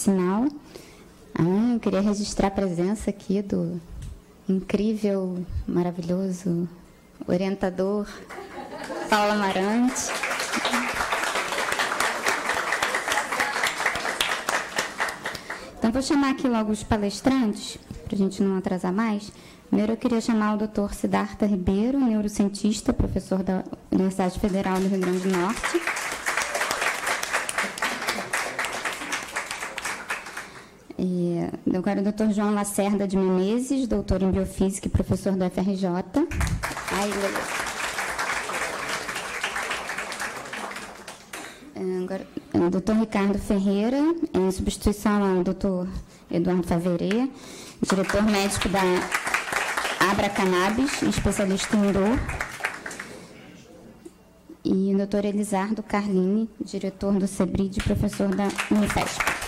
medicinal. Ah, eu queria registrar a presença aqui do incrível, maravilhoso orientador Paulo Amarante. Então, vou chamar aqui logo os palestrantes, para a gente não atrasar mais. Primeiro, eu queria chamar o doutor Siddhartha Ribeiro, neurocientista, professor da Universidade Federal do Rio Grande do Norte. E, agora o doutor João Lacerda de Menezes, doutor em Biofísica e professor do FRJ. Ai, Agora, o doutor Ricardo Ferreira, em substituição ao doutor Eduardo Faverê, diretor médico da Abra Cannabis, especialista em dor. E o doutor Elisardo Carlini, diretor do CEBRID e professor da Unifesp.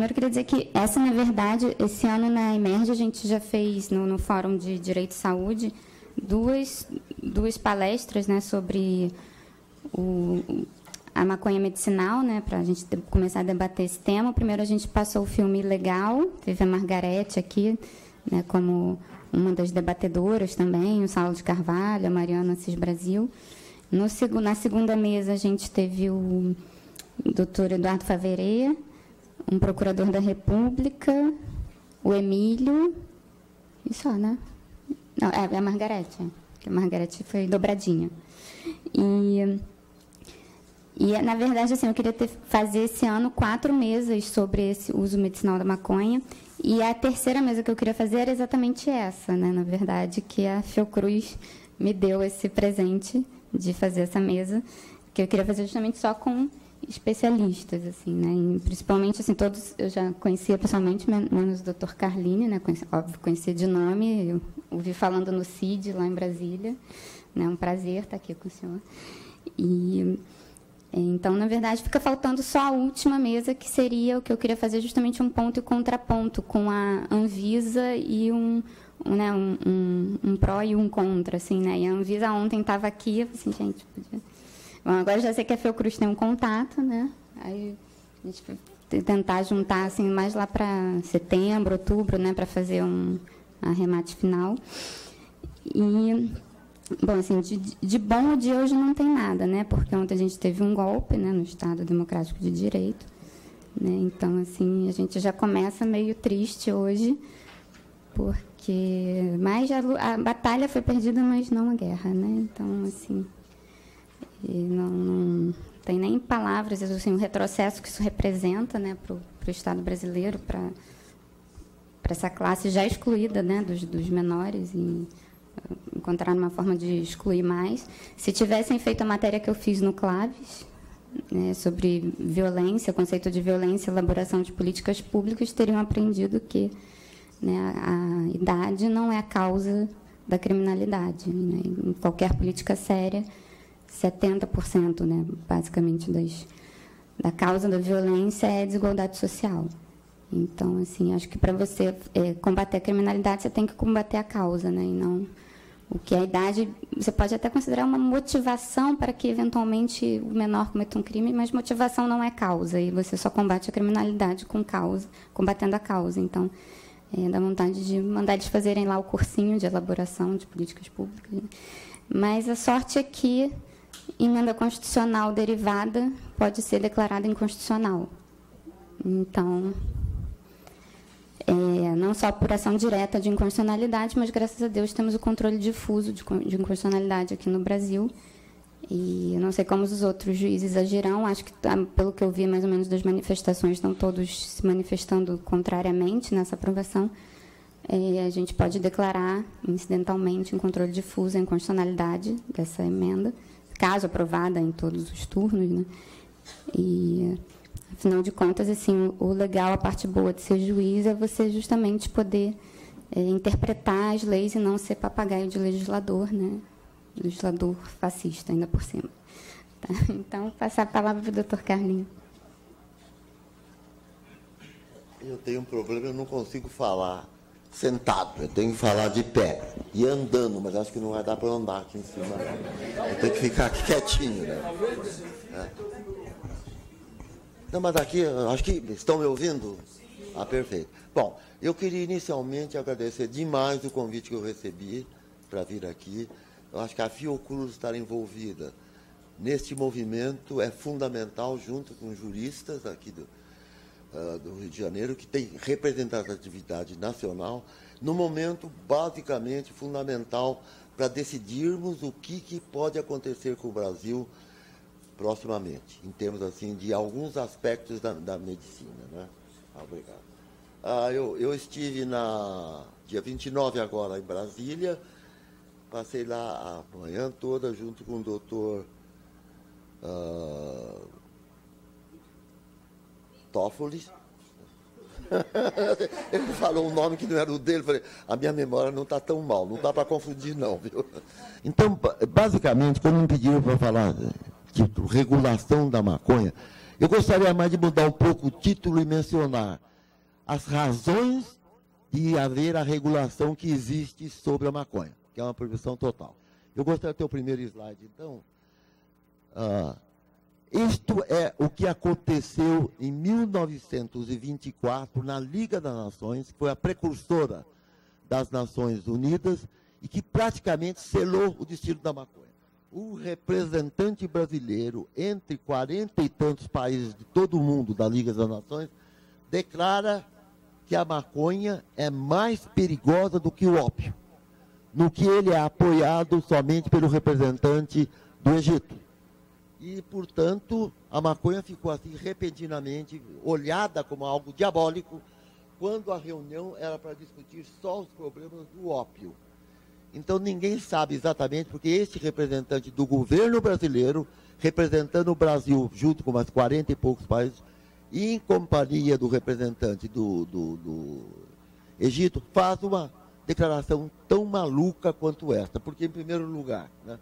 Primeiro eu queria dizer que essa, na verdade, esse ano na Emerge a gente já fez no, no Fórum de Direito e Saúde duas, duas palestras né, sobre o, a maconha medicinal, né, para a gente começar a debater esse tema. Primeiro a gente passou o filme Legal, teve a Margarete aqui né, como uma das debatedoras também, o Saulo de Carvalho, a Mariana Assis Brasil. No, na segunda mesa a gente teve o doutor Eduardo Favereia, um procurador da República, o Emílio, e só, né? Não, é a Margarete, que a Margarete foi dobradinha. E, e, na verdade, assim, eu queria ter, fazer esse ano quatro mesas sobre esse uso medicinal da maconha, e a terceira mesa que eu queria fazer era exatamente essa, né? Na verdade, que a Fiocruz me deu esse presente de fazer essa mesa, que eu queria fazer justamente só com especialistas, assim, né? E, principalmente, assim, todos eu já conhecia pessoalmente, menos o Dr. Carline, né? Conheci, óbvio, conhecia de nome, eu ouvi falando no CID, lá em Brasília. Né? Um prazer estar aqui com o senhor. E, então, na verdade, fica faltando só a última mesa, que seria o que eu queria fazer, justamente um ponto e contraponto com a Anvisa e um, um, né, um, um, um pró e um contra, assim, né? E a Anvisa ontem estava aqui, assim, gente, podia Bom, agora já sei que a Fiocruz tem um contato, né? Aí a gente tentar juntar assim mais lá para setembro, outubro, né, para fazer um arremate final. E bom, assim, de, de bom o dia hoje não tem nada, né? Porque ontem a gente teve um golpe, né, no Estado Democrático de Direito, né? Então, assim, a gente já começa meio triste hoje, porque mais a, a batalha foi perdida, mas não a guerra, né? Então, assim, e não, não tem nem palavras, assim, o retrocesso que isso representa né, para o Estado brasileiro, para essa classe já excluída né, dos, dos menores, e uh, encontrar uma forma de excluir mais. Se tivessem feito a matéria que eu fiz no Claves, né, sobre violência, conceito de violência, elaboração de políticas públicas, teriam aprendido que né, a idade não é a causa da criminalidade. Né, em qualquer política séria, 70%, né, basicamente, das, da causa da violência é desigualdade social. Então, assim, acho que para você é, combater a criminalidade, você tem que combater a causa, né, e não o que a idade, você pode até considerar uma motivação para que eventualmente o menor cometa um crime, mas motivação não é causa, e você só combate a criminalidade com causa, combatendo a causa. Então, é, dá vontade de mandar eles fazerem lá o cursinho de elaboração de políticas públicas. Mas a sorte é que emenda constitucional derivada pode ser declarada inconstitucional. Então, é, não só por ação direta de inconstitucionalidade, mas graças a Deus temos o controle difuso de, de inconstitucionalidade aqui no Brasil. E não sei como os outros juízes agirão, acho que, ah, pelo que eu vi mais ou menos das manifestações, estão todos se manifestando contrariamente nessa aprovação. É, a gente pode declarar incidentalmente em controle difuso a inconstitucionalidade dessa emenda caso aprovada em todos os turnos, né? E afinal de contas, assim, o legal, a parte boa de ser juiz é você justamente poder é, interpretar as leis e não ser papagaio de legislador, né? legislador fascista, ainda por cima. Tá? Então, passar a palavra para o doutor Carlinhos. Eu tenho um problema, eu não consigo falar sentado, eu tenho que falar de pé e andando, mas acho que não vai dar para andar aqui em cima. Eu tenho que ficar aqui quietinho. Né? É. Não, mas aqui, acho que estão me ouvindo? Ah, perfeito. Bom, eu queria inicialmente agradecer demais o convite que eu recebi para vir aqui. Eu acho que a Fiocruz estar envolvida neste movimento é fundamental, junto com juristas aqui do, uh, do Rio de Janeiro, que tem representatividade nacional, no momento basicamente fundamental para decidirmos o que, que pode acontecer com o Brasil proximamente, em termos assim de alguns aspectos da, da medicina. Né? Ah, obrigado. Ah, eu, eu estive na dia 29 agora em Brasília, passei lá a manhã toda junto com o doutor uh, Toffoli. Ele falou um nome que não era o dele, falei, a minha memória não está tão mal, não dá para confundir não, viu? Então, basicamente, quando me pediram para falar título, regulação da maconha, eu gostaria mais de mudar um pouco o título e mencionar as razões de haver a regulação que existe sobre a maconha, que é uma proibição total. Eu gostaria de ter o primeiro slide, então. Ah, isto é o que aconteceu em 1924 na Liga das Nações, que foi a precursora das Nações Unidas e que praticamente selou o destino da maconha. O representante brasileiro, entre 40 e tantos países de todo o mundo da Liga das Nações, declara que a maconha é mais perigosa do que o ópio, no que ele é apoiado somente pelo representante do Egito e, portanto, a maconha ficou assim repentinamente olhada como algo diabólico, quando a reunião era para discutir só os problemas do ópio. Então ninguém sabe exatamente, porque este representante do governo brasileiro, representando o Brasil junto com mais 40 e poucos países, e em companhia do representante do, do, do Egito, faz uma declaração tão maluca quanto esta. Porque, em primeiro lugar, né,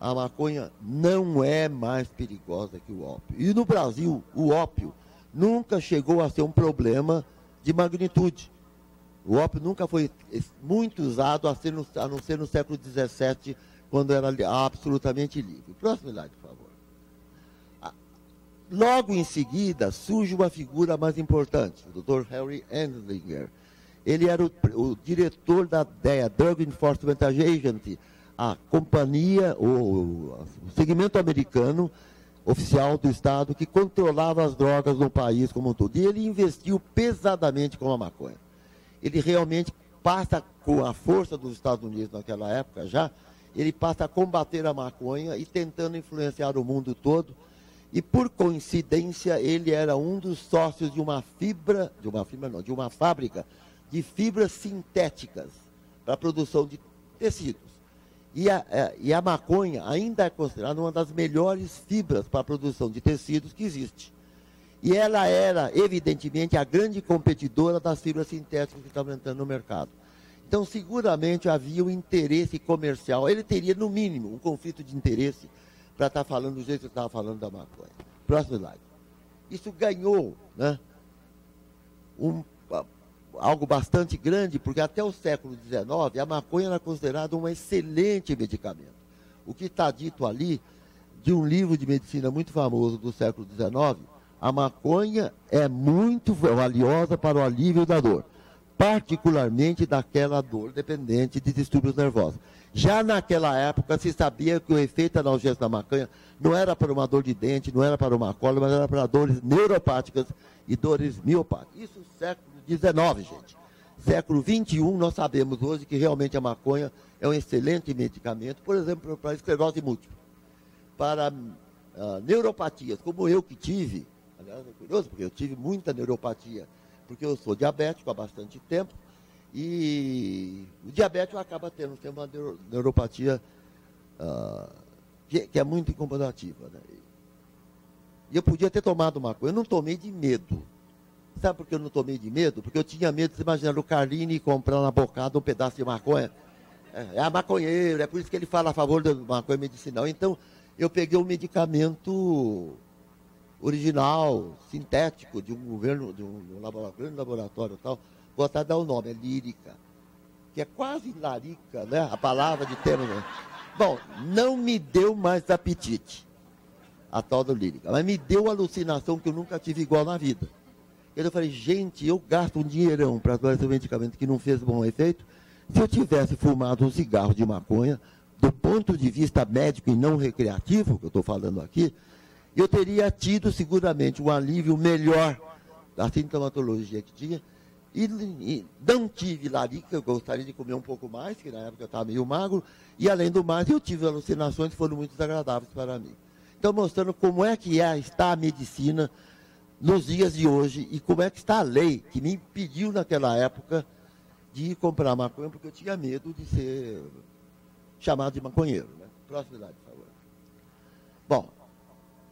a maconha não é mais perigosa que o ópio. E no Brasil, o ópio nunca chegou a ser um problema de magnitude. O ópio nunca foi muito usado, a, no, a não ser no século XVII, quando era absolutamente livre. Próximo slide, por favor. Logo em seguida, surge uma figura mais importante, o Dr. Harry Anslinger. Ele era o, o diretor da DEA, Drug Enforcement Agency, a companhia, o, o segmento americano oficial do Estado que controlava as drogas no país como um todo. E ele investiu pesadamente com a maconha. Ele realmente passa, com a força dos Estados Unidos naquela época já, ele passa a combater a maconha e tentando influenciar o mundo todo. E por coincidência, ele era um dos sócios de uma fibra, de uma fibra não, de uma fábrica de fibras sintéticas para a produção de tecidos. E a, a, e a maconha ainda é considerada uma das melhores fibras para a produção de tecidos que existe. E ela era, evidentemente, a grande competidora das fibras sintéticas que estavam entrando no mercado. Então, seguramente havia um interesse comercial. Ele teria, no mínimo, um conflito de interesse para estar falando do jeito que estava falando da maconha. Próximo slide. Isso ganhou né, um algo bastante grande, porque até o século XIX a maconha era considerada um excelente medicamento. O que está dito ali, de um livro de medicina muito famoso do século XIX, a maconha é muito valiosa para o alívio da dor, particularmente daquela dor dependente de distúrbios nervosos. Já naquela época se sabia que o efeito analgésico da maconha não era para uma dor de dente, não era para uma cólera, mas era para dores neuropáticas e dores miopáticas. Isso século XIX, gente. Século XXI, nós sabemos hoje que realmente a maconha é um excelente medicamento, por exemplo, para esclerose múltipla. Para uh, neuropatias, como eu que tive, aliás, é curioso, porque eu tive muita neuropatia, porque eu sou diabético há bastante tempo, e o diabético acaba tendo, tendo uma neuropatia uh, que, que, é muito incomodativa. Né? E eu podia ter tomado maconha, eu não tomei de medo. Sabe por que eu não tomei de medo? Porque eu tinha medo, você imagina, o Carline comprar na bocada um pedaço de maconha. é, é maconheiro, é por isso que ele fala a favor da maconha medicinal. Então, eu peguei um medicamento original, sintético, de um governo, de um laboratório, laboratório tal, vou até dar o nome, é lírica, que é quase larica, né? A palavra de termo. Bom, não me deu mais apetite, a tal do lírica, mas me deu alucinação que eu nunca tive igual na vida. Eu falei, gente, eu gasto um dinheirão para tomar esse medicamento que não fez bom efeito. Se eu tivesse fumado um cigarro de maconha, do ponto de vista médico e não recreativo, que eu estou falando aqui, eu teria tido seguramente um alívio melhor da sintomatologia que tinha. E, e não tive larica, eu gostaria de comer um pouco mais, que na época eu estava meio magro, e além do mais, eu tive alucinações que foram muito desagradáveis para mim. Então, mostrando como é que é, está a medicina nos dias de hoje e como é que está a lei que me impediu naquela época de comprar maconha porque eu tinha medo de ser chamado de maconheiro. Né? Próximo slide, por favor. Bom,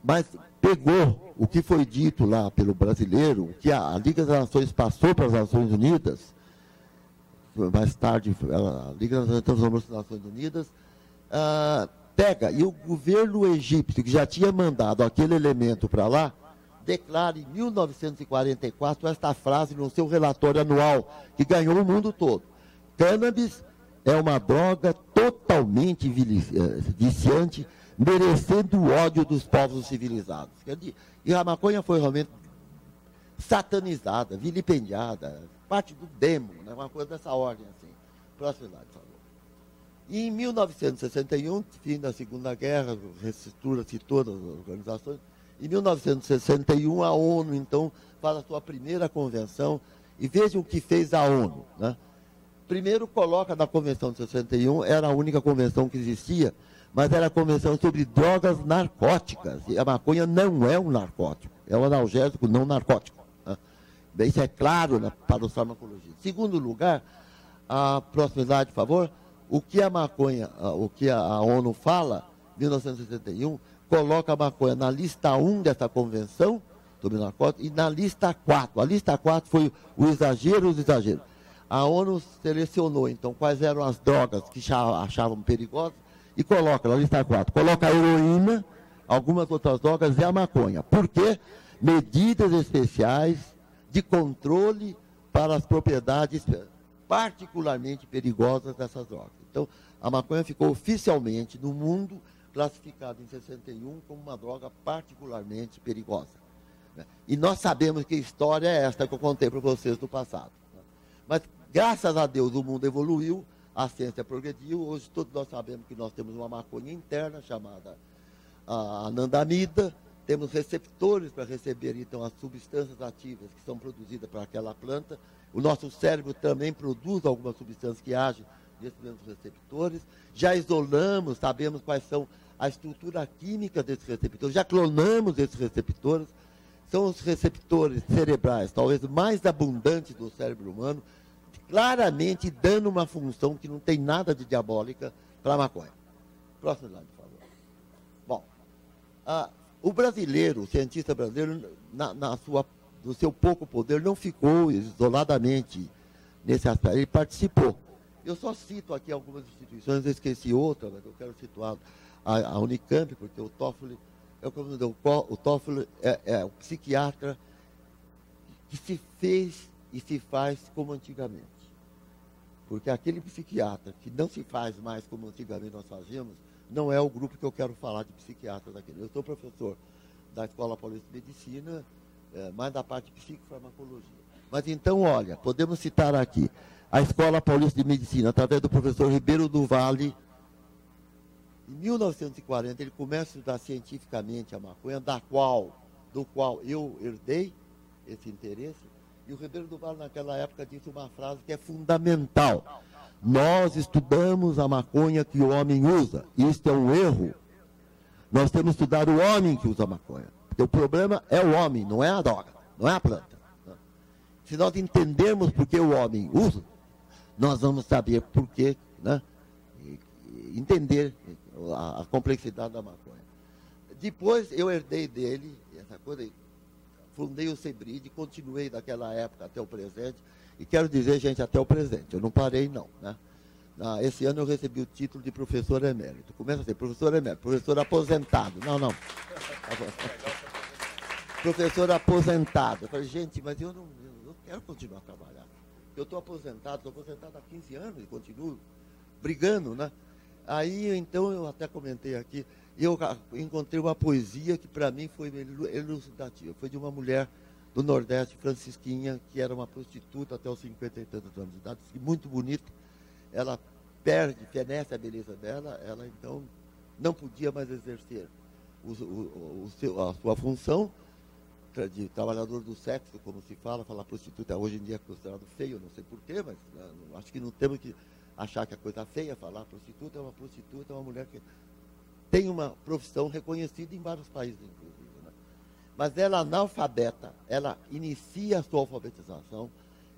mas pegou o que foi dito lá pelo brasileiro, que a, Liga das Nações passou para as Nações Unidas, mais tarde a Liga das Nações Unidas, uh, pega, e o governo egípcio, que já tinha mandado aquele elemento para lá, declara em 1944 esta frase no seu relatório anual, que ganhou o mundo todo. Cannabis é uma droga totalmente eh, viciante, merecendo o ódio dos povos civilizados. E a maconha foi realmente satanizada, vilipendiada, parte do demo, né? uma coisa dessa ordem assim. Próximo slide, por favor. E em 1961, fim da Segunda Guerra, reestrutura-se todas as organizações, em 1961, a ONU, então, faz a sua primeira convenção. E vejam o que fez a ONU. Né? Primeiro, coloca na Convenção de 61, era a única convenção que existia, mas era a convenção sobre drogas narcóticas. E a maconha não é um narcótico, é um analgésico não narcótico. Né? Isso é claro né, para os farmacologistas. Segundo lugar, a próxima slide, por favor. O que a maconha, o que a ONU fala, 1961, coloca a maconha na lista 1 dessa convenção sobre narcóticos e na lista 4. A lista 4 foi o exagero os exageros. A ONU selecionou, então, quais eram as drogas que achavam perigosas e coloca na lista 4. Coloca a heroína, algumas outras drogas e a maconha. Por quê? Medidas especiais de controle para as propriedades particularmente perigosas dessas drogas. Então, a maconha ficou oficialmente no mundo classificado em 61 como uma droga particularmente perigosa. Né? E nós sabemos que história é esta que eu contei para vocês do passado. Né? Mas, graças a Deus, o mundo evoluiu, a ciência progrediu. Hoje, todos nós sabemos que nós temos uma maconha interna chamada anandamida, temos receptores para receber, então, as substâncias ativas que são produzidas para aquela planta. O nosso cérebro também produz algumas substâncias que agem nesses mesmos receptores. Já isolamos, sabemos quais são a estrutura química desses receptores. Já clonamos esses receptores. São os receptores cerebrais, talvez mais abundantes do cérebro humano, claramente dando uma função que não tem nada de diabólica para a maconha. Próximo slide, por favor. Bom, o brasileiro, o cientista brasileiro, na, na sua, no seu pouco poder, não ficou isoladamente nesse aspecto, ele participou. Eu só cito aqui algumas instituições, eu esqueci outra, mas eu quero situar a, a Unicamp, porque o Toffoli, é o, o Toffoli é, é psiquiatra que se fez e se faz como antigamente. Porque aquele psiquiatra que não se faz mais como antigamente nós fazíamos, não é o grupo que eu quero falar de psiquiatra daquele. Eu sou professor da Escola Paulista de Medicina, é, mais da parte de psicofarmacologia. Mas então, olha, podemos citar aqui a Escola Paulista de Medicina, através do professor Ribeiro do Vale, em 1940, ele começa a estudar cientificamente a maconha, da qual, do qual eu herdei esse interesse. E o Ribeiro do Vale, naquela época, disse uma frase que é fundamental. Nós estudamos a maconha que o homem usa. Isto é um erro. Nós temos que estudar o homem que usa maconha. Porque o problema é o homem, não é a droga, não é a planta. Se nós entendermos por que o homem usa, nós vamos saber por que, né? entender a, a, complexidade da maconha. Depois eu herdei dele essa coisa, fundei o Sebride, continuei daquela época até o presente, e quero dizer, gente, até o presente, eu não parei não, né? Esse ano eu recebi o título de professor emérito. Começa a ser professor emérito, professor aposentado. Não, não. professor aposentado. Eu falei, gente, mas eu não, eu quero continuar a trabalhar. Eu estou aposentado, estou aposentado há 15 anos e continuo brigando, né? Aí, então, eu até comentei aqui, eu encontrei uma poesia que para mim foi elucidativa. Foi de uma mulher do Nordeste, Francisquinha, que era uma prostituta até os 50 e tantos anos de idade, muito bonita. Ela perde, fenece a beleza dela, ela então não podia mais exercer o, o, o seu, a sua função de trabalhador do sexo, como se fala, falar prostituta hoje em dia é considerado feio, não sei porquê, mas né, acho que não temos que achar que a coisa feia falar prostituta é uma prostituta, é uma mulher que tem uma profissão reconhecida em vários países, inclusive. Né? Mas ela analfabeta, ela inicia a sua alfabetização,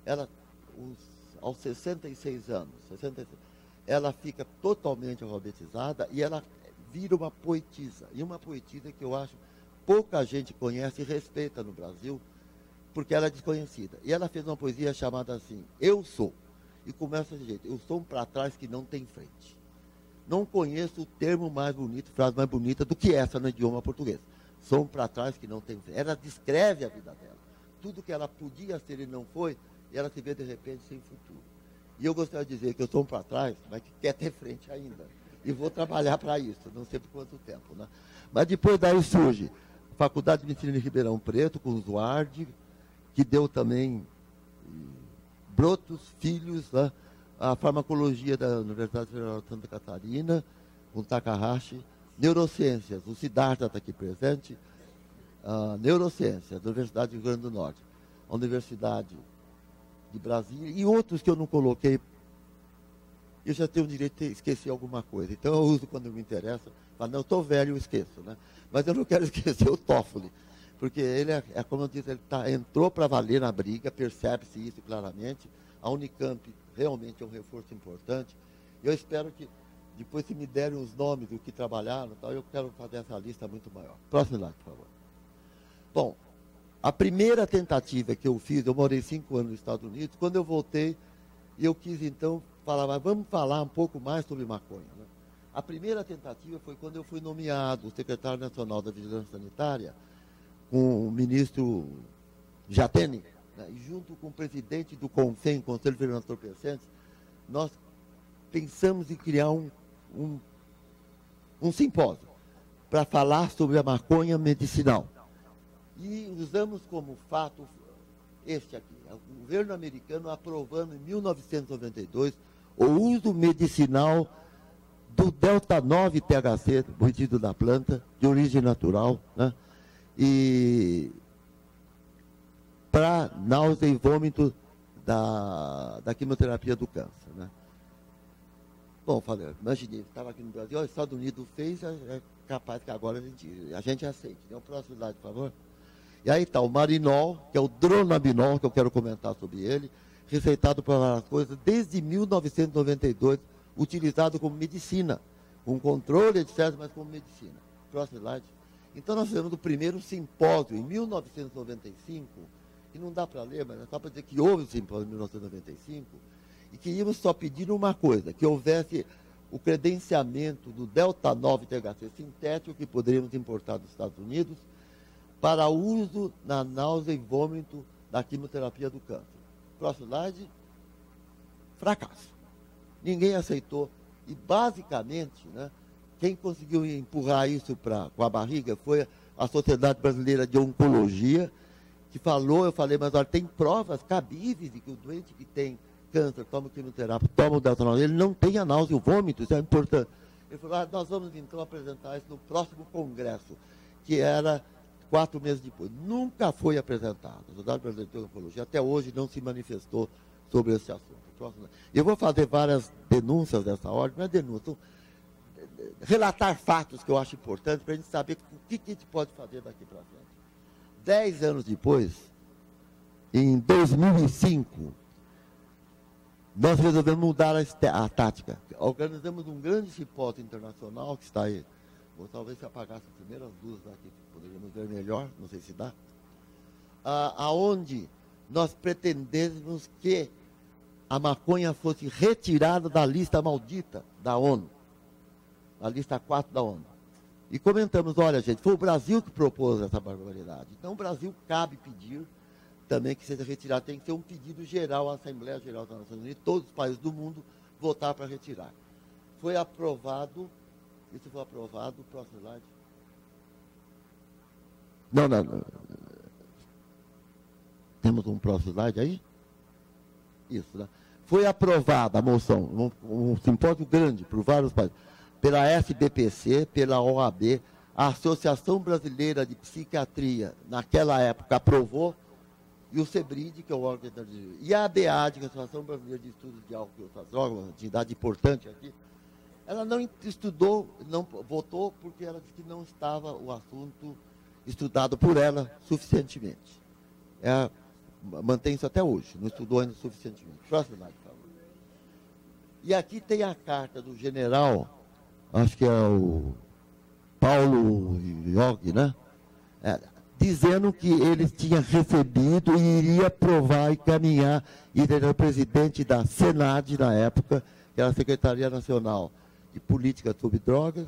ela, os, aos 66 anos, 66, ela fica totalmente alfabetizada e ela vira uma poetisa. E uma poetisa que eu acho pouca gente conhece e respeita no Brasil, porque ela é desconhecida. E ela fez uma poesia chamada assim, Eu Sou. E começa desse jeito, eu sou um para trás que não tem frente. Não conheço o termo mais bonito, frase mais bonita do que essa no idioma português. Sou um para trás que não tem frente. Ela descreve a vida dela. Tudo que ela podia ser e não foi, e ela se vê de repente sem futuro. E eu gostaria de dizer que eu sou um para trás, mas que quer ter frente ainda. E vou trabalhar para isso, não sei por quanto tempo. Né? Mas depois daí surge Faculdade de Medicina de Ribeirão Preto, com o Zuardi, que deu também brotos, filhos, né? a farmacologia da Universidade Federal de Santa Catarina, com Takahashi, neurociências, o Siddhartha está aqui presente, uh, neurociências, da Universidade do Rio Grande do Norte, a Universidade de Brasília e outros que eu não coloquei. Eu já tenho o direito de esquecer alguma coisa. Então eu uso quando me interessa. Mas não, eu estou velho, eu esqueço. Né? Mas eu não quero esquecer o Toffoli. Porque ele é, é como eu disse, ele tá, entrou para valer na briga, percebe-se isso claramente. A Unicamp realmente é um reforço importante. Eu espero que depois se me derem os nomes do que trabalharam, tal, eu quero fazer essa lista muito maior. Próximo slide, por favor. Bom, a primeira tentativa que eu fiz, eu morei cinco anos nos Estados Unidos, quando eu voltei, eu quis então falar, mas vamos falar um pouco mais sobre maconha. Né? A primeira tentativa foi quando eu fui nomeado secretário nacional da Vigilância Sanitária, com o ministro Jatene, né? junto com o presidente do CONFEM, Conselho Federal Entorpecentes, nós pensamos em criar um, um, um simpósio para falar sobre a maconha medicinal. E usamos como fato este aqui, o governo americano aprovando em 1992 o uso medicinal do delta 9 THC, obtido da planta, de origem natural, né? E para náusea e vômito da, da quimioterapia do câncer. Né? Bom, falei, imaginei, estava aqui no Brasil, os Estados Unidos fez, é, é capaz que agora a gente, a gente aceite. Né? O próximo slide, por favor. E aí está o marinol, que é o dronabinol, que eu quero comentar sobre ele, receitado para várias coisas, desde 1992, utilizado como medicina, com controle, etc., mas como medicina. Próximo slide. Então nós fizemos o primeiro simpósio em 1995, e não dá para ler, mas é só para dizer que houve o simpósio em 1995, e queríamos só pedir uma coisa, que houvesse o credenciamento do Delta 9 THC sintético que poderíamos importar dos Estados Unidos para uso na náusea e vômito da quimioterapia do câncer. Próximo slide. Fracasso. Ninguém aceitou. E basicamente, né, quem conseguiu empurrar isso pra, com a barriga foi a Sociedade Brasileira de Oncologia, que falou, eu falei, mas olha, tem provas cabíveis de que o doente que tem câncer, toma quimioterapia, toma o deltonol, ele não tem a náusea e o vômito, isso é importante. Ele falou, ah, nós vamos então apresentar isso no próximo congresso, que era quatro meses depois. Nunca foi apresentado. A Sociedade Brasileira de Oncologia até hoje não se manifestou sobre esse assunto. Eu vou fazer várias denúncias dessa ordem, não é denúncia, relatar fatos que eu acho importantes para a gente saber o que, a gente pode fazer daqui para frente. Dez anos depois, em 2005, nós resolvemos mudar a, a tática. Organizamos um grande simpósio internacional que está aí. Vou talvez se apagasse as primeiras luzes aqui, poderíamos ver melhor, não sei se dá. Ah, aonde nós pretendemos que a maconha fosse retirada da lista maldita da ONU, a lista 4 da ONU. E comentamos, olha gente, foi o Brasil que propôs essa barbaridade. Então o Brasil cabe pedir também que seja retirado. Tem que ter um pedido geral à Assembleia Geral das Nações Unidas, todos os países do mundo votar para retirar. Foi aprovado, isso foi aprovado, próximo slide. Não, não, não. Temos um próximo slide aí? Isso, né? Foi aprovada a moção, um, um simpósio grande por vários países, pela SBPC, pela OAB, a Associação Brasileira de Psiquiatria, naquela época, aprovou, e o SEBRID, que é o órgão da e a ABAD, que é a Associação Brasileira de Estudos de Álcool e Outras Drogas, uma entidade importante aqui, ela não estudou, não votou, porque ela disse que não estava o assunto estudado por ela suficientemente. É, mantém isso até hoje, não estudou ainda suficientemente. Próximo slide, por favor. E aqui tem a carta do general, acho que é o Paulo Iog, né? É, dizendo que ele tinha recebido e iria aprovar e caminhar, e ele era o presidente da Senad na época, que era a Secretaria Nacional de Política sobre Drogas,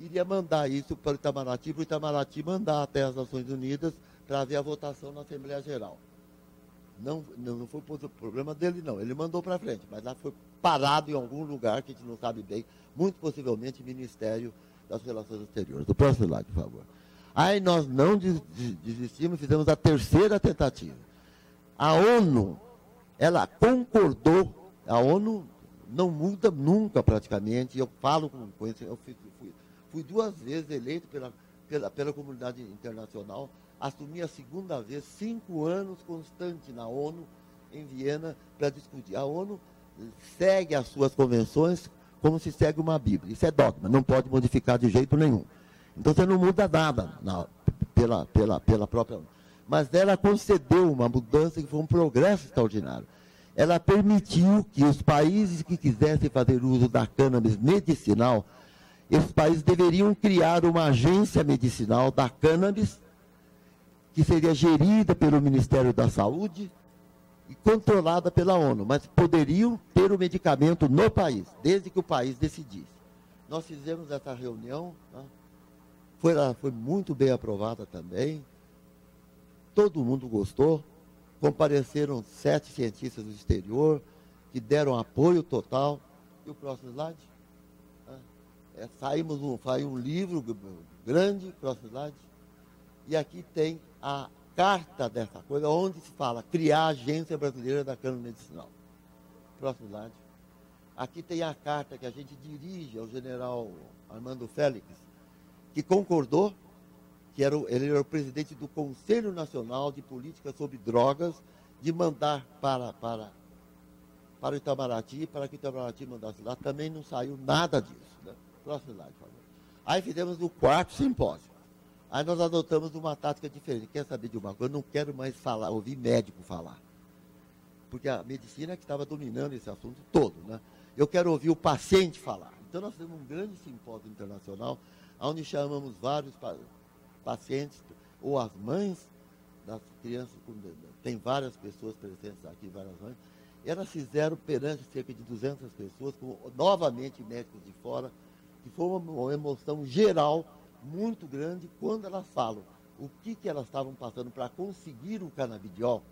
iria mandar isso para o Itamaraty, para o Itamaraty mandar até as Nações Unidas para haver a votação na Assembleia Geral. Não, não foi problema dele, não. Ele mandou para frente, mas lá foi parado em algum lugar que a gente não sabe bem, muito possivelmente Ministério das Relações Exteriores. O próximo slide, por favor. Aí nós não desistimos, fizemos a terceira tentativa. A ONU, ela concordou, a ONU não muda nunca praticamente, eu falo com isso, eu fui, fui, fui, duas vezes eleito pela, pela, pela comunidade internacional, assumi a segunda vez, cinco anos constante na ONU, em Viena, para discutir. A ONU segue as suas convenções como se segue uma Bíblia. Isso é dogma, não pode modificar de jeito nenhum. Então você não muda nada na, pela, pela, pela própria. Mas ela concedeu uma mudança que foi um progresso extraordinário. Ela permitiu que os países que quisessem fazer uso da cannabis medicinal, esses países deveriam criar uma agência medicinal da cannabis, que seria gerida pelo Ministério da Saúde e controlada pela ONU, mas poderiam ter o medicamento no país, desde que o país decidisse. Nós fizemos essa reunião, né? Foi, foi muito bem aprovada também. Todo mundo gostou. Compareceram sete cientistas do exterior que deram apoio total. E o próximo slide? É, saímos um, saiu um livro grande, próximo slide. E aqui tem a carta dessa coisa, onde se fala criar a Agência Brasileira da Câmara Medicinal. Próximo slide. Aqui tem a carta que a gente dirige ao general Armando Félix, que concordou, que era o, ele era o presidente do Conselho Nacional de Política sobre Drogas, de mandar para, para, para o Itamaraty, para que o Itamaraty mandasse lá. Também não saiu nada disso. Né? Próximo slide, por favor. Aí fizemos o quarto simpósio. Aí nós adotamos uma tática diferente. Quer saber de uma coisa? Eu não quero mais falar, ouvir médico falar. Porque a medicina é que estava dominando esse assunto todo. Né? Eu quero ouvir o paciente falar. Então nós fizemos um grande simpósio internacional onde chamamos vários pacientes, ou as mães das crianças, tem várias pessoas presentes aqui, várias mães, elas fizeram perante cerca de 200 pessoas, com novamente médicos de fora, que foi uma emoção geral muito grande quando elas falam o que, que elas estavam passando para conseguir o canabidiol,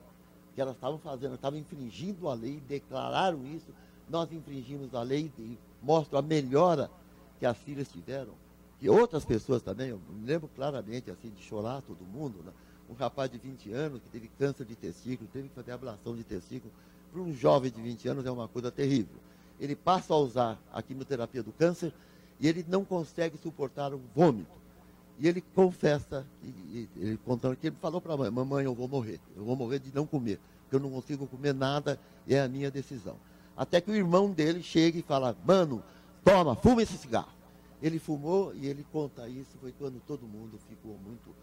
que elas estavam fazendo, estavam infringindo a lei, declararam isso, nós infringimos a lei e mostram a melhora que as filhas tiveram e outras pessoas também, eu me lembro claramente assim de chorar todo mundo, né? um rapaz de 20 anos que teve câncer de testículo, teve que fazer ablação de testículo, para um jovem de 20 anos é uma coisa terrível. Ele passa a usar a quimioterapia do câncer e ele não consegue suportar o vômito. E ele confessa, e, ele contando que ele falou para a mãe, mamãe, eu vou morrer, eu vou morrer de não comer, porque eu não consigo comer nada, é a minha decisão. Até que o irmão dele chega e fala, mano, toma, fuma esse cigarro. Ele fumou e ele conta isso, foi quando todo mundo ficou muito.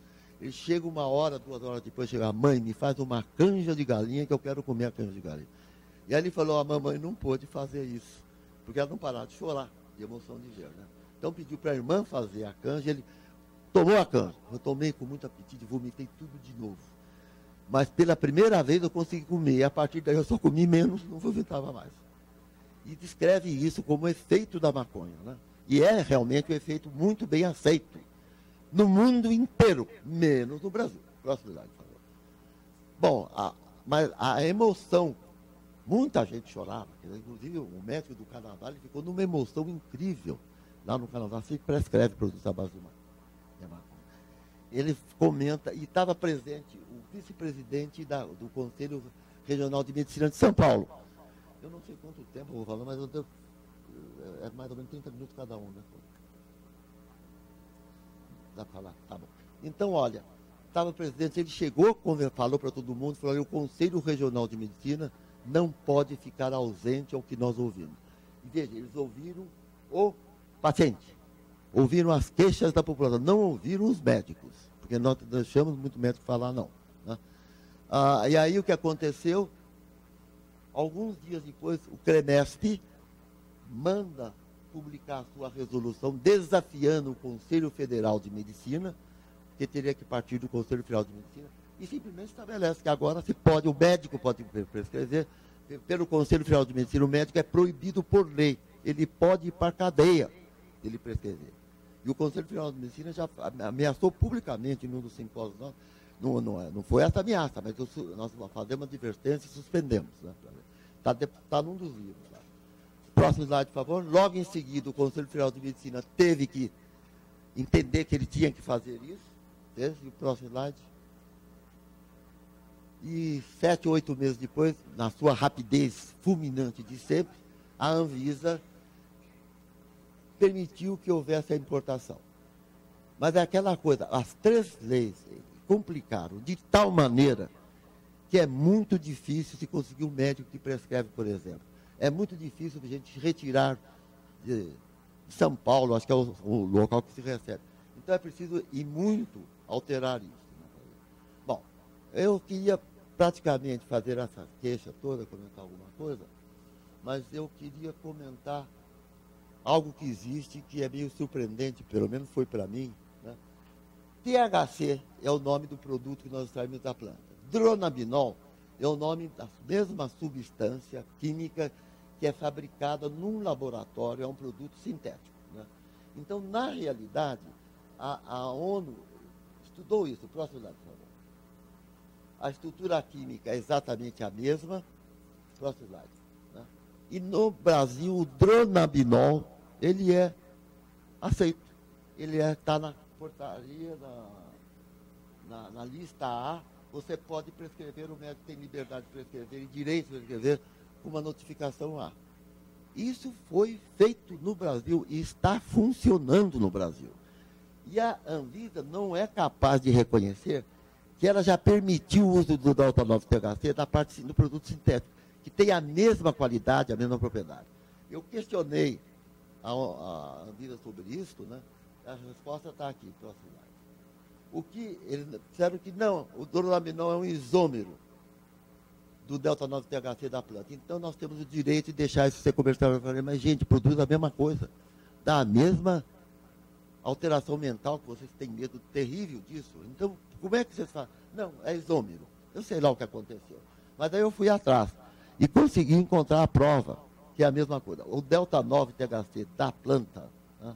Ele chega uma hora, duas horas depois, chega, mãe, me faz uma canja de galinha que eu quero comer a canja de galinha. E aí ele falou, a mamãe não pôde fazer isso, porque ela não parava de chorar, de emoção de ver, né? Então pediu para a irmã fazer a canja, ele tomou a canja. Eu tomei com muito apetite, vomitei tudo de novo. Mas pela primeira vez eu consegui comer. A partir daí eu só comi menos, não vomitava mais. E descreve isso como efeito da maconha. Né? E é realmente um efeito muito bem aceito no mundo inteiro, menos no Brasil. Próximo slide, por favor. Bom, a, mas a emoção, muita gente chorava, inclusive o médico do Canadá ele ficou numa emoção incrível. Lá no Canadá se prescreve produtos à base de maconha. Ele comenta, e estava presente o vice-presidente do Conselho Regional de Medicina de São Paulo. Eu não sei quanto tempo eu vou falar, mas eu tenho, é mais ou menos 30 minutos cada um, né? Dá para falar? Tá bom. Então, olha, estava o presidente, ele chegou, falou para todo mundo, falou, o Conselho Regional de Medicina não pode ficar ausente ao que nós ouvimos. E veja, eles ouviram o paciente, ouviram as queixas da população, não ouviram os médicos, porque nós deixamos muito médico falar não. Né? Ah, e aí o que aconteceu? Alguns dias depois, o CREMESP manda publicar sua resolução desafiando o Conselho Federal de Medicina, que teria que partir do Conselho Federal de Medicina, e simplesmente estabelece que agora se pode, o médico pode prescrever, pelo Conselho Federal de Medicina, o médico é proibido por lei. Ele pode ir para a cadeia ele prescrever. E o Conselho Federal de Medicina já ameaçou publicamente num dos simpósios. Não, não, não, é, não foi essa ameaça, mas nós fazemos advertência e suspendemos. Está né, tá num dos livros. Próximo slide, por favor. Logo em seguida, o Conselho Federal de Medicina teve que entender que ele tinha que fazer isso. E o próximo slide. E sete, oito meses depois, na sua rapidez fulminante de sempre, a Anvisa permitiu que houvesse a importação. Mas é aquela coisa, as três leis complicaram de tal maneira que é muito difícil se conseguir um médico que prescreve, por exemplo é muito difícil a gente retirar de São Paulo, acho que é o, o, local que se recebe. Então é preciso e muito alterar isso. Né? Bom, eu queria praticamente fazer essa queixa toda, comentar alguma coisa, mas eu queria comentar algo que existe que é meio surpreendente, pelo menos foi para mim. Né? THC é o nome do produto que nós extraímos da planta. Dronabinol é o nome da mesma substância química que é fabricada num laboratório, é um produto sintético. Né? Então, na realidade, a, a, ONU estudou isso. Próximo slide, por favor. A estrutura química é exatamente a mesma. Próximo slide. E no Brasil, o dronabinol, ele é aceito. Ele está é, tá na portaria, na, na, na lista A, você pode prescrever, o médico tem liberdade de prescrever e direito de prescrever uma notificação lá. Isso foi feito no Brasil e está funcionando no Brasil. E a Anvisa não é capaz de reconhecer que ela já permitiu o uso do Delta 9 THC da parte do produto sintético, que tem a mesma qualidade, a mesma propriedade. Eu questionei a, Anvisa sobre isso, né? A resposta está aqui, próximo slide. O que eles disseram que não, o dorolamidol é um isômero do delta 9 THC da planta. Então nós temos o direito de deixar isso ser comercial. Mas, gente, produz a mesma coisa. Dá a mesma alteração mental que vocês têm medo terrível disso. Então, como é que vocês fazem? Não, é isômero. Eu sei lá o que aconteceu. Mas aí eu fui atrás e consegui encontrar a prova, que é a mesma coisa. O delta 9 THC da planta, né,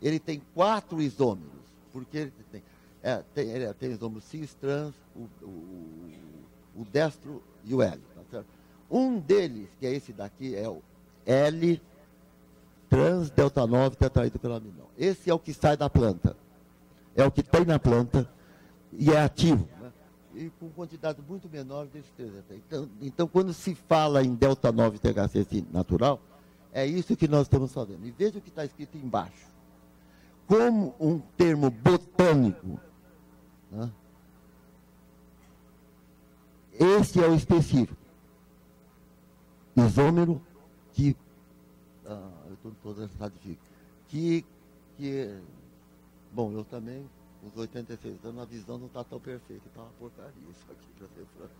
ele tem quatro isômeros, porque ele tem, é, tem, ele tem isômero cis, trans, o, o, o destro e o L. Tá um deles, que é esse daqui, é o L transdelta 9 tetrahidrocannabinol. Esse é o que sai da planta. É o que tem na planta e é ativo. Né? E com quantidade muito menor desses três. Então, então, quando se fala em delta 9 THC natural, é isso que nós estamos fazendo. E veja o que está escrito embaixo. Como um termo botânico, né? Esse é o específico. Isômero que. Ah, eu estou toda que, que. Bom, eu também, uns 86 anos, a visão não está tão perfeita. Está uma porcaria isso aqui, para ser franco.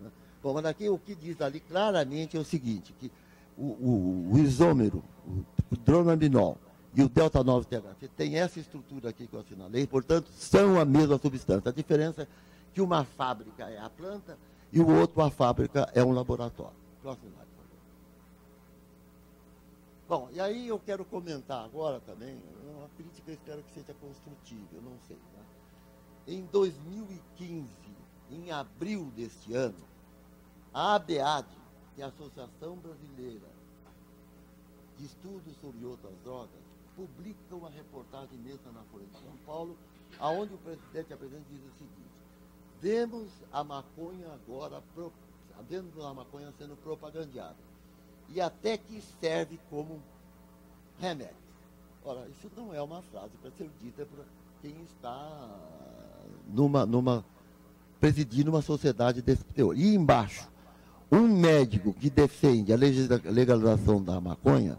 Né? Bom, mas aqui o que diz ali claramente é o seguinte, que o, o, o isômero, o dronabinol e o delta 9 THC tem essa estrutura aqui que eu assinalei, portanto, são a mesma substância. A diferença que uma fábrica é a planta e o outro, a fábrica, é um laboratório. Próximo slide. Bom, e aí eu quero comentar agora também, uma crítica eu espero que seja construtiva, eu não sei. Né? Em 2015, em abril deste ano, a ABAD, que é a Associação Brasileira de Estudos sobre Outras Drogas, publica uma reportagem mesmo na Folha de São Paulo, aonde o presidente a presidente diz o seguinte, vemos a maconha agora, vemos a maconha sendo propagandeada, e até que serve como remédio. Ora, isso não é uma frase para ser dita por quem está numa, numa presidindo uma sociedade desse teor. E embaixo, um médico que defende a legalização da maconha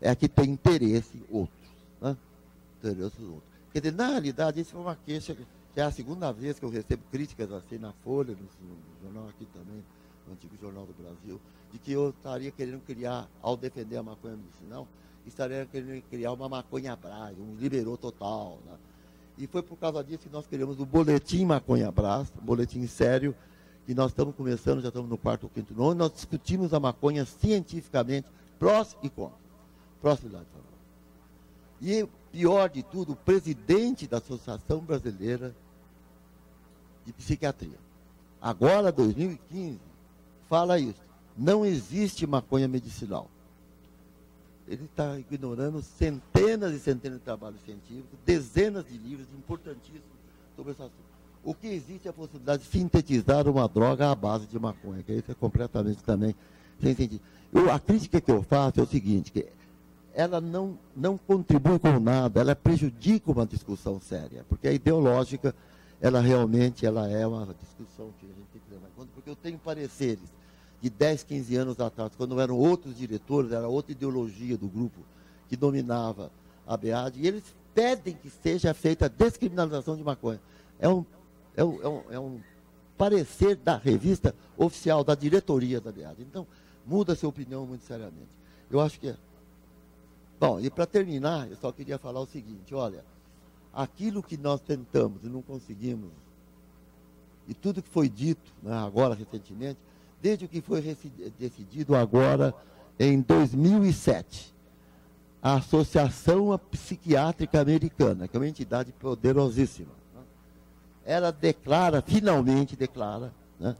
é que tem interesse outros. Né? Interesse outros. Quer dizer, na realidade, isso é uma queixa que é a segunda vez que eu recebo críticas assim na Folha, no, no jornal aqui também, no antigo Jornal do Brasil, de que eu estaria querendo criar, ao defender a maconha medicinal, estaria querendo criar uma maconha brás, um liberou total. Né? E foi por causa disso que nós criamos o Boletim Maconha Brás, um boletim sério, que nós estamos começando, já estamos no quarto ou quinto nono, nós discutimos a maconha cientificamente, prós e contras. Próximo. E pior de tudo, o presidente da Associação Brasileira de Psiquiatria. Agora, 2015, fala isso. Não existe maconha medicinal. Ele está ignorando centenas e centenas de trabalhos científicos, dezenas de livros importantíssimos sobre esse assunto. O que existe é a possibilidade de sintetizar uma droga à base de maconha, que isso é completamente também sem sentido. Eu, a crítica que eu faço é o seguinte, que ela não, não contribui com nada, ela prejudica uma discussão séria, porque a ideológica, ela realmente ela é uma discussão que a gente tem que levar em conta, porque eu tenho pareceres de 10, 15 anos atrás, quando eram outros diretores, era outra ideologia do grupo que dominava a BEAD, e eles pedem que seja feita a descriminalização de maconha. É um, é um, é um, é um parecer da revista oficial, da diretoria da BEAD. Então, muda sua opinião muito seriamente. Eu acho que é Bom, e para terminar, eu só queria falar o seguinte, olha, aquilo que nós tentamos e não conseguimos, e tudo que foi dito né, agora recentemente, desde o que foi decidido agora em 2007, a Associação Psiquiátrica Americana, que é uma entidade poderosíssima, né, ela declara, finalmente declara, né,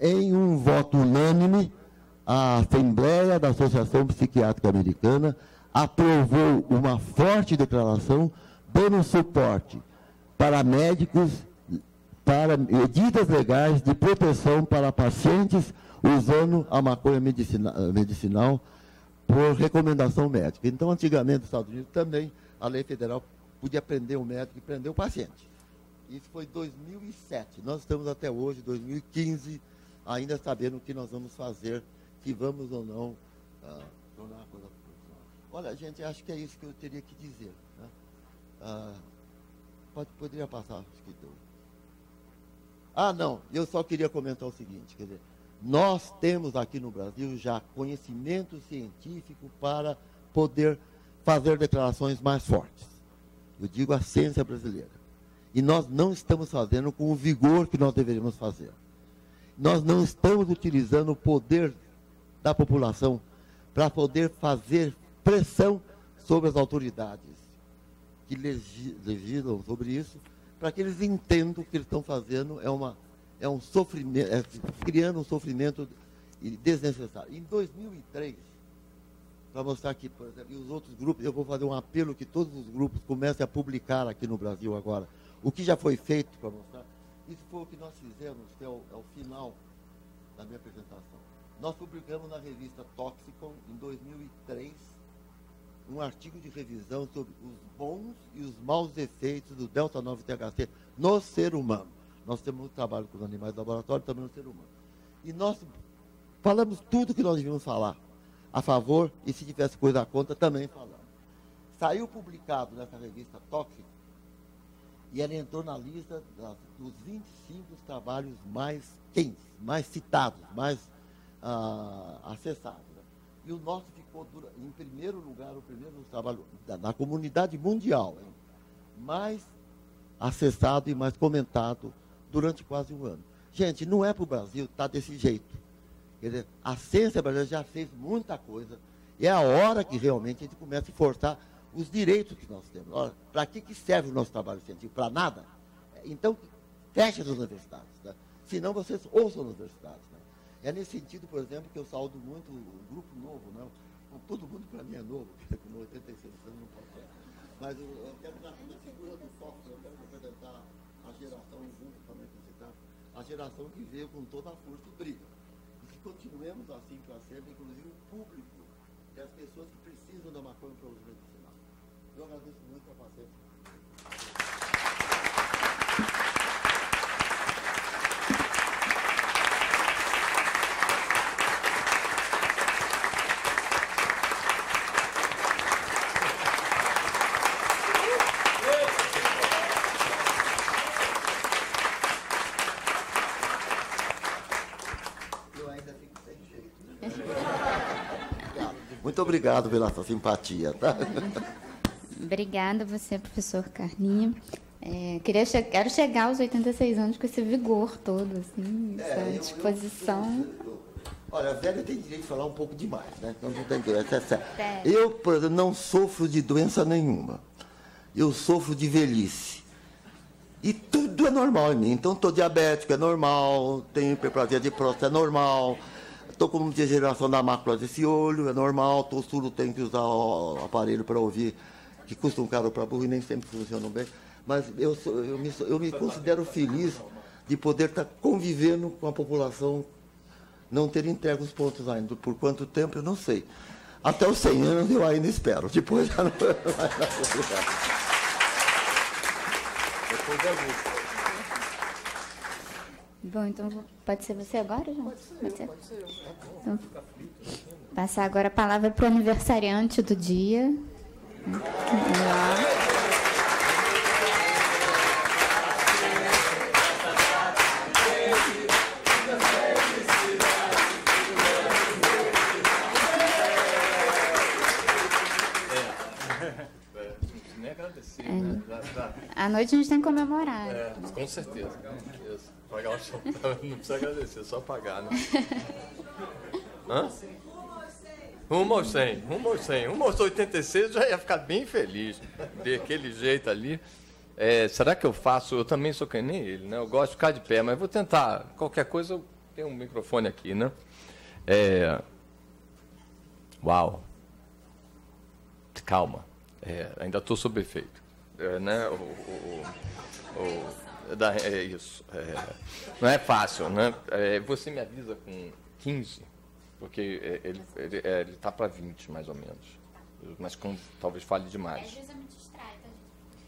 em um voto unânime, a Assembleia da Associação Psiquiátrica Americana aprovou uma forte declaração dando suporte para médicos, para medidas legais de proteção para pacientes usando a maconha medicina, medicinal por recomendação médica. Então, antigamente, nos Estados Unidos também, a lei federal podia prender o médico e prender o paciente. Isso foi 2007. Nós estamos até hoje, 2015, ainda sabendo o que nós vamos fazer, se vamos ou não uh, tornar a coisa Olha, gente, acho que é isso que eu teria que dizer. Né? Ah, pode, poderia passar, escritor. Ah, não, eu só queria comentar o seguinte, quer dizer, nós temos aqui no Brasil já conhecimento científico para poder fazer declarações mais fortes. Eu digo a ciência brasileira. E nós não estamos fazendo com o vigor que nós deveríamos fazer. Nós não estamos utilizando o poder da população para poder fazer pressão sobre as autoridades que legislam sobre isso, para que eles entendam o que eles estão fazendo é, uma, é um sofrimento, é, criando um sofrimento desnecessário. Em 2003, para mostrar aqui, por exemplo, e os outros grupos, eu vou fazer um apelo que todos os grupos comecem a publicar aqui no Brasil agora. O que já foi feito para mostrar. Isso foi o que nós fizemos, que é o, é o final da minha apresentação. Nós publicamos na revista Toxicon em 2003 um artigo de revisão sobre os bons e os maus efeitos do delta 9 THC no ser humano. Nós temos muito trabalho com os animais do laboratório, também no ser humano. E nós falamos tudo que nós devíamos falar a favor, e se tivesse coisa contra, também falamos. Saiu publicado nessa revista Tóxico, e ela entrou na lista dos 25 trabalhos mais quentes, mais citados, mais ah, acessados. E o nosso ficou, em primeiro lugar, o primeiro trabalho na comunidade mundial, hein? mais acessado e mais comentado durante quase um ano. Gente, não é para o Brasil estar tá desse jeito. Quer dizer, a ciência brasileira já fez muita coisa. E é a hora que realmente a gente começa a forçar os direitos que nós temos. Para que, que serve o nosso trabalho científico? Para nada? Então, feche as universidades. Né? Senão vocês ouçam as universidades. É nesse sentido, por exemplo, que eu saúdo muito o grupo novo. Né? Todo mundo para mim é novo, com 86 anos não pode ser. Mas eu, eu quero, na, na figura do software, eu quero representar a geração junto também com esse a geração que veio com toda a força e briga. E que continuemos assim para sempre, inclusive o público e as pessoas que precisam da maconha para uso medicinal. Eu agradeço muito a paciência. Muito obrigado pela sua simpatia, tá? Obrigada a você, professor Carlinho. É, queria che quero chegar aos 86 anos com esse vigor todo, assim, é, essa disposição. Eu, eu, olha, a velha tem direito de falar um pouco demais, né? Não, não tem direito, é É. Eu, por exemplo, não sofro de doença nenhuma. Eu sofro de velhice. E tudo é normal em mim. Então, estou diabético, é normal. Tenho hiperplasia de próstata, é normal Estou com degeneração da mácula desse olho, é normal. Estou surdo, tenho que usar o aparelho para ouvir, que custa um caro para burro e nem sempre funciona bem. Mas eu, sou, eu, me, eu me considero feliz de poder estar tá convivendo com a população, não ter entregue os pontos ainda. Por quanto tempo, eu não sei. Até os 100 anos eu ainda espero. Depois já não vai dar Depois é Bom, então pode ser você agora, João? Pode ser, pode ser. Pode ser. Então, passar agora a palavra para o aniversariante do dia. Vamos lá. À noite a gente tem que comemorar. É, com certeza. Pagar o show. Não precisa agradecer, é só pagar, né? Hã? Rumo aos 100, rumo aos 100. Rumo aos 86 eu já ia ficar bem feliz. Daquele jeito ali. É, será que eu faço? Eu também sou que nem ele, né? Eu gosto de ficar de pé, mas vou tentar. Qualquer coisa, eu tenho um microfone aqui, né? É... Uau. Calma. É, ainda estou sob efeito é, né? O, o, o, da, é isso. É, não é fácil, né? É, você me avisa com 15, porque é, ele ele é, ele está para 20 mais ou menos, mas com, talvez fale demais. Às vezes eu me distrai,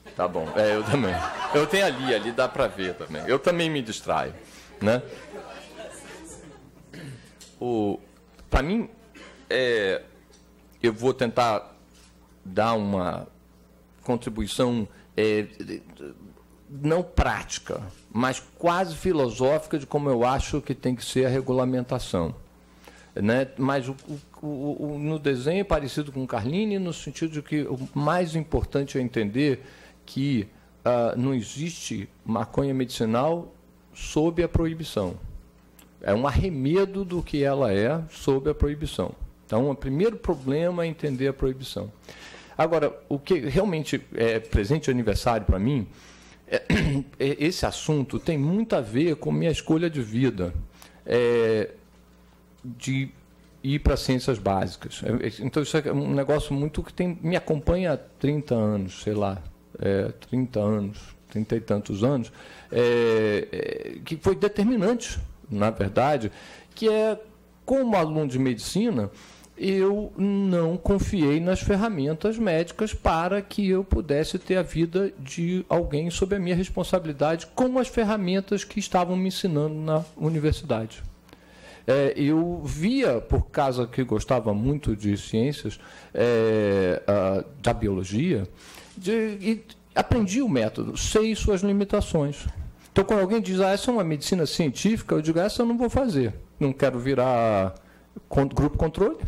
tá? Tá bom, é, eu também. Eu tenho ali, ali dá para ver também. Eu também me distraio, né? O, para mim, é, eu vou tentar dar uma contribuição é, não prática, mas quase filosófica de como eu acho que tem que ser a regulamentação. Né? Mas o, o, o, no desenho é parecido com o Carline, no sentido de que o mais importante é entender que uh, não existe maconha medicinal sob a proibição. É um arremedo do que ela é sob a proibição. Então, o primeiro problema é entender a proibição. Agora, o que realmente é presente de aniversário para mim, esse assunto tem muito a ver com minha escolha de vida, é, de ir para ciências básicas. É, é, então, isso é um negócio muito que tem, me acompanha há 30 anos, sei lá, é, 30 anos, 30 e tantos anos, é, é, que foi determinante, na verdade, que é, como aluno de medicina, eu não confiei nas ferramentas médicas para que eu pudesse ter a vida de alguém sob a minha responsabilidade, com as ferramentas que estavam me ensinando na universidade. É, eu via, por causa que gostava muito de ciências, é, a, da biologia, de, e aprendi o método, sei suas limitações. Então, quando alguém diz, ah, essa é uma medicina científica, eu digo, essa eu não vou fazer. Não quero virar grupo controle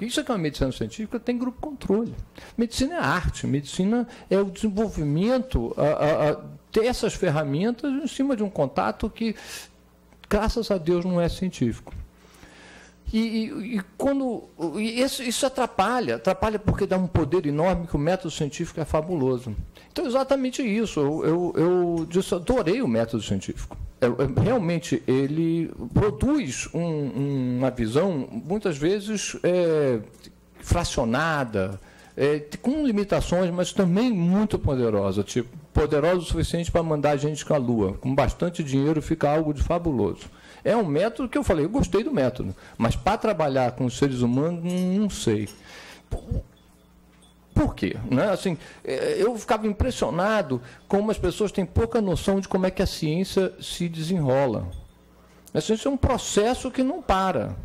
Isso é que é uma medicina científica, tem grupo controle. Medicina é arte, medicina é o desenvolvimento, a, a, a ter essas ferramentas em cima de um contato que, graças a Deus, não é científico. E, e, e quando e isso, isso, atrapalha, atrapalha porque dá um poder enorme que o método científico é fabuloso. Então, exatamente isso. Eu, eu, eu adorei o método científico. Eu, realmente, ele produz um, uma visão, muitas vezes, é, fracionada, é, com limitações, mas também muito poderosa. Tipo, poderosa o suficiente para mandar a gente com a Lua. Com bastante dinheiro fica algo de fabuloso. É um método que eu falei, eu gostei do método, mas para trabalhar com os seres humanos, não sei. Por quê? Né? Assim, é, eu ficava impressionado como as pessoas têm pouca noção de como é que a ciência se desenrola. A ciência é um processo que não para.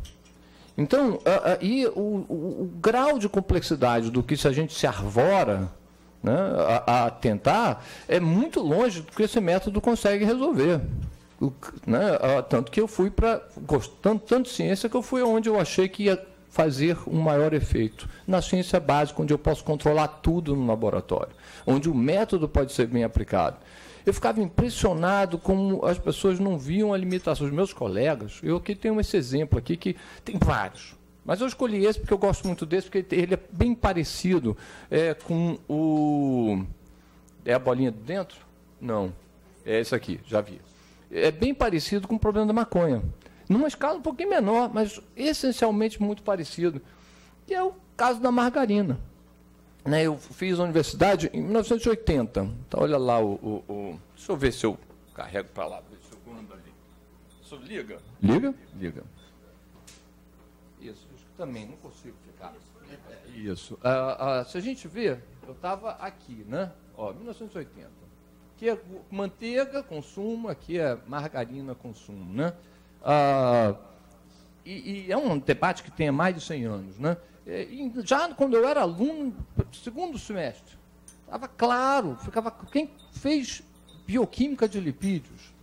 Então, aí o, o, o, grau de complexidade do que se a gente se arvora né, a, a tentar é muito longe do que esse método consegue resolver né, tanto que eu fui para. Tanto, tanto ciência que eu fui onde eu achei que ia fazer um maior efeito. Na ciência básica, onde eu posso controlar tudo no laboratório, onde o método pode ser bem aplicado. Eu ficava impressionado como as pessoas não viam a limitação. Os meus colegas, eu aqui tenho esse exemplo aqui, que tem vários. Mas eu escolhi esse porque eu gosto muito desse, porque ele é bem parecido é, com o. É a bolinha de dentro? Não. É esse aqui, já vi é bem parecido com o problema da maconha. Numa escala um pouquinho menor, mas essencialmente muito parecido. Que é o caso da margarina. Né, eu fiz a universidade em 1980. Então, olha lá o, o, o Deixa eu ver se eu carrego para lá. Ver se eu ando ali. Isso liga? Liga? Liga. Isso, isso também não consigo ficar. Isso. Ah, ah, se a gente vê, eu estava aqui, né? Ó, 1980 aqui é manteiga, consumo, aqui é margarina, consumo. Né? Ah, e, e, é um debate que tem mais de 100 anos. Né? E, já quando eu era aluno, segundo semestre, estava claro, ficava, quem fez bioquímica de lipídios,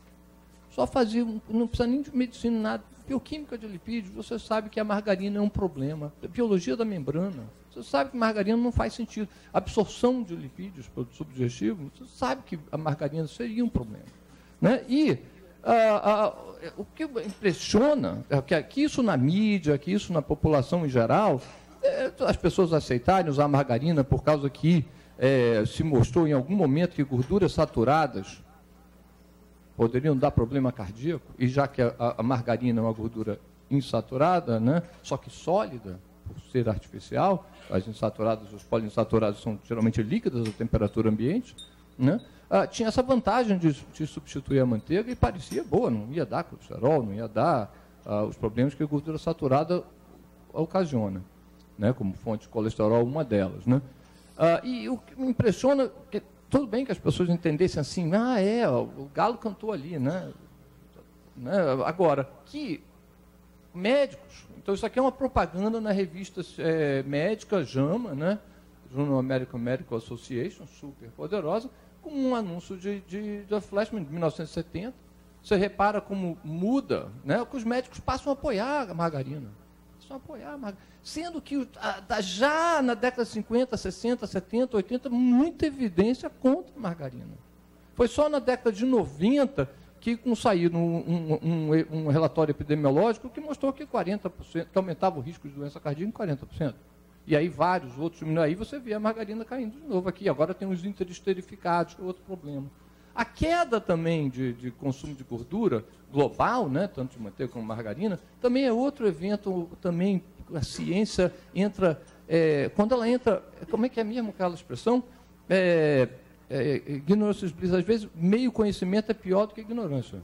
só fazia, não precisa nem de medicina, nada, bioquímica de lipídios, você sabe que a margarina é um problema. Biologia da membrana, você sabe que margarina não faz sentido. Absorção de lipídios pelo subdigestivo, você sabe que a margarina seria um problema. Né? E ah, ah, o que impressiona é que, que isso na mídia, que isso na população em geral, é, as pessoas aceitarem usar margarina por causa que é, se mostrou em algum momento que gorduras saturadas poderiam dar problema cardíaco, e já que a, a margarina é uma gordura insaturada, né, só que sólida, por ser artificial, as insaturadas, os poliinsaturados são geralmente líquidas à temperatura ambiente, né? Ah, tinha essa vantagem de, de, substituir a manteiga e parecia boa, não ia dar colesterol, não ia dar ah, os problemas que a gordura saturada ocasiona, né? como fonte de colesterol, uma delas. Né? Ah, e o que me impressiona, que, tudo bem que as pessoas entendessem assim, ah, é, o galo cantou ali, né? né? Agora, que médicos então, isso aqui é uma propaganda na revista é, médica JAMA, né? Journal American Medical Association, super poderosa, com um anúncio de, de, de Flashman de 1970. Você repara como muda, né? que os médicos passam a apoiar a margarina. Passam a apoiar a margarina. Sendo que a, já na década de 50, 60, 70, 80, muita evidência contra a margarina. Foi só na década de 90 que um, um, um, um, relatório epidemiológico que mostrou que 40%, que aumentava o risco de doença cardíaca em 40%. E aí vários outros, aí você vê a margarina caindo de novo aqui. Agora tem os interesterificados, que é outro problema. A queda também de, de, consumo de gordura global, né, tanto de manteiga como margarina, também é outro evento, também a ciência entra, é, quando ela entra, como é que é mesmo aquela expressão? É, é, ignorância explícita, às vezes, meio conhecimento é pior do que ignorância.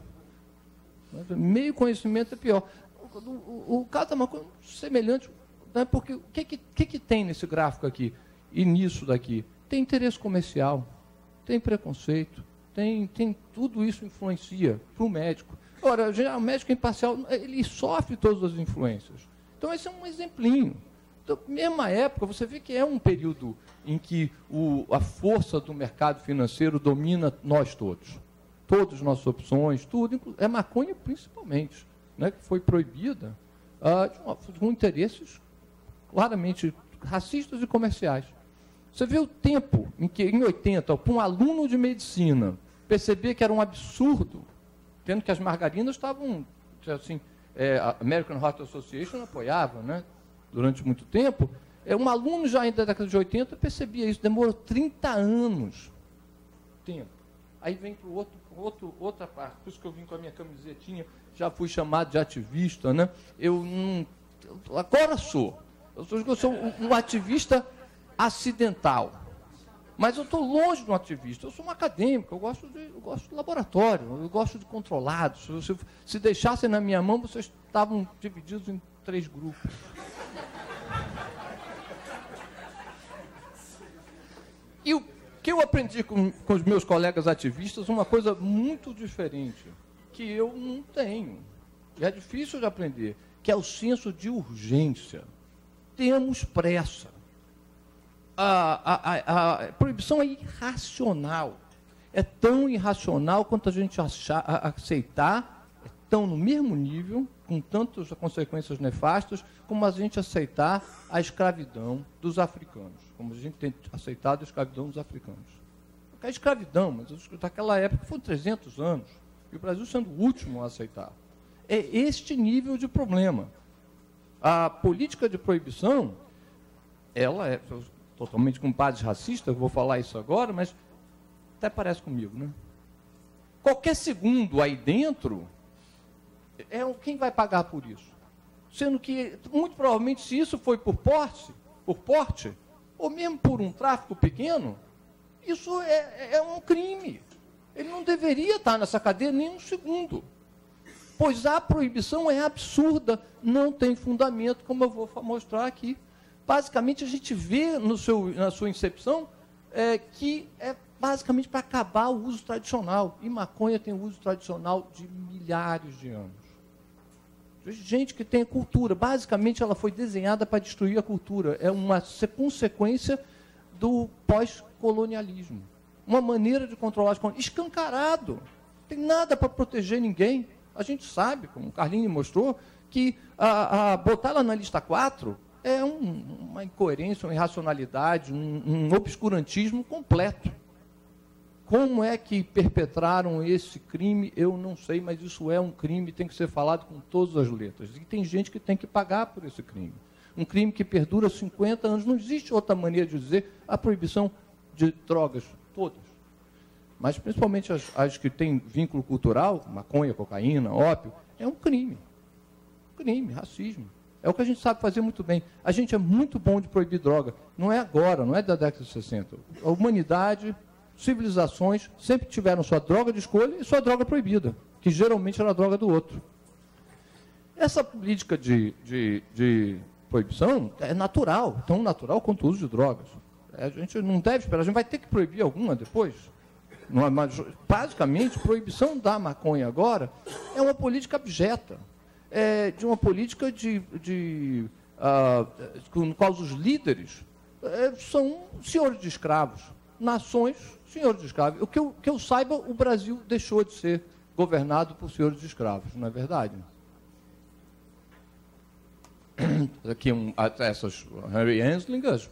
Meio conhecimento é pior. O, o, o caso é uma coisa semelhante, né, porque o que, que, que tem nesse gráfico aqui e nisso daqui? Tem interesse comercial, tem preconceito, tem, tem tudo isso influencia para o médico. Ora, o médico imparcial, ele sofre todas as influências. Então, esse é um exemplinho. Então, mesma época, você vê que é um período em que o, a força do mercado financeiro domina nós todos. Todas as nossas opções, tudo, é maconha principalmente, né, que foi proibida ah, com interesses claramente racistas e comerciais. Você vê o tempo em que, em 80, para um aluno de medicina perceber que era um absurdo, tendo que as margarinas estavam, assim, é, a American Heart Association apoiava, né, durante muito tempo, é, um aluno já ainda da década de 80 percebia isso, demorou 30 anos. Tempo. Aí vem para outro, outro, outra parte, por isso que eu vim com a minha camisetinha, já fui chamado de ativista, né? Eu não, agora sou. Eu sou, eu sou um, ativista acidental. Mas eu estou longe de um ativista. Eu sou um acadêmico, eu gosto de, eu gosto de laboratório, eu gosto de controlados. Se, se deixassem na minha mão, vocês estavam divididos em três grupos. E o que eu aprendi com, com os meus colegas ativistas, uma coisa muito diferente, que eu não tenho. E é difícil de aprender, que é o senso de urgência. Temos pressa a, a, a, proibição é irracional. É tão irracional quanto a gente achar, aceitar, é tão no mesmo nível, com tantas consequências nefastas, como a gente aceitar a escravidão dos africanos, como a gente tem aceitado a escravidão dos africanos. A escravidão, mas naquela época foram 300 anos, e o Brasil sendo o último a aceitar. É este nível de problema. A política de proibição, ela é, totalmente com padres racistas, vou falar isso agora, mas até parece comigo, né? Qualquer segundo aí dentro, é quem vai pagar por isso? Sendo que, muito provavelmente, se isso foi por porte, por porte, ou mesmo por um tráfico pequeno, isso é, é um crime. Ele não deveria estar nessa cadeia nem um segundo. Pois a proibição é absurda, não tem fundamento, como eu vou mostrar aqui basicamente a gente vê no seu, na sua incepção é, que é basicamente para acabar o uso tradicional. E maconha tem uso tradicional de milhares de anos. Gente que tem cultura. Basicamente, ela foi desenhada para destruir a cultura. É uma consequência do pós-colonialismo. Uma maneira de controlar as colônias. Escancarado. Não tem nada para proteger ninguém. A gente sabe, como o Carlinhos mostrou, que a, a, botar na lista 4 é um, uma incoerência, uma irracionalidade, um, um obscurantismo completo. Como é que perpetraram esse crime? Eu não sei, mas isso é um crime, tem que ser falado com todas as letras. E tem gente que tem que pagar por esse crime. Um crime que perdura 50 anos. Não existe outra maneira de dizer a proibição de drogas, todas. Mas principalmente as, as que têm vínculo cultural, maconha, cocaína, ópio, é um crime. Crime, racismo. É o que a gente sabe fazer muito bem. A gente é muito bom de proibir droga. Não é agora, não é da década de 60. A humanidade, civilizações, sempre tiveram sua droga de escolha e sua droga proibida, que geralmente era a droga do outro. Essa política de, de, de proibição é natural, tão natural quanto o uso de drogas. A gente não deve esperar, a gente vai ter que proibir alguma depois. Basicamente, proibição da maconha agora é uma política abjeta é, de uma política de, de uh, com qual os líderes é, são senhores de escravos, nações senhores de escravos. O que eu, que eu saiba, o Brasil deixou de ser governado por senhores de escravos, não é verdade? Aqui um, essas Henry Anslinger,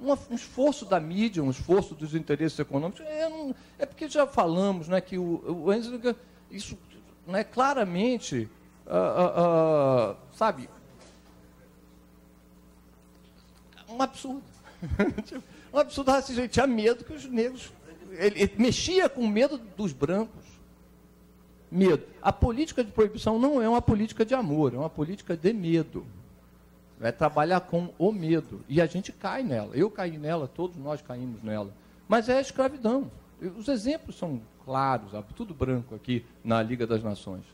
um, esforço da mídia, um esforço dos interesses econômicos, é, um, é porque já falamos né, que o, o Anslinger, isso né, claramente uh, uh, sabe, um absurdo. um absurdo racista. Ele tinha medo que os negros. Ele, ele, mexia com medo dos brancos. Medo. A política de proibição não é uma política de amor, é uma política de medo. É trabalhar com o medo. E a gente cai nela. Eu caí nela, todos nós caímos nela. Mas é a escravidão. Os exemplos são claros, tudo branco aqui na Liga das Nações.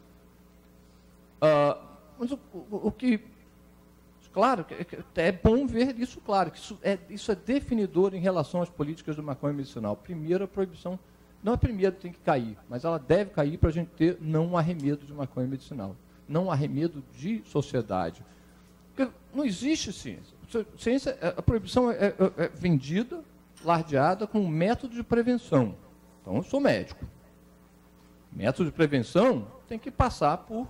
Uh, mas o, o, o, que. Claro, é bom ver isso claro, que isso é, isso é definidor em relação às políticas do maconha medicinal. Primeiro, a proibição. Não é primeiro tem que cair, mas ela deve cair para a gente ter não arremedo de maconha medicinal. Não arremedo de sociedade. Porque não existe ciência. ciência é, a proibição é, é, é vendida, lardeada, como método de prevenção. Então, eu sou médico. Método de prevenção tem que passar por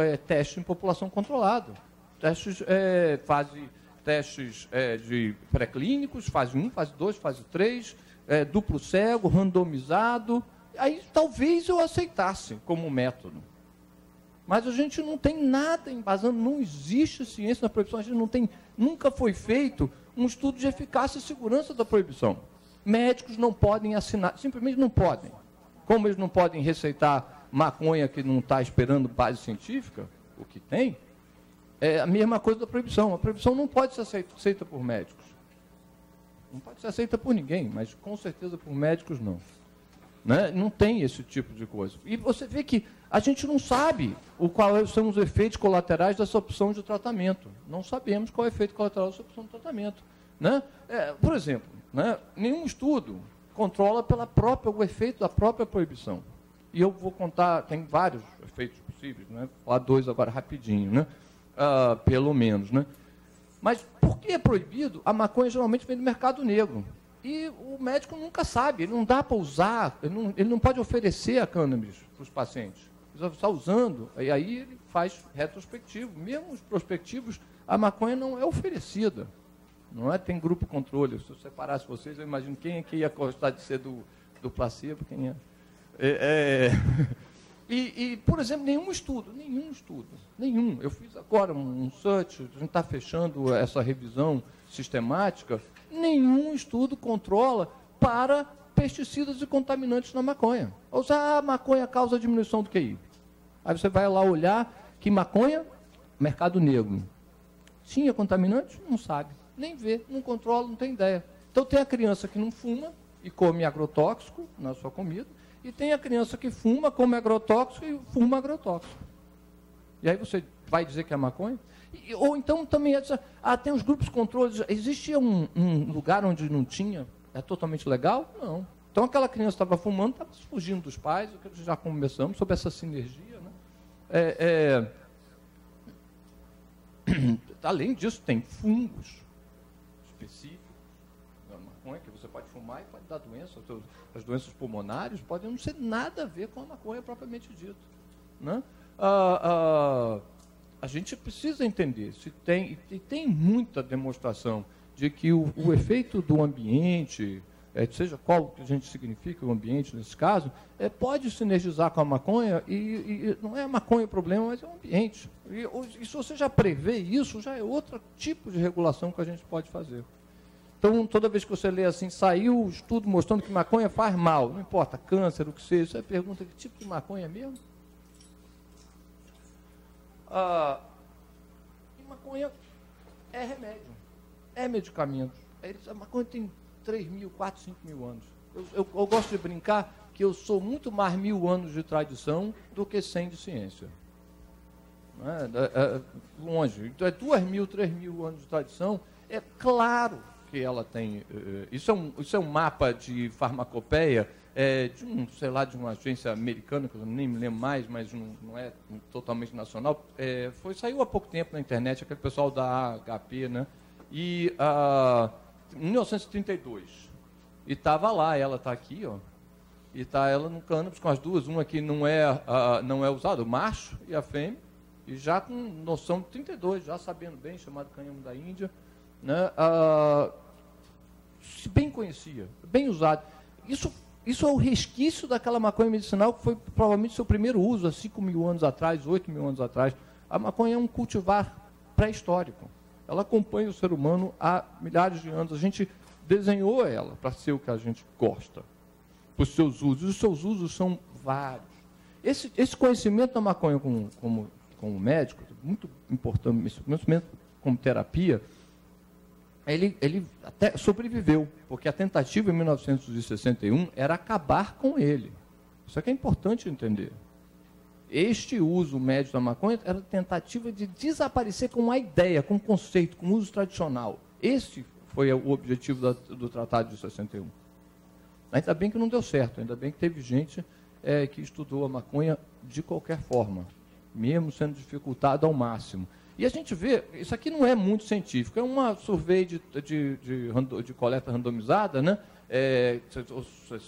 é, teste em população controlada. testes, é, fase, testes é, de pré-clínicos, fase 1, fase 2, fase 3, é, duplo cego, randomizado. Aí talvez eu aceitasse como método. Mas a gente não tem nada embasando, não existe ciência na proibição, a gente não tem, nunca foi feito um estudo de eficácia e segurança da proibição. Médicos não podem assinar, simplesmente não podem. Como eles não podem receitar maconha que não está esperando base científica, o que tem, é a mesma coisa da proibição. A proibição não pode ser aceita, aceita por médicos. Não pode ser aceita por ninguém, mas com certeza por médicos não. Né? Não tem esse tipo de coisa. E você vê que a gente não sabe o qual são os efeitos colaterais dessa opção de tratamento. Não sabemos qual é o efeito colateral dessa opção de tratamento. Né? É, por exemplo, né, nenhum estudo controla pela própria, o efeito da própria proibição. E eu vou contar, tem vários efeitos possíveis, né? vou falar dois agora rapidinho, né? Uh, pelo menos. Né? Mas por que é proibido? A maconha geralmente vem do mercado negro. E o médico nunca sabe, ele não dá para usar, ele não, ele não, pode oferecer a cannabis para os pacientes. Ele está usando, e aí ele faz retrospectivo. Mesmo os prospectivos, a maconha não é oferecida. Não é? Tem grupo controle. Se eu separasse vocês, eu imagino quem é que ia gostar de ser do, do placebo, quem é. É, é... E, e, por exemplo, nenhum estudo, nenhum estudo, nenhum. Eu fiz agora um search, a gente está fechando essa revisão sistemática nenhum estudo controla para pesticidas e contaminantes na maconha. Ou seja, a maconha causa diminuição do QI. Aí você vai lá olhar que maconha, mercado negro. Tinha contaminante? Não sabe. Nem vê, não controla, não tem ideia. Então tem a criança que não fuma e come agrotóxico na sua comida, e tem a criança que fuma, come agrotóxico e fuma agrotóxico. E aí você vai dizer que é maconha? Ou então também, ah, tem os grupos controles. Existia um, um lugar onde não tinha? É totalmente legal? Não. Então aquela criança estava fumando, estava fugindo dos pais, o que já começamos sobre essa sinergia. Né? É, é... Além disso, tem fungos específicos na maconha, que fumar e pode dar doença. As doenças pulmonares podem não ser nada a ver com a maconha propriamente dito. Né? Ah, ah, a gente precisa entender se tem e tem muita demonstração de que o, o efeito do ambiente, é, seja qual que a gente significa o ambiente nesse caso, é, pode sinergizar com a maconha e, e, não é a maconha o problema, mas é o ambiente. E, e, se você já prevê isso, já é outro tipo de regulação que a gente pode fazer. Então, toda vez que você lê assim, saiu o estudo mostrando que maconha faz mal, não importa, câncer, o que seja, você pergunta que tipo de maconha é mesmo? Ah, maconha é remédio, é medicamento. A maconha tem 3 mil, 4, 5 mil anos. Eu, eu, eu, gosto de brincar que eu sou muito mais mil anos de tradição do que 100 de ciência. É, é, é, longe. Então, é 2 mil, 3 mil anos de tradição. É claro que ela tem. Uh, isso, é um, isso é um mapa de farmacopeia é, de um, sei lá, de uma agência americana, que eu nem me lembro mais, mas não, não é totalmente nacional, é, foi, saiu há pouco tempo na internet, aquele pessoal da HP, né? E ah, em 1932. E estava lá, ela está aqui, ó. E está ela no cannabis com as duas, uma que não é, ah, não é usada, o macho e a fêmea, e já com noção de 32, já sabendo bem, chamado canhão da Índia, né? Ah, se bem conhecia, bem usado. Isso isso é o resquício daquela maconha medicinal que foi provavelmente seu primeiro uso há 5 mil anos atrás, 8 mil anos atrás. A maconha é um cultivar pré-histórico. Ela acompanha o ser humano há milhares de anos. A gente desenhou ela para ser o que a gente gosta, os seus usos. Os seus usos são vários. Esse, esse conhecimento da maconha como, como, como médico, muito importante, conhecimento como terapia, ele, ele até sobreviveu, porque a tentativa em 1961 era acabar com ele. Isso aqui é importante entender. Este uso médio da maconha era tentativa de desaparecer com a ideia, com o conceito, com o uso tradicional. Este foi o objetivo da, do Tratado de 61. Ainda bem que não deu certo, ainda bem que teve gente é, que estudou a maconha de qualquer forma, mesmo sendo dificultado ao máximo. E a gente vê, isso aqui não é muito científico, é uma survey de, de, de, de coleta randomizada, né? É,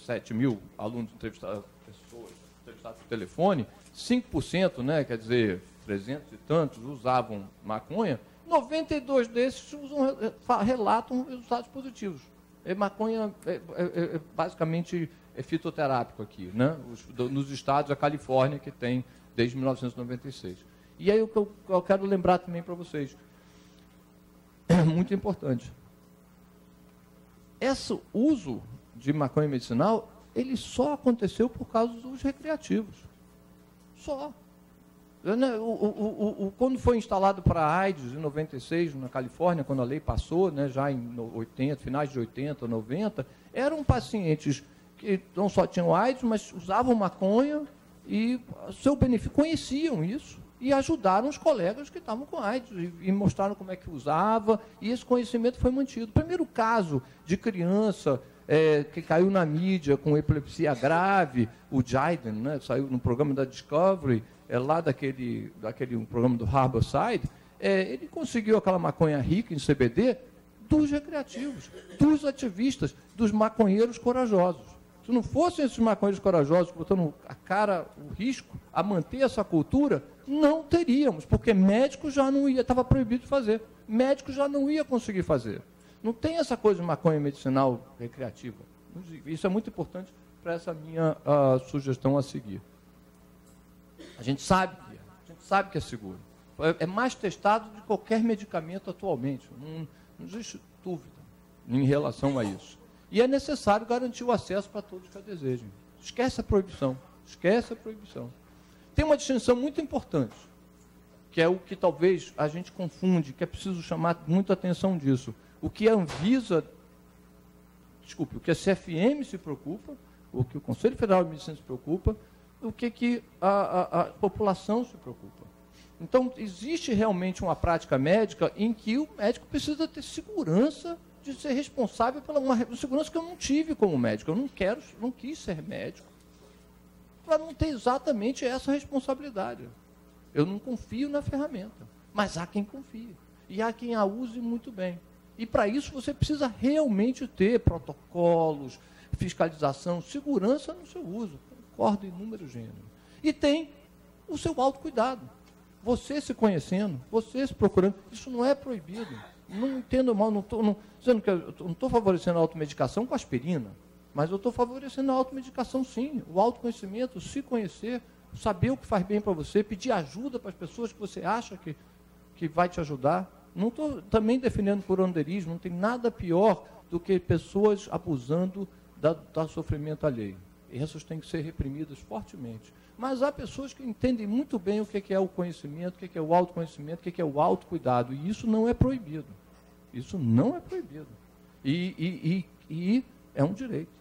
7 mil alunos entrevistados, pessoas entrevistados por telefone, 5%, né? Quer dizer, 300 e tantos usavam maconha, 92 desses usam, relatam resultados positivos. É maconha é, é, é, é basicamente é fitoterápico aqui, né? Os, do, nos estados da Califórnia, que tem desde 1996. E aí o que eu, eu quero lembrar também para vocês, é muito importante. Esse uso de maconha medicinal, ele só aconteceu por causa dos recreativos. Só. O, o, o, quando foi instalado para a AIDS em 96 na Califórnia, quando a lei passou, né, já em 80, finais de 80, 90, eram pacientes que não só tinham AIDS, mas usavam maconha e seu benefício conheciam isso e ajudaram os colegas que estavam com AIDS e, mostraram como é que usava e esse conhecimento foi mantido. O primeiro caso de criança é, que caiu na mídia com epilepsia grave, o Jaden, né, saiu no programa da Discovery, é, lá daquele, daquele um programa do Harborside, é, ele conseguiu aquela maconha rica em CBD dos recreativos, dos ativistas, dos maconheiros corajosos. Se não fossem esses maconheiros corajosos botando a cara, o risco a manter essa cultura, não teríamos, porque médico já não ia, estava proibido fazer. Médico já não ia conseguir fazer. Não tem essa coisa de maconha medicinal recreativa. Isso é muito importante para essa minha uh, sugestão a seguir. A gente sabe que é, a gente sabe que é seguro. É, é mais testado de qualquer medicamento atualmente. Não, não existe dúvida em relação a isso. E é necessário garantir o acesso para todos que a desejem. Esquece a proibição. Esquece a proibição. Tem uma distinção muito importante, que é o que talvez a gente confunde, que é preciso chamar muita atenção disso. O que a Anvisa, desculpe, o que a CFM se preocupa, o que o Conselho Federal de Medicina se preocupa, o que, que a, a, a população se preocupa. Então, existe realmente uma prática médica em que o médico precisa ter segurança de ser responsável pela uma segurança que eu não tive como médico. Eu não quero, não quis ser médico para não ter exatamente essa responsabilidade. Eu não confio na ferramenta, mas há quem confie e há quem a use muito bem. E para isso você precisa realmente ter protocolos, fiscalização, segurança no seu uso concordo em número gênero. E tem o seu autocuidado. Você se conhecendo, você se procurando. Isso não é proibido. Não entendo mal, não estou não, dizendo que eu não estou favorecendo a automedicação com aspirina, mas eu estou favorecendo a automedicação sim, o autoconhecimento, se conhecer, saber o que faz bem para você, pedir ajuda para as pessoas que você acha que, que vai te ajudar. Não estou também defendendo curanderismo, não tem nada pior do que pessoas abusando da, da sofrimento alheio essas têm que ser reprimidas fortemente. Mas há pessoas que entendem muito bem o que é o conhecimento, o que é o autoconhecimento, o que é o autocuidado. E isso não é proibido. Isso não é proibido. E, e, e, e é um direito.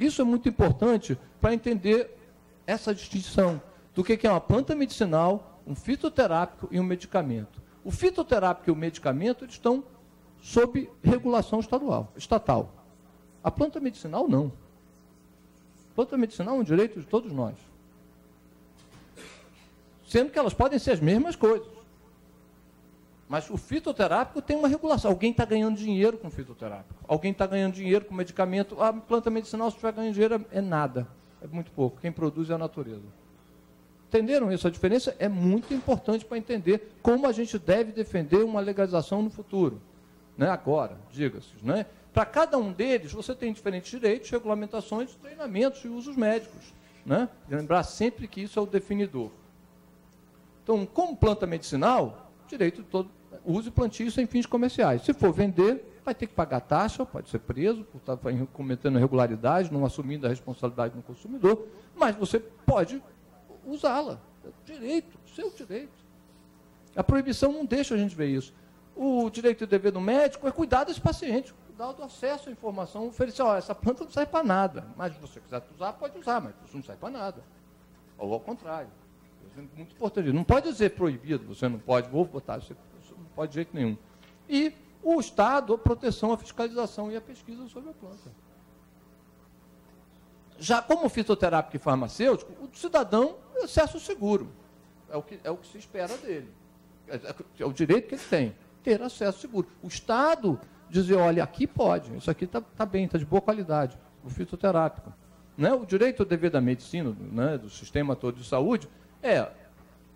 Isso é muito importante para entender essa distinção do que é uma planta medicinal, um fitoterápico e um medicamento. O fitoterápico e o medicamento estão sob regulação estadual, estatal. A planta medicinal não. Planta medicinal é um direito de todos nós. Sendo que elas podem ser as mesmas coisas. Mas o fitoterápico tem uma regulação. Alguém está ganhando dinheiro com fitoterápico. Alguém está ganhando dinheiro com medicamento. A planta medicinal, se estiver ganhando dinheiro, é nada. É muito pouco. Quem produz é a natureza. Entenderam isso? A diferença é muito importante para entender como a gente deve defender uma legalização no futuro. Né? Agora, diga-se. Né? Para cada um deles, você tem diferentes direitos, regulamentações, treinamentos e usos médicos. Né? Lembrar sempre que isso é o definidor. Então, como planta medicinal, direito de todo uso e plantio sem fins comerciais. Se for vender, vai ter que pagar taxa, pode ser preso por estar cometendo irregularidade, não assumindo a responsabilidade do consumidor, mas você pode usá-la. Direito, seu direito. A proibição não deixa a gente ver isso. O direito e dever do médico é cuidar desse paciente, dar o acesso à informação, oferecer, ó, essa planta não serve para nada, mas se você quiser usar, pode usar, mas isso não serve para nada. Ou ao contrário. É muito importante. Não pode dizer proibido, você não pode, vou botar, você pode de jeito nenhum. E o Estado, a proteção, a fiscalização e a pesquisa sobre a planta. Já como fitoterápico e farmacêutico, o cidadão é acesso seguro. É o que, é o que se espera dele. É, é, é o direito que ele tem, ter acesso seguro. O Estado dizer, olha, aqui pode, isso aqui está tá bem, está de boa qualidade, o fitoterápico. Né? O direito ao dever da medicina, né, do sistema todo de saúde, é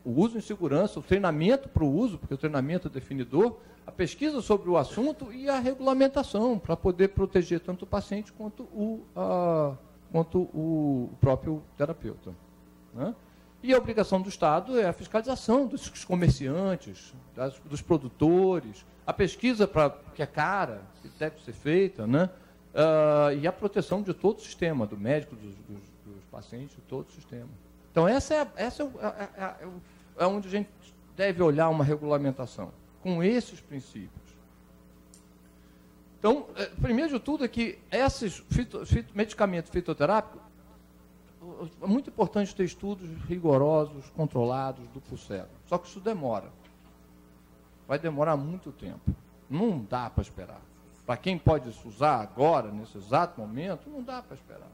o uso em segurança, o treinamento para o uso, porque o treinamento é definidor, a pesquisa sobre o assunto e a regulamentação, para poder proteger tanto o paciente quanto o, a, quanto o próprio terapeuta. Né? E a obrigação do Estado é a fiscalização dos comerciantes, das, dos produtores, a pesquisa pra, que é cara, que deve ser feita, né? Uh, e a proteção de todo o sistema, do médico, dos, dos, dos pacientes, de todo o sistema. Então, essa é, essa é, é, é, é onde a gente deve olhar uma regulamentação, com esses princípios. Então, é, primeiro de tudo é que esses fito, fito, medicamentos fitoterápicos, é muito importante ter estudos rigorosos, controlados, duplo cego. Só que isso demora. Vai demorar muito tempo. Não dá para esperar. Para quem pode usar agora, nesse exato momento, não dá para esperar.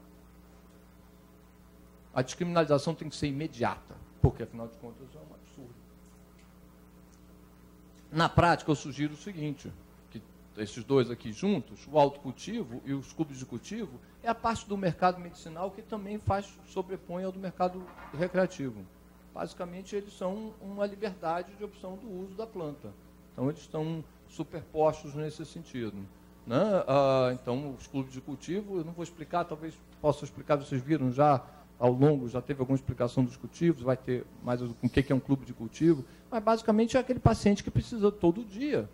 A descriminalização tem que ser imediata, porque afinal de contas é um absurdo. Na prática, eu sugiro o seguinte: que esses dois aqui juntos, o autocultivo e os clubes de cultivo, é a parte do mercado medicinal que também faz sobrepõe ao do mercado recreativo. Basicamente, eles são uma liberdade de opção do uso da planta. Então, eles estão superpostos nesse sentido. Né? Ah, então, os clubes de cultivo, eu não vou explicar, talvez possa explicar, vocês viram já ao longo, já teve alguma explicação dos cultivos, vai ter mais o que é um clube de cultivo, mas basicamente é aquele paciente que precisa todo dia.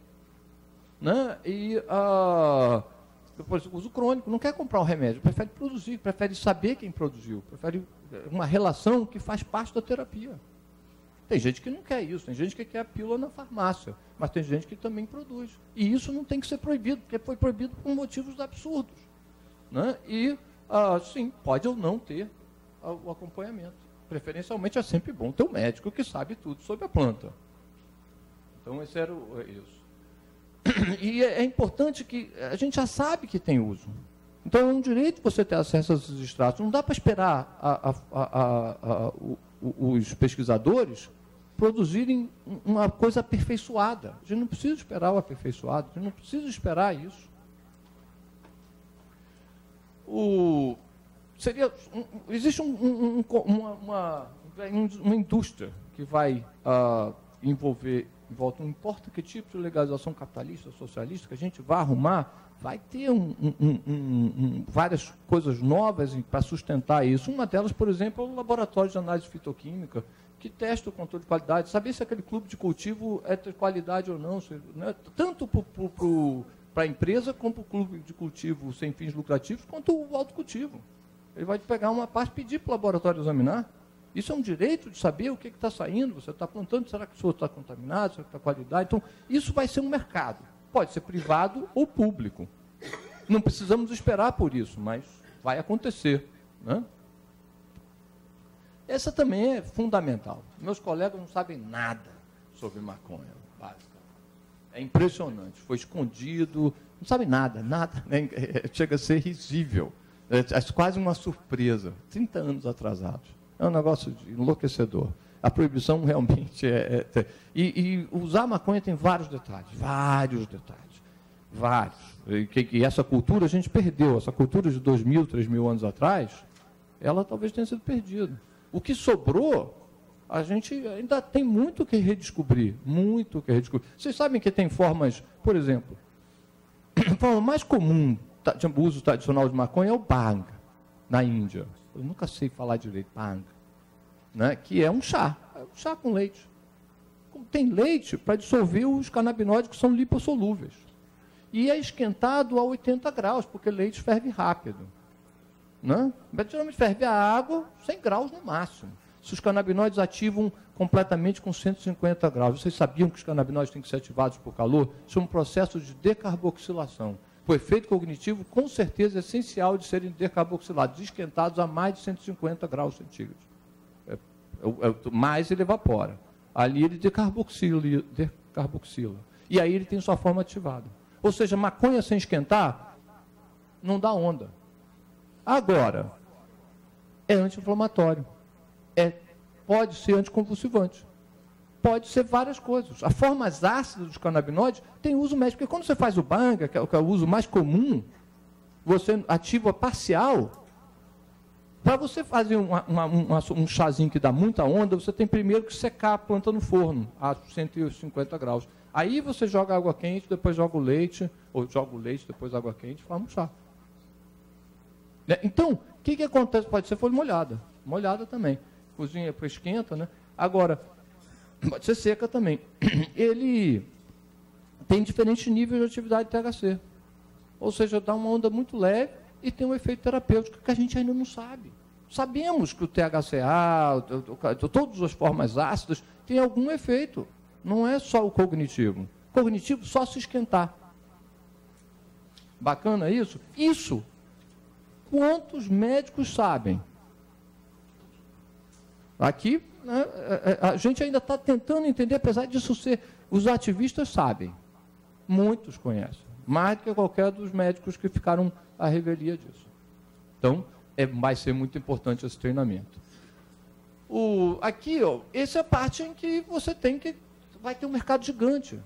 Né? E ah, por exemplo, uso crônico, não quer comprar um remédio, prefere produzir, prefere saber quem produziu, prefere uma relação que faz parte da terapia. Tem gente que não quer isso, tem gente que quer a pílula na farmácia, mas tem gente que também produz. E isso não tem que ser proibido, porque foi proibido por motivos absurdos. Né? E, ah, sim, pode ou não ter o acompanhamento. Preferencialmente é sempre bom ter um médico que sabe tudo sobre a planta. Então, esse era o, é isso. E é, é importante que a gente já sabe que tem uso. Então é um direito você ter acesso a esses extratos. Não dá para esperar a, a, a, os pesquisadores produzirem uma coisa aperfeiçoada. A gente não precisa esperar o aperfeiçoado, a gente não precisa esperar isso. O, seria, um, existe um, um, uma, uma, uma, indústria que vai uh, envolver em volta, não importa que tipo de legalização capitalista, socialista, que a gente vai arrumar, vai ter várias coisas novas para sustentar isso. Uma delas, por exemplo, é o laboratório de análise fitoquímica, que testa o controle de qualidade, saber se aquele clube de cultivo é de qualidade ou não, se, né, tanto para a empresa como para o clube de cultivo sem fins lucrativos, quanto o autocultivo. Ele vai pegar uma parte e pedir para o laboratório examinar. Isso é um direito de saber o que está saindo, você está plantando, será que o senhor está contaminado, será que está qualidade? Então, isso vai ser um mercado. Pode ser privado ou público. Não precisamos esperar por isso, mas vai acontecer. Né? Essa também é fundamental. Meus colegas não sabem nada sobre maconha, básica. É impressionante. Foi escondido, não sabem nada, nada. Né? Chega a ser risível. É, é quase uma surpresa. 30 anos atrasados. É um negócio enlouquecedor. A proibição realmente é. é, é e, e, usar maconha tem vários detalhes, vários detalhes, vários. E, que, e essa cultura a gente perdeu. Essa cultura de dois mil, três mil anos atrás, ela talvez tenha sido perdida. O que sobrou, a gente ainda tem muito que redescobrir, muito que redescobrir. Vocês sabem que tem formas, por exemplo, a forma mais comum uso tradicional de maconha é o bang, na Índia. Eu nunca sei falar direito, bang, né? que é um chá, é um chá com leite. Tem leite para dissolver os canabinoides que são lipossolúveis. E é esquentado a 80 graus, porque leite ferve rápido. Né? Mas geralmente ferve a água 100 graus no máximo. Se os canabinoides ativam completamente com 150 graus. Vocês sabiam que os canabinoides têm que ser ativados por calor? Isso é um processo de decarboxilação. O efeito cognitivo, com certeza, é essencial de serem decarboxilados, esquentados a mais de 150 graus centígrados. É, é, é, mais ele evapora. Ali ele decarboxila, decarboxila. E aí ele tem sua forma ativada. Ou seja, maconha sem esquentar, não dá onda. Agora, é anti-inflamatório. É, pode ser anticonvulsivante. Pode ser várias coisas. As formas ácidas dos canabinoides têm uso médico. Porque quando você faz o banga, é que é o uso mais comum, você ativa parcial, Para você fazer uma, uma, uma, um chazinho que dá muita onda, você tem primeiro que secar a planta no forno a 150 graus. Aí você joga água quente, depois joga o leite, ou joga o leite, depois água quente, faz um chá. Né? Então, o que, que acontece? Pode ser folha molhada. Molhada também. Cozinha, esquenta, né? Agora, pode ser seca também. Ele tem diferentes níveis de atividade THC. Ou seja, dá uma onda muito leve e tem um efeito terapêutico que a gente ainda não sabe. Sabemos que o THCA, todas as formas ácidas, têm algum efeito. Não é só o cognitivo. Cognitivo só se esquentar. Bacana isso? Isso. Quantos médicos sabem? Aqui, né, é, é, a gente ainda está tentando entender, apesar disso ser. Os ativistas sabem. Muitos conhecem. Mais do que qualquer dos médicos que ficaram à revelia disso. Então, é, vai ser muito importante esse treinamento. O, aqui, ó, essa é a parte em que você tem que. Vai ter um mercado gigante.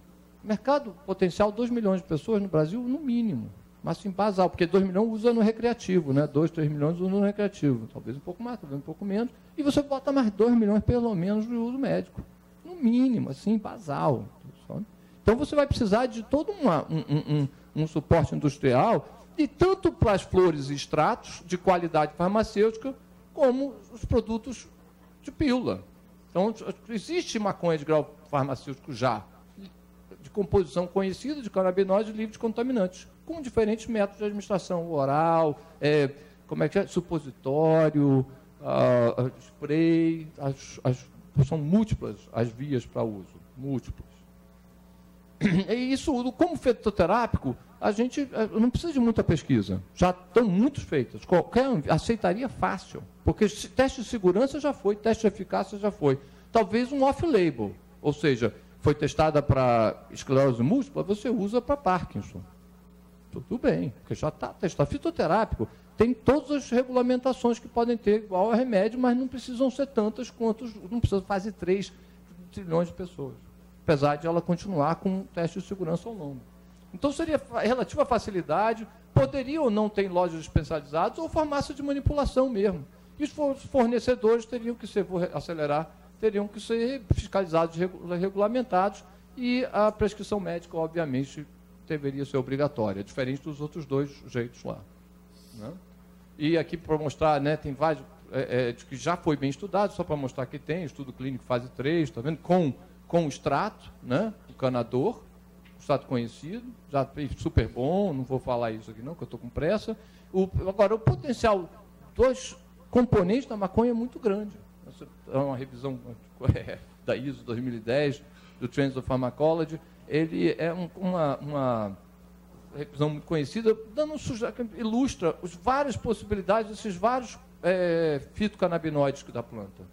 Mercado potencial 2 milhões de pessoas no Brasil, no mínimo. Mas sim basal, porque 2 milhões usa no recreativo, né? 2, 3 milhões usa no recreativo. Talvez um pouco mais, talvez um pouco menos. E você bota mais 2 milhões, pelo menos, no uso médico. No mínimo, assim, basal. Então você vai precisar de todo uma, um, um, um suporte industrial e tanto para as flores e extratos de qualidade farmacêutica, como os produtos de pílula. Então, existe maconha de grau farmacêutico já, de composição conhecida de canabinoides livre de contaminantes, com diferentes métodos de administração oral, é, como é que é? supositório, spray, as, as, são múltiplas as vias para uso, múltiplas. E isso, como fitoterápico, a gente não precisa de muita pesquisa. Já estão muitos feitos. Qualquer aceitaria fácil. Porque teste de segurança já foi, teste de eficácia já foi. Talvez um off-label. Ou seja, foi testada para esclerose múltipla, você usa para Parkinson. Tudo bem, porque já está testado. Fitoterápico tem todas as regulamentações que podem ter igual remédio, mas não precisam ser tantas quanto. Não precisa fazer 3 trilhões de pessoas. Apesar de ela continuar com teste de segurança ao longo. Então seria relativa facilidade, poderia ou não ter lojas especializadas ou farmácia de manipulação mesmo. E os fornecedores teriam que ser, vou acelerar, teriam que ser fiscalizados, regulamentados, e a prescrição médica, obviamente, deveria ser obrigatória, diferente dos outros dois jeitos lá. Né? E aqui para mostrar, né, tem vários é, é, que já foi bem estudado, só para mostrar que tem, estudo clínico fase 3, está vendo? Com, com extrato, né, o canador, estado conhecido, já super bom, não vou falar isso aqui não, que eu estou com pressa. O, agora, o potencial dos componentes da maconha é muito grande. Essa é uma revisão é, da ISO 2010, do Trends of Pharmacology. Ele é um, uma, uma muito conhecida, dando um, ilustra as várias possibilidades desses vários é, fitocannabinoides da planta.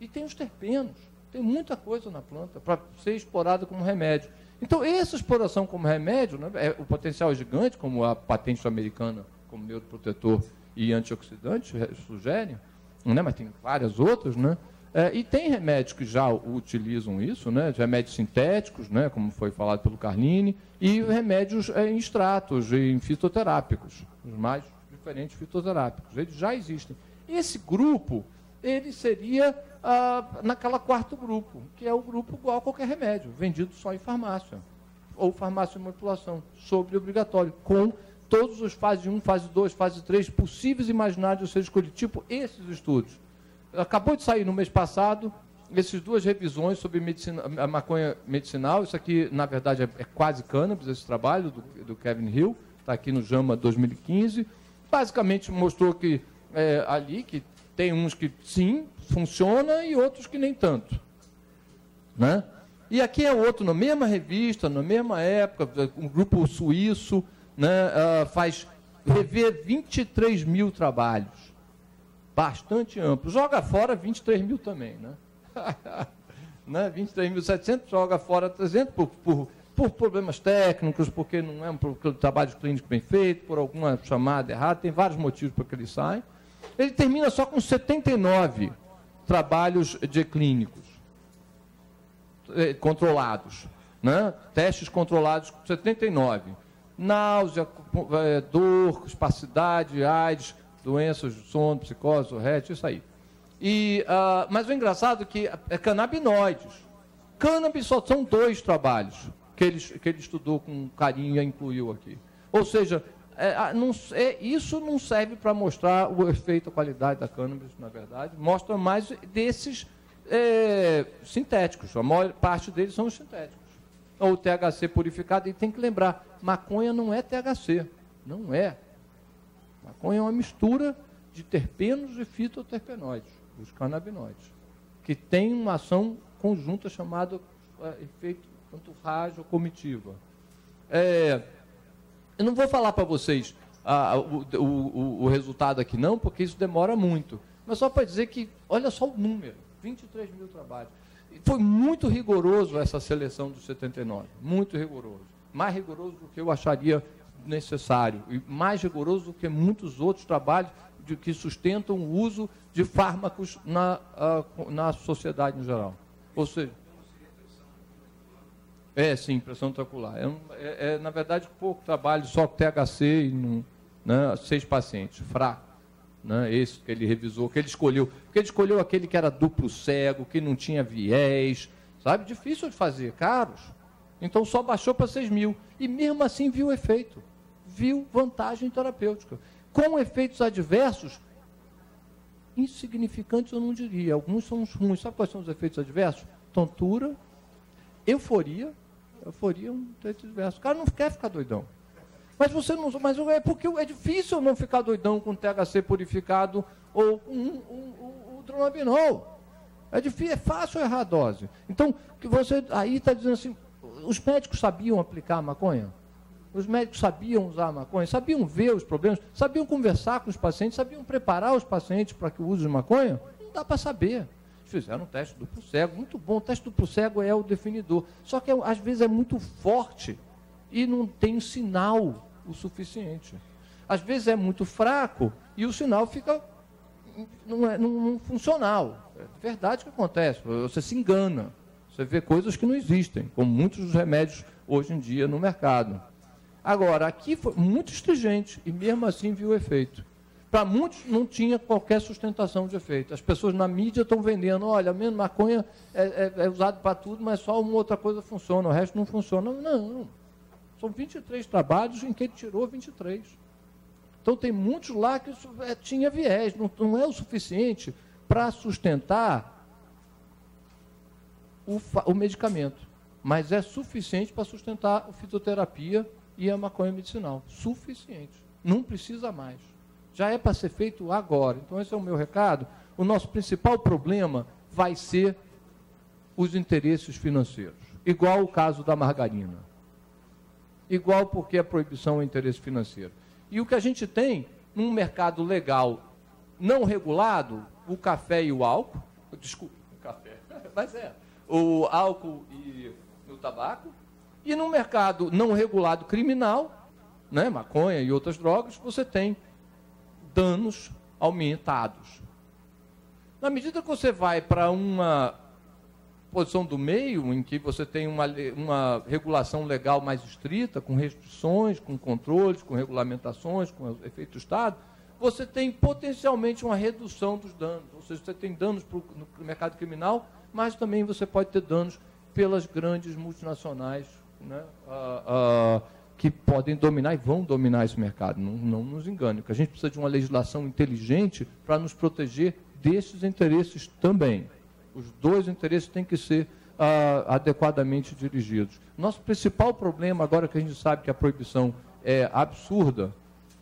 E tem os terpenos, tem muita coisa na planta para ser explorada como remédio. Então, essa exploração como remédio, né, é, o potencial é gigante, como a patente americana como neuroprotetor e antioxidante sugerem, né, mas tem várias outras, né? É, e tem remédios que já utilizam isso, né? remédios sintéticos, né? como foi falado pelo Carlini, e remédios é, em extratos, em fitoterápicos, os mais diferentes fitoterápicos. Eles já existem. Esse grupo, ele seria ah, naquela quarto grupo, que é o grupo igual a qualquer remédio, vendido só em farmácia, ou farmácia de manipulação, sobre obrigatório, com todos os fase 1, fase 2, fase 3 possíveis e imaginários de ser escolhido, tipo esses estudos. Acabou de sair no mês passado, essas duas revisões sobre medicina, a maconha medicinal, isso aqui, na verdade, é, é quase cannabis, esse trabalho do, do Kevin Hill, está aqui no JAMA 2015, basicamente mostrou que é, ali, que tem uns que sim, funciona e outros que nem tanto. Né? E aqui é outro, na mesma revista, na mesma época, um grupo suíço né, uh, faz rever 23 mil trabalhos. Bastante amplo. Joga fora 23 mil também. Né? né? 23.700 joga fora 300 por, por, por, problemas técnicos, porque não é um trabalho clínico bem feito, por alguma chamada errada, tem vários motivos para que ele saia. Ele termina só com 79 trabalhos de clínicos eh, controlados, né? testes controlados com 79. Náusea, eh, dor, espacidade, AIDS, doenças do sono, psicose, Tourette, isso aí. E, uh, mas o engraçado é que é canabinoides. Cannabis só são dois trabalhos que ele, que ele estudou com carinho e incluiu aqui. Ou seja, é, não, é, isso não serve para mostrar o efeito, a qualidade da cannabis, na verdade. Mostra mais desses é, sintéticos. A maior parte deles são os sintéticos. Ou THC purificado. E tem que lembrar, maconha não é THC. Não é. Maconha é uma mistura de terpenos e fitoterpenoides, os canabinoides, que tem uma ação conjunta chamada é, efeito ou comitiva. É, eu não vou falar para vocês ah, o, o, o, resultado aqui não, porque isso demora muito. Mas só para dizer que, olha só o número, 23 mil trabalhos. Foi muito rigoroso essa seleção dos 79, muito rigoroso. Mais rigoroso do que eu acharia necessário e mais rigoroso do que muitos outros trabalhos de, que sustentam o uso de fármacos na, uh, na sociedade em geral. Ou seja, é, sim, pressão intraocular. É, é, é, na verdade, pouco trabalho, só THC e né, seis pacientes, fraco. Né, esse que ele revisou, que ele escolheu. Porque ele escolheu aquele que era duplo cego, que não tinha viés, sabe? Difícil de fazer, caros. Então só baixou para 6 mil. E mesmo assim viu efeito. Viu vantagem terapêutica. Com efeitos adversos, insignificantes eu não diria. Alguns são ruins. Sabe quais são os efeitos adversos? Tontura, euforia, Euforia é um texto diverso. O cara não quer ficar doidão. Mas você não. Mas é porque é difícil não ficar doidão com THC purificado ou com um, um, um, dronabinol. É difícil, é fácil errar a dose. Então, que você aí está dizendo assim, os médicos sabiam aplicar a maconha? Os médicos sabiam usar a maconha, sabiam ver os problemas, sabiam conversar com os pacientes, sabiam preparar os pacientes para que o uso de maconha? Não dá para saber fizeram um teste duplo cego, muito bom. O teste duplo cego é o definidor. Só que às vezes é muito forte e não tem sinal o suficiente. Às vezes é muito fraco e o sinal fica não, é, não, não funcional. É verdade que acontece. Você se engana. Você vê coisas que não existem, como muitos dos remédios hoje em dia no mercado. Agora, aqui foi muito estringente e mesmo assim viu efeito. Para muitos não tinha qualquer sustentação de efeito. As pessoas na mídia estão vendendo, olha, mesmo maconha é, é, é usado para tudo, mas só uma outra coisa funciona, o resto não funciona. Não, não. São 23 trabalhos em que ele tirou 23. Então tem muitos lá que é, tinha viés, não, não é o suficiente para sustentar o, o medicamento, mas é suficiente para sustentar a fitoterapia e a maconha medicinal. Suficiente. Não precisa mais já é para ser feito agora. Então, esse é o meu recado. O nosso principal problema vai ser os interesses financeiros, igual o caso da margarina. Igual porque a proibição é interesse financeiro. E o que a gente tem num mercado legal não regulado, o café e o álcool, desculpe, o café, mas é, o álcool e o tabaco, e no mercado não regulado criminal, né, maconha e outras drogas, você tem danos aumentados. Na medida que você vai para uma posição do meio, em que você tem uma, uma regulação legal mais estrita, com restrições, com controles, com regulamentações, com efeito do Estado, você tem potencialmente uma redução dos danos. Ou seja, você tem danos pro, no mercado criminal, mas também você pode ter danos pelas grandes multinacionais né, uh, uh, que podem dominar e vão dominar esse mercado. Não, não nos engane, porque a gente precisa de uma legislação inteligente para nos proteger desses interesses também. Os dois interesses têm que ser ah, adequadamente dirigidos. Nosso principal problema, agora que a gente sabe que a proibição é absurda,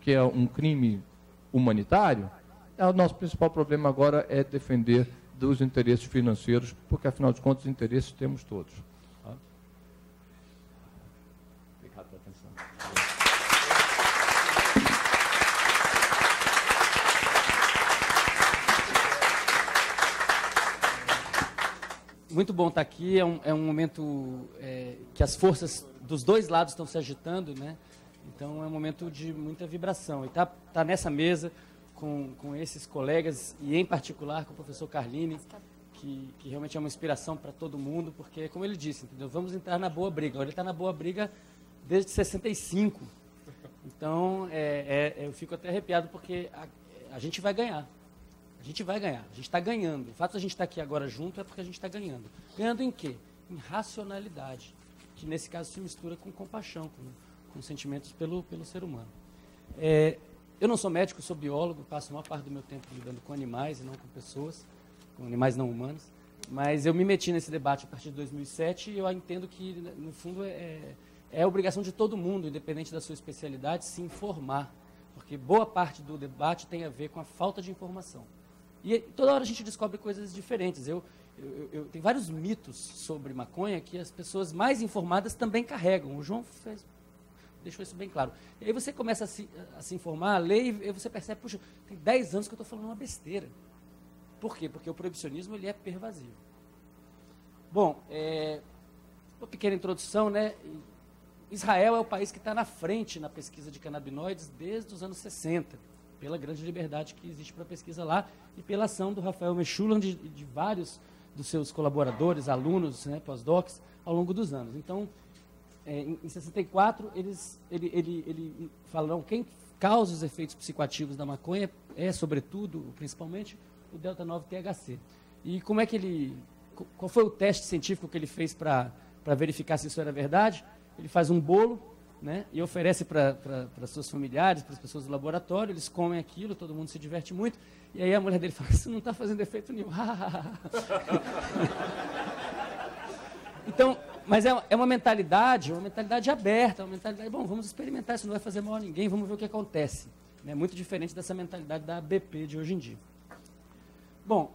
que é um crime humanitário, é, o nosso principal problema agora é defender dos interesses financeiros, porque afinal de contas, interesses temos todos. Muito bom estar aqui. É um, é um momento é, que as forças dos dois lados estão se agitando, né? Então é um momento de muita vibração. E tá, tá nessa mesa com, com esses colegas e em particular com o professor Carline, que, que realmente é uma inspiração para todo mundo, porque como ele disse, entendeu? Vamos entrar na boa briga. Ele está na boa briga desde 65. Então é, é, eu fico até arrepiado porque a, a gente vai ganhar. A gente vai ganhar. A gente está ganhando. O fato de a gente estar tá aqui agora junto é porque a gente está ganhando. Ganhando em quê? Em racionalidade, que nesse caso se mistura com compaixão, com, com sentimentos pelo, pelo ser humano. É, eu não sou médico, sou biólogo, passo a maior parte do meu tempo lidando com animais e não com pessoas, com animais não humanos. Mas eu me meti nesse debate a partir de 2007 e eu entendo que, no fundo, é, é obrigação de todo mundo, independente da sua especialidade, se informar. Porque boa parte do debate tem a ver com a falta de informação. E toda hora a gente descobre coisas diferentes. Eu, eu, eu, tem vários mitos sobre maconha que as pessoas mais informadas também carregam. O João fez, deixou isso bem claro. E aí você começa a se, a se informar, a ler, e você percebe, puxa, tem 10 anos que eu estou falando uma besteira. Por quê? Porque o proibicionismo ele é pervasivo. Bom, é, uma pequena introdução, né? Israel é o país que está na frente na pesquisa de canabinoides desde os anos 60, pela grande liberdade que existe para pesquisa lá e pela ação do Rafael Mechulan de, de vários dos seus colaboradores, alunos, né, pós-docs, ao longo dos anos. Então, é, em, em 64, eles, ele, ele, ele falaram quem causa os efeitos psicoativos da maconha é, sobretudo, principalmente, o delta-9-THC. E como é que ele... Qual foi o teste científico que ele fez para verificar se isso era verdade? Ele faz um bolo né, e oferece para seus familiares, para as pessoas do laboratório, eles comem aquilo, todo mundo se diverte muito. E aí a mulher dele fala, isso não está fazendo efeito nenhum. então, mas é, é, uma mentalidade, uma mentalidade aberta, uma mentalidade, bom, vamos experimentar, isso não vai fazer mal a ninguém, vamos ver o que acontece. É muito diferente dessa mentalidade da BP de hoje em dia. Bom,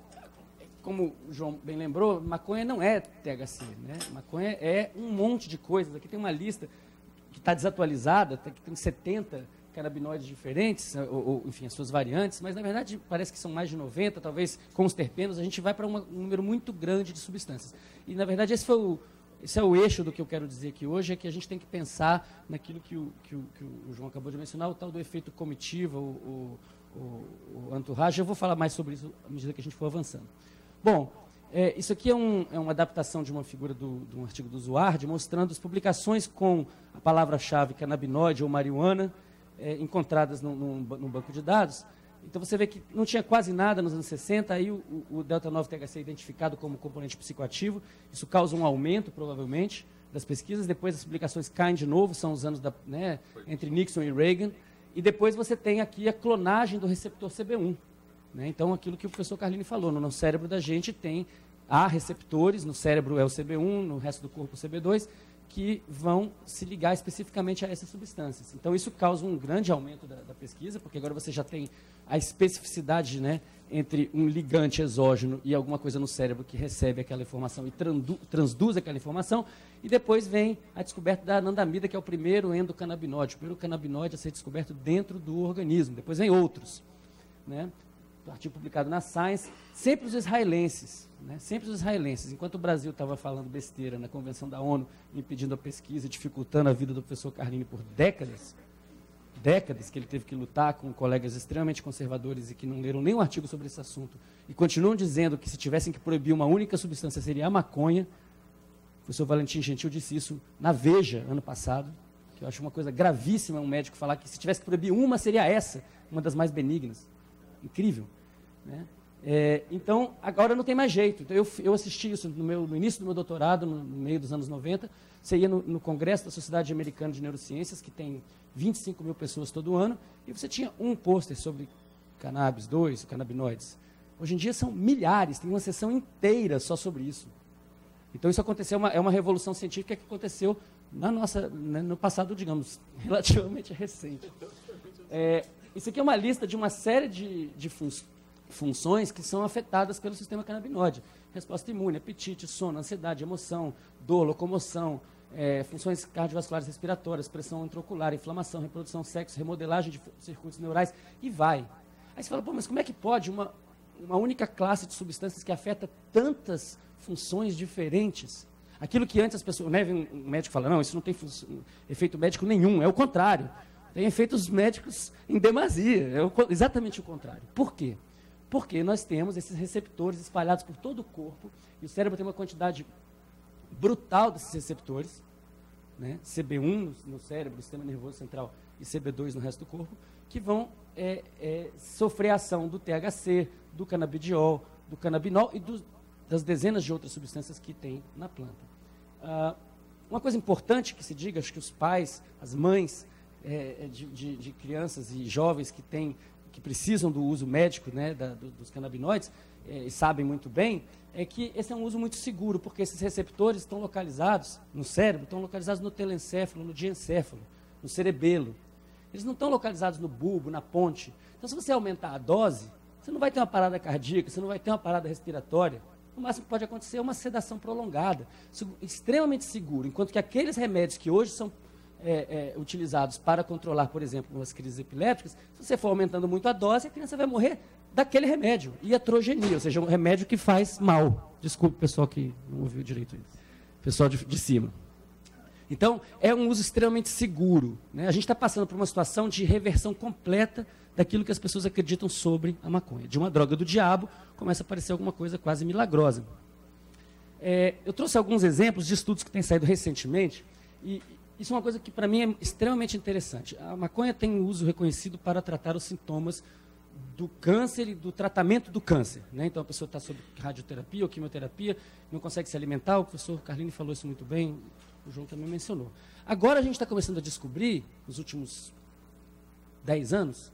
como o João bem lembrou, maconha não é THC, né? Maconha é um monte de coisas. Aqui tem uma lista está desatualizada, tem 70 canabinoides diferentes, ou, ou, enfim, as suas variantes, mas na verdade parece que são mais de 90, talvez com os terpenos, a gente vai para um número muito grande de substâncias. E na verdade esse foi o, esse é o eixo do que eu quero dizer aqui hoje, é que a gente tem que pensar naquilo que o, que o, que o João acabou de mencionar, o tal do efeito comitiva, o, o, o entourage. Eu vou falar mais sobre isso à medida que a gente for avançando. Bom, é, isso aqui é, um, é, uma adaptação de uma figura do, de um artigo do Zuard, mostrando as publicações com a palavra-chave canabinoide ou marihuana, é, encontradas num, banco de dados. Então você vê que não tinha quase nada nos anos 60, aí o, o delta-9-THC é identificado como componente psicoativo, isso causa um aumento, provavelmente, das pesquisas, depois as publicações caem de novo, são os anos da, né, entre Nixon e Reagan, e depois você tem aqui a clonagem do receptor CB1. Né? Então, aquilo que o professor Carlini falou, no cérebro da gente tem há receptores, no cérebro é o CB1, no resto do corpo o CB2, que vão se ligar especificamente a essas substâncias. Então, isso causa um grande aumento da, da pesquisa, porque agora você já tem a especificidade né, entre um ligante exógeno e alguma coisa no cérebro que recebe aquela informação e transduz aquela informação, e depois vem a descoberta da anandamida, que é o primeiro endocannabinoide, o primeiro canabinoide a ser descoberto dentro do organismo. Depois vem outros. Né? Artigo publicado na Science, sempre os israelenses, né? sempre os israelenses. Enquanto o Brasil estava falando besteira na Convenção da ONU, impedindo a pesquisa, dificultando a vida do professor Carlini por décadas, décadas que ele teve que lutar com colegas extremamente conservadores e que não leram nenhum artigo sobre esse assunto, e continuam dizendo que se tivessem que proibir uma única substância seria a maconha. O professor Valentim Gentil disse isso na Veja, ano passado, que eu acho uma coisa gravíssima um médico falar que se tivesse que proibir uma, seria essa, uma das mais benignas. Incrível. Né? É, então, agora não tem mais jeito. Então, eu, eu assisti isso no, meu, no início do meu doutorado, no, no, meio dos anos 90. Você ia no, no, Congresso da Sociedade Americana de Neurociências, que tem 25 mil pessoas todo ano, e você tinha um pôster sobre cannabis, dois, canabinoides. Hoje em dia são milhares, tem uma sessão inteira só sobre isso. Então, isso aconteceu, uma, é uma revolução científica que aconteceu na nossa, né, no passado, digamos, relativamente recente. É, isso aqui é uma lista de uma série de, de funções funções que são afetadas pelo sistema canabinoide. Resposta imune, apetite, sono, ansiedade, emoção, dor, locomoção, é, funções cardiovasculares respiratórias, pressão intraocular, inflamação, reprodução, sexo, remodelagem de circuitos neurais e vai. Aí você fala, pô, mas como é que pode uma, uma única classe de substâncias que afeta tantas funções diferentes? Aquilo que antes as pessoas. Né, um médico fala, não, isso não tem efeito médico nenhum, é o contrário. Tem efeitos médicos em demasia, é o, exatamente o contrário. Por quê? Porque nós temos esses receptores espalhados por todo o corpo, e o cérebro tem uma quantidade brutal desses receptores, né, CB1 no, no cérebro, sistema nervoso central, e CB2 no resto do corpo, que vão é, é, sofrer a ação do THC, do canabidiol, do canabinol e do, das dezenas de outras substâncias que tem na planta. Ah, uma coisa importante que se diga, acho que os pais, as mães é, é de, de, de, crianças e jovens que, têm, que precisam do uso médico né, da, do, dos canabinoides, é, e sabem muito bem, é que esse é um uso muito seguro, porque esses receptores estão localizados no cérebro, estão localizados no telencéfalo, no diencéfalo, no cerebelo. Eles não estão localizados no bulbo, na ponte. Então, se você aumentar a dose, você não vai ter uma parada cardíaca, você não vai ter uma parada respiratória. O máximo que pode acontecer é uma sedação prolongada, extremamente seguro. Enquanto que aqueles remédios que hoje são é, é, utilizados para controlar, por exemplo, as crises epilépticas, se você for aumentando muito a dose, a criança vai morrer daquele remédio, iatrogenia, ou seja, um remédio que faz mal. Desculpe, pessoal que não ouviu direito isso. Pessoal de, de cima. Então, é um uso extremamente seguro. Né? A gente está passando por uma situação de reversão completa daquilo que as pessoas acreditam sobre a maconha. De uma droga do diabo, começa a parecer alguma coisa quase milagrosa. É, eu trouxe alguns exemplos de estudos que têm saído recentemente, e isso é uma coisa que para mim é extremamente interessante. A maconha tem uso reconhecido para tratar os sintomas do câncer e do tratamento do câncer. Né? Então a pessoa está sob radioterapia ou quimioterapia, não consegue se alimentar, o professor Carlini falou isso muito bem, o João também mencionou. Agora a gente está começando a descobrir, nos últimos 10 anos,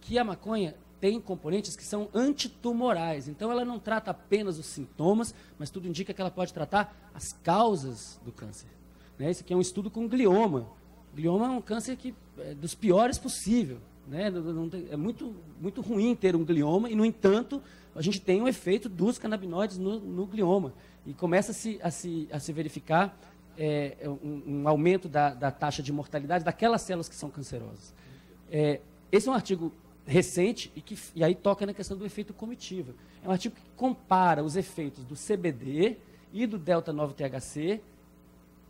que a maconha tem componentes que são antitumorais. Então, ela não trata apenas os sintomas, mas tudo indica que ela pode tratar as causas do câncer. Né? Esse aqui é um estudo com glioma. Glioma é um câncer que é dos piores possível. Né? É muito, muito ruim ter um glioma, e, no entanto, a gente tem um efeito dos canabinoides no, no glioma. E começa a se, a se, a se verificar é, um, um, aumento da, da, taxa de mortalidade daquelas células que são cancerosas. É, esse é um artigo recente e, que, e aí toca na questão do efeito comitiva. É um artigo que compara os efeitos do CBD e do delta-9-THC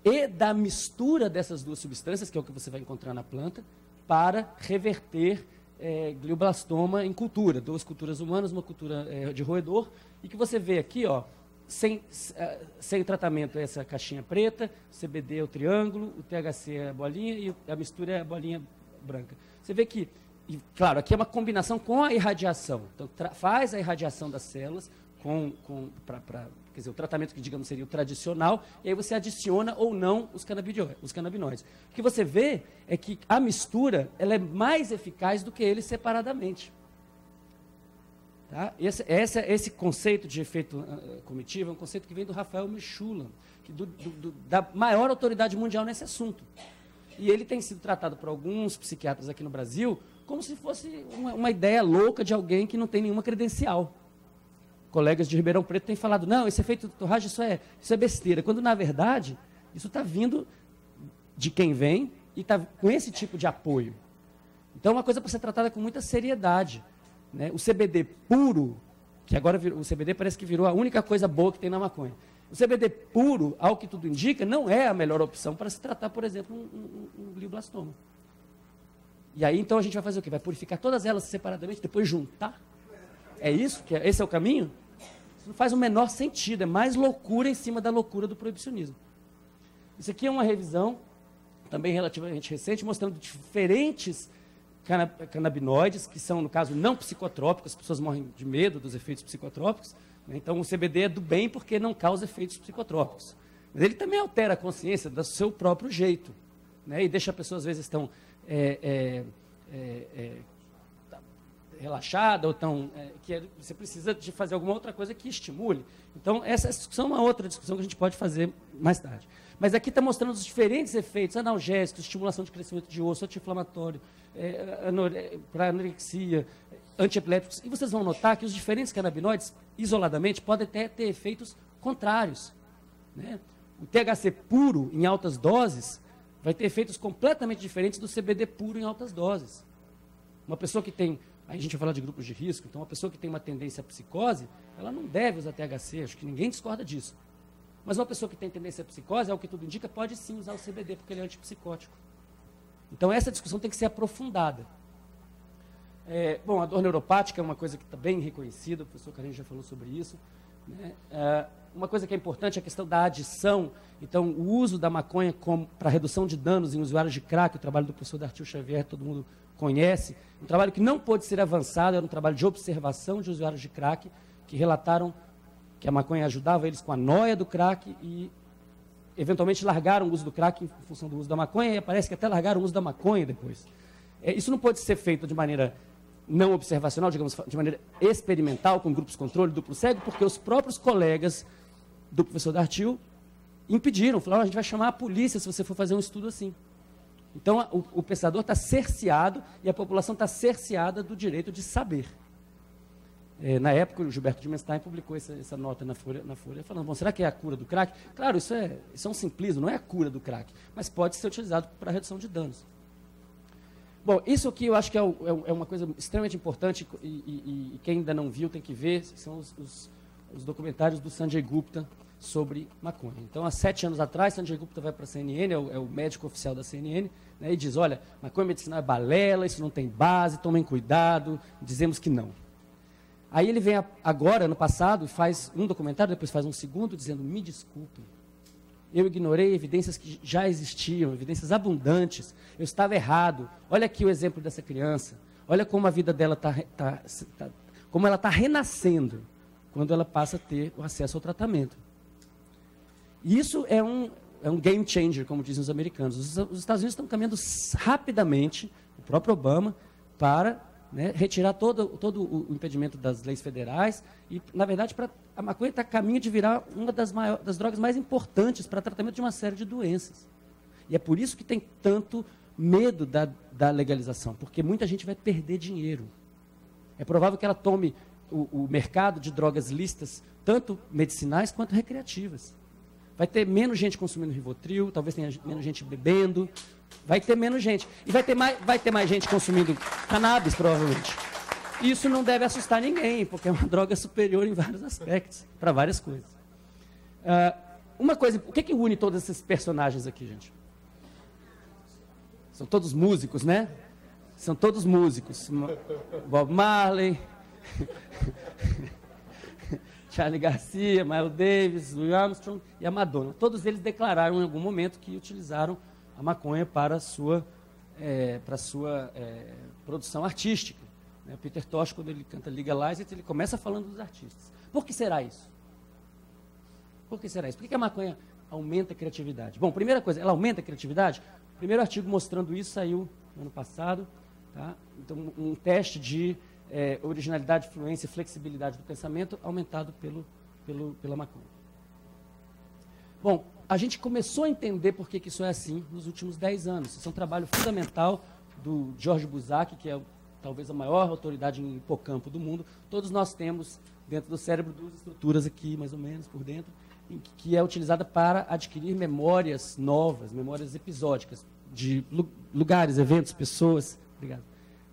e da mistura dessas duas substâncias, que é o que você vai encontrar na planta, para reverter é, glioblastoma em cultura, duas culturas humanas, uma cultura é, de roedor, e que você vê aqui, ó, sem, é, sem tratamento é essa caixinha preta, CBD é o triângulo, o THC é a bolinha e a mistura é a bolinha branca. Você vê que e, claro, aqui é uma combinação com a irradiação. Então, faz a irradiação das células com, com pra, quer dizer, o tratamento que, digamos, seria o tradicional, e aí você adiciona ou não os, os canabinoides. O que você vê é que a mistura ela é mais eficaz do que eles separadamente. Tá? Esse, esse, esse conceito de efeito uh, comitivo é um conceito que vem do Rafael Michula, que do, do, do, da maior autoridade mundial nesse assunto. E ele tem sido tratado por alguns psiquiatras aqui no Brasil como se fosse uma, uma ideia louca de alguém que não tem nenhuma credencial. Colegas de Ribeirão Preto têm falado, não, esse efeito de torragem, isso é, isso é besteira. Quando, na verdade, isso está vindo de quem vem e está com esse tipo de apoio. Então, é uma coisa para ser tratada com muita seriedade. Né? O CBD puro, que agora virou, o CBD parece que virou a única coisa boa que tem na maconha. O CBD puro, ao que tudo indica, não é a melhor opção para se tratar, por exemplo, um, um, um glioblastoma. E aí então a gente vai fazer o quê? Vai purificar todas elas separadamente, depois juntar? É isso? Que é, esse é o caminho? Isso não faz o menor sentido, é mais loucura em cima da loucura do proibicionismo. Isso aqui é uma revisão, também relativamente recente, mostrando diferentes canabinoides, que são, no caso, não psicotrópicos, as pessoas morrem de medo dos efeitos psicotrópicos. Né? Então, o CBD é do bem porque não causa efeitos psicotrópicos. Mas ele também altera a consciência do seu próprio jeito. Né? E deixa a pessoa, às vezes, tão é, é, é, é relaxada ou tão é, que você precisa de fazer alguma outra coisa que estimule. Então essa discussão é uma outra discussão que a gente pode fazer mais tarde. Mas aqui está mostrando os diferentes efeitos analgésicos, estimulação de crescimento de osso, anti-inflamatório, é, para anorexia, antiepilépticos. E vocês vão notar que os diferentes canabinoides, isoladamente, podem até ter efeitos contrários. Né? O THC puro, em altas doses, vai ter efeitos completamente diferentes do CBD puro em altas doses. Uma pessoa que tem, a gente vai falar de grupos de risco, então uma pessoa que tem uma tendência à psicose, ela não deve usar THC, acho que ninguém discorda disso. Mas uma pessoa que tem tendência à psicose, ao que tudo indica, pode sim usar o CBD, porque ele é antipsicótico. Então essa discussão tem que ser aprofundada. É, bom, a dor neuropática é uma coisa que está bem reconhecida, o professor Karen já falou sobre isso. Né? É, uma coisa que é importante é a questão da adição. Então, o uso da maconha para redução de danos em usuários de crack, o trabalho do professor Dartil Xavier, todo mundo conhece, um trabalho que não pôde ser avançado, era um trabalho de observação de usuários de crack, que relataram que a maconha ajudava eles com a noia do crack e eventualmente largaram o uso do crack em função do uso da maconha e parece que até largaram o uso da maconha depois. É, isso não pode ser feito de maneira não observacional, digamos, de maneira experimental, com grupos de controle, duplo cego, porque os próprios colegas do professor Dartil impediram, falaram, a gente vai chamar a polícia se você for fazer um estudo assim. Então, o, o pensador está cerceado e a população está cerceada do direito de saber. É, na época, o Gilberto de Menstein publicou essa, essa, nota na Folha, na Folha, falando, bom, será que é a cura do crack? Claro, isso é, isso é um simplismo, não é a cura do crack, mas pode ser utilizado para redução de danos. Bom, isso aqui eu acho que é, é, é uma coisa extremamente importante e, e, e, quem ainda não viu tem que ver, são os, os, os, documentários do Sanjay Gupta sobre maconha. Então, há sete anos atrás, Sanjay Gupta vai para a CNN, é o, é o, médico oficial da CNN, né, e diz, olha, maconha medicinal é balela, isso não tem base, tomem cuidado, dizemos que não. Aí ele vem agora, no passado, e faz um documentário, depois faz um segundo, dizendo: me desculpem. Eu ignorei evidências que já existiam, evidências abundantes. Eu estava errado. Olha aqui o exemplo dessa criança. Olha como a vida dela está. Tá, tá, como ela está renascendo quando ela passa a ter o acesso ao tratamento. Isso é um, é um game changer, como dizem os americanos. Os, os Estados Unidos estão caminhando rapidamente, o próprio Obama, para né, retirar todo, todo o impedimento das leis federais e, na verdade, pra, a maconha está a caminho de virar uma das, maior, das drogas mais importantes para tratamento de uma série de doenças. E é por isso que tem tanto medo da, da legalização, porque muita gente vai perder dinheiro. É provável que ela tome o, o mercado de drogas listas, tanto medicinais quanto recreativas. Vai ter menos gente consumindo Rivotril, talvez tenha menos gente bebendo, Vai ter menos gente. E vai ter mais, vai ter mais gente consumindo cannabis, provavelmente. Isso não deve assustar ninguém, porque é uma droga superior em vários aspectos, para várias coisas. Uh, uma coisa, o que, que une todos esses personagens aqui, gente? São todos músicos, né? São todos músicos. Bob Marley, Charlie Garcia, Miles Davis, Louis Armstrong e a Madonna. Todos eles declararam em algum momento que utilizaram a maconha para a sua, é, para sua é, produção artística. Né? Peter Tosh, quando ele canta Legalize ele começa falando dos artistas. Por que será isso? Por que será isso? Por que a maconha aumenta a criatividade? Bom, primeira coisa, ela aumenta a criatividade? O primeiro artigo mostrando isso saiu no ano passado. Tá? Então, um teste de é, originalidade, fluência e flexibilidade do pensamento aumentado pelo, pelo, pela maconha. Bom, a gente começou a entender por que, que isso é assim nos últimos 10 anos. Isso é um trabalho fundamental do George Buzak, que é talvez a maior autoridade em hipocampo do mundo. Todos nós temos dentro do cérebro duas estruturas aqui, mais ou menos, por dentro, que é utilizada para adquirir memórias novas, memórias episódicas de lugares, eventos, pessoas. Obrigado.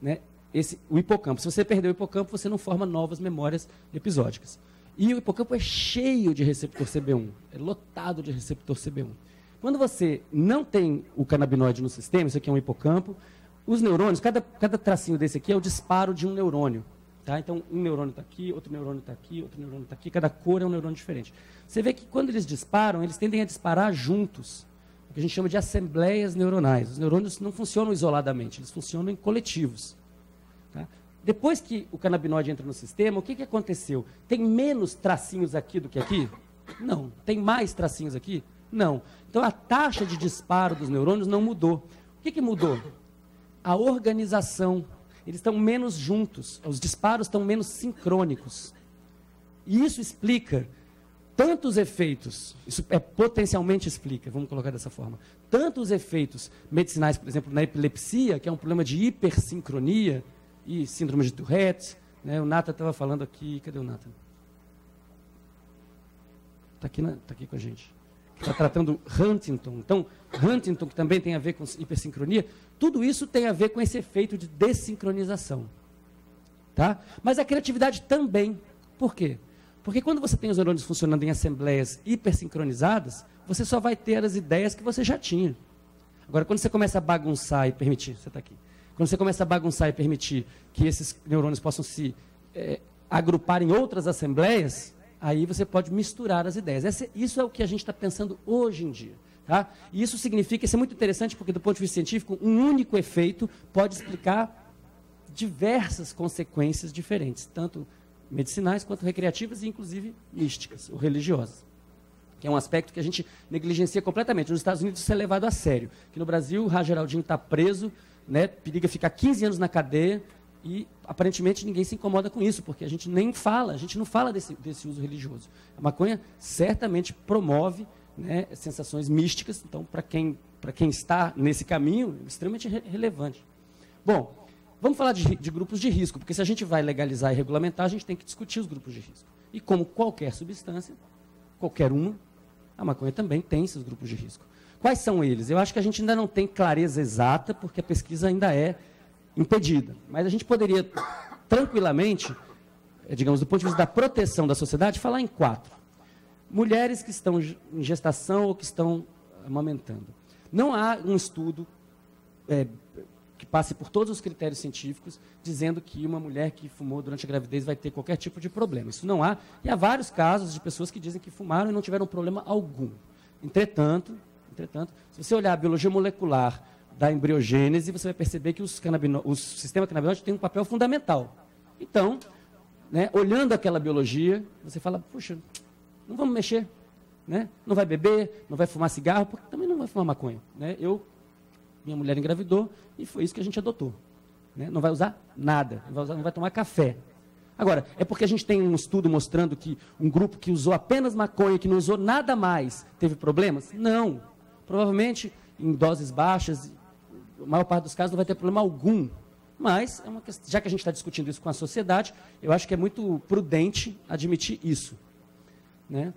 Né? Esse, o hipocampo. Se você perder o hipocampo, você não forma novas memórias episódicas. E o hipocampo é cheio de receptor CB1, é lotado de receptor CB1. Quando você não tem o canabinoide no sistema, isso aqui é um hipocampo, os neurônios, cada, cada tracinho desse aqui é o disparo de um neurônio. Tá? Então, um neurônio está aqui, outro neurônio está aqui, outro neurônio está aqui, cada cor é um neurônio diferente. Você vê que quando eles disparam, eles tendem a disparar juntos, o que a gente chama de assembleias neuronais. Os neurônios não funcionam isoladamente, eles funcionam em coletivos. Tá? Depois que o canabinoide entra no sistema, o que, que aconteceu? Tem menos tracinhos aqui do que aqui? Não. Tem mais tracinhos aqui? Não. Então a taxa de disparo dos neurônios não mudou. O que, que mudou? A organização. Eles estão menos juntos, os disparos estão menos sincrônicos. E isso explica tantos efeitos, isso é potencialmente explica, vamos colocar dessa forma, tantos efeitos medicinais, por exemplo, na epilepsia, que é um problema de hipersincronia, e síndrome de Tourette. Né? O Nathan estava falando aqui. Cadê o Nathan? Está aqui, tá aqui com a gente. Está tratando Huntington. Então, Huntington, que também tem a ver com hipersincronia, tudo isso tem a ver com esse efeito de desincronização. Tá? Mas a criatividade também. Por quê? Porque quando você tem os neurônios funcionando em assembleias hipersincronizadas, você só vai ter as ideias que você já tinha. Agora, quando você começa a bagunçar e permitir, você está aqui, quando você começa a bagunçar e permitir que esses neurônios possam se é, agrupar em outras assembleias, aí você pode misturar as ideias. Essa, isso é o que a gente está pensando hoje em dia. Tá? E isso significa, isso é muito interessante, porque do ponto de vista científico, um único efeito pode explicar diversas consequências diferentes, tanto medicinais quanto recreativas e, inclusive, místicas ou religiosas. Que é um aspecto que a gente negligencia completamente. Nos Estados Unidos isso é levado a sério. Que no Brasil, o Ra Geraldinho está preso, né, periga ficar 15 anos na cadeia, e aparentemente ninguém se incomoda com isso, porque a gente nem fala, a gente não fala desse, desse uso religioso. A maconha certamente promove né, sensações místicas, então, para quem, quem está nesse caminho, é extremamente re relevante. Bom, vamos falar de, de, grupos de risco, porque se a gente vai legalizar e regulamentar, a gente tem que discutir os grupos de risco. E como qualquer substância, qualquer uma, a maconha também tem seus grupos de risco. Quais são eles? Eu acho que a gente ainda não tem clareza exata, porque a pesquisa ainda é impedida. Mas a gente poderia tranquilamente, eh, digamos, do ponto de vista da proteção da sociedade, falar em quatro. Mulheres que estão em gestação ou que estão amamentando. Não há um estudo é, que passe por todos os critérios científicos dizendo que uma mulher que fumou durante a gravidez vai ter qualquer tipo de problema. Isso não há. E há vários casos de pessoas que dizem que fumaram e não tiveram problema algum. Entretanto, entretanto se você olhar a biologia molecular da embriogênese, você vai perceber que os o sistema canabinoide tem um papel fundamental. Então, né, olhando aquela biologia, você fala, puxa, não vamos mexer. Né? Não vai beber, não vai fumar cigarro, porque também não vai fumar maconha. Né? Eu, minha mulher engravidou e foi isso que a gente adotou. Né? Não vai usar nada, não vai, usar, não vai tomar café. Agora, é porque a gente tem um estudo mostrando que um grupo que usou apenas maconha, que não usou nada mais, teve problemas? Não. Provavelmente em doses baixas a maior parte dos casos não vai ter problema algum. Mas, é uma questão, já que a gente está discutindo isso com a sociedade, eu acho que é muito prudente admitir isso. Né?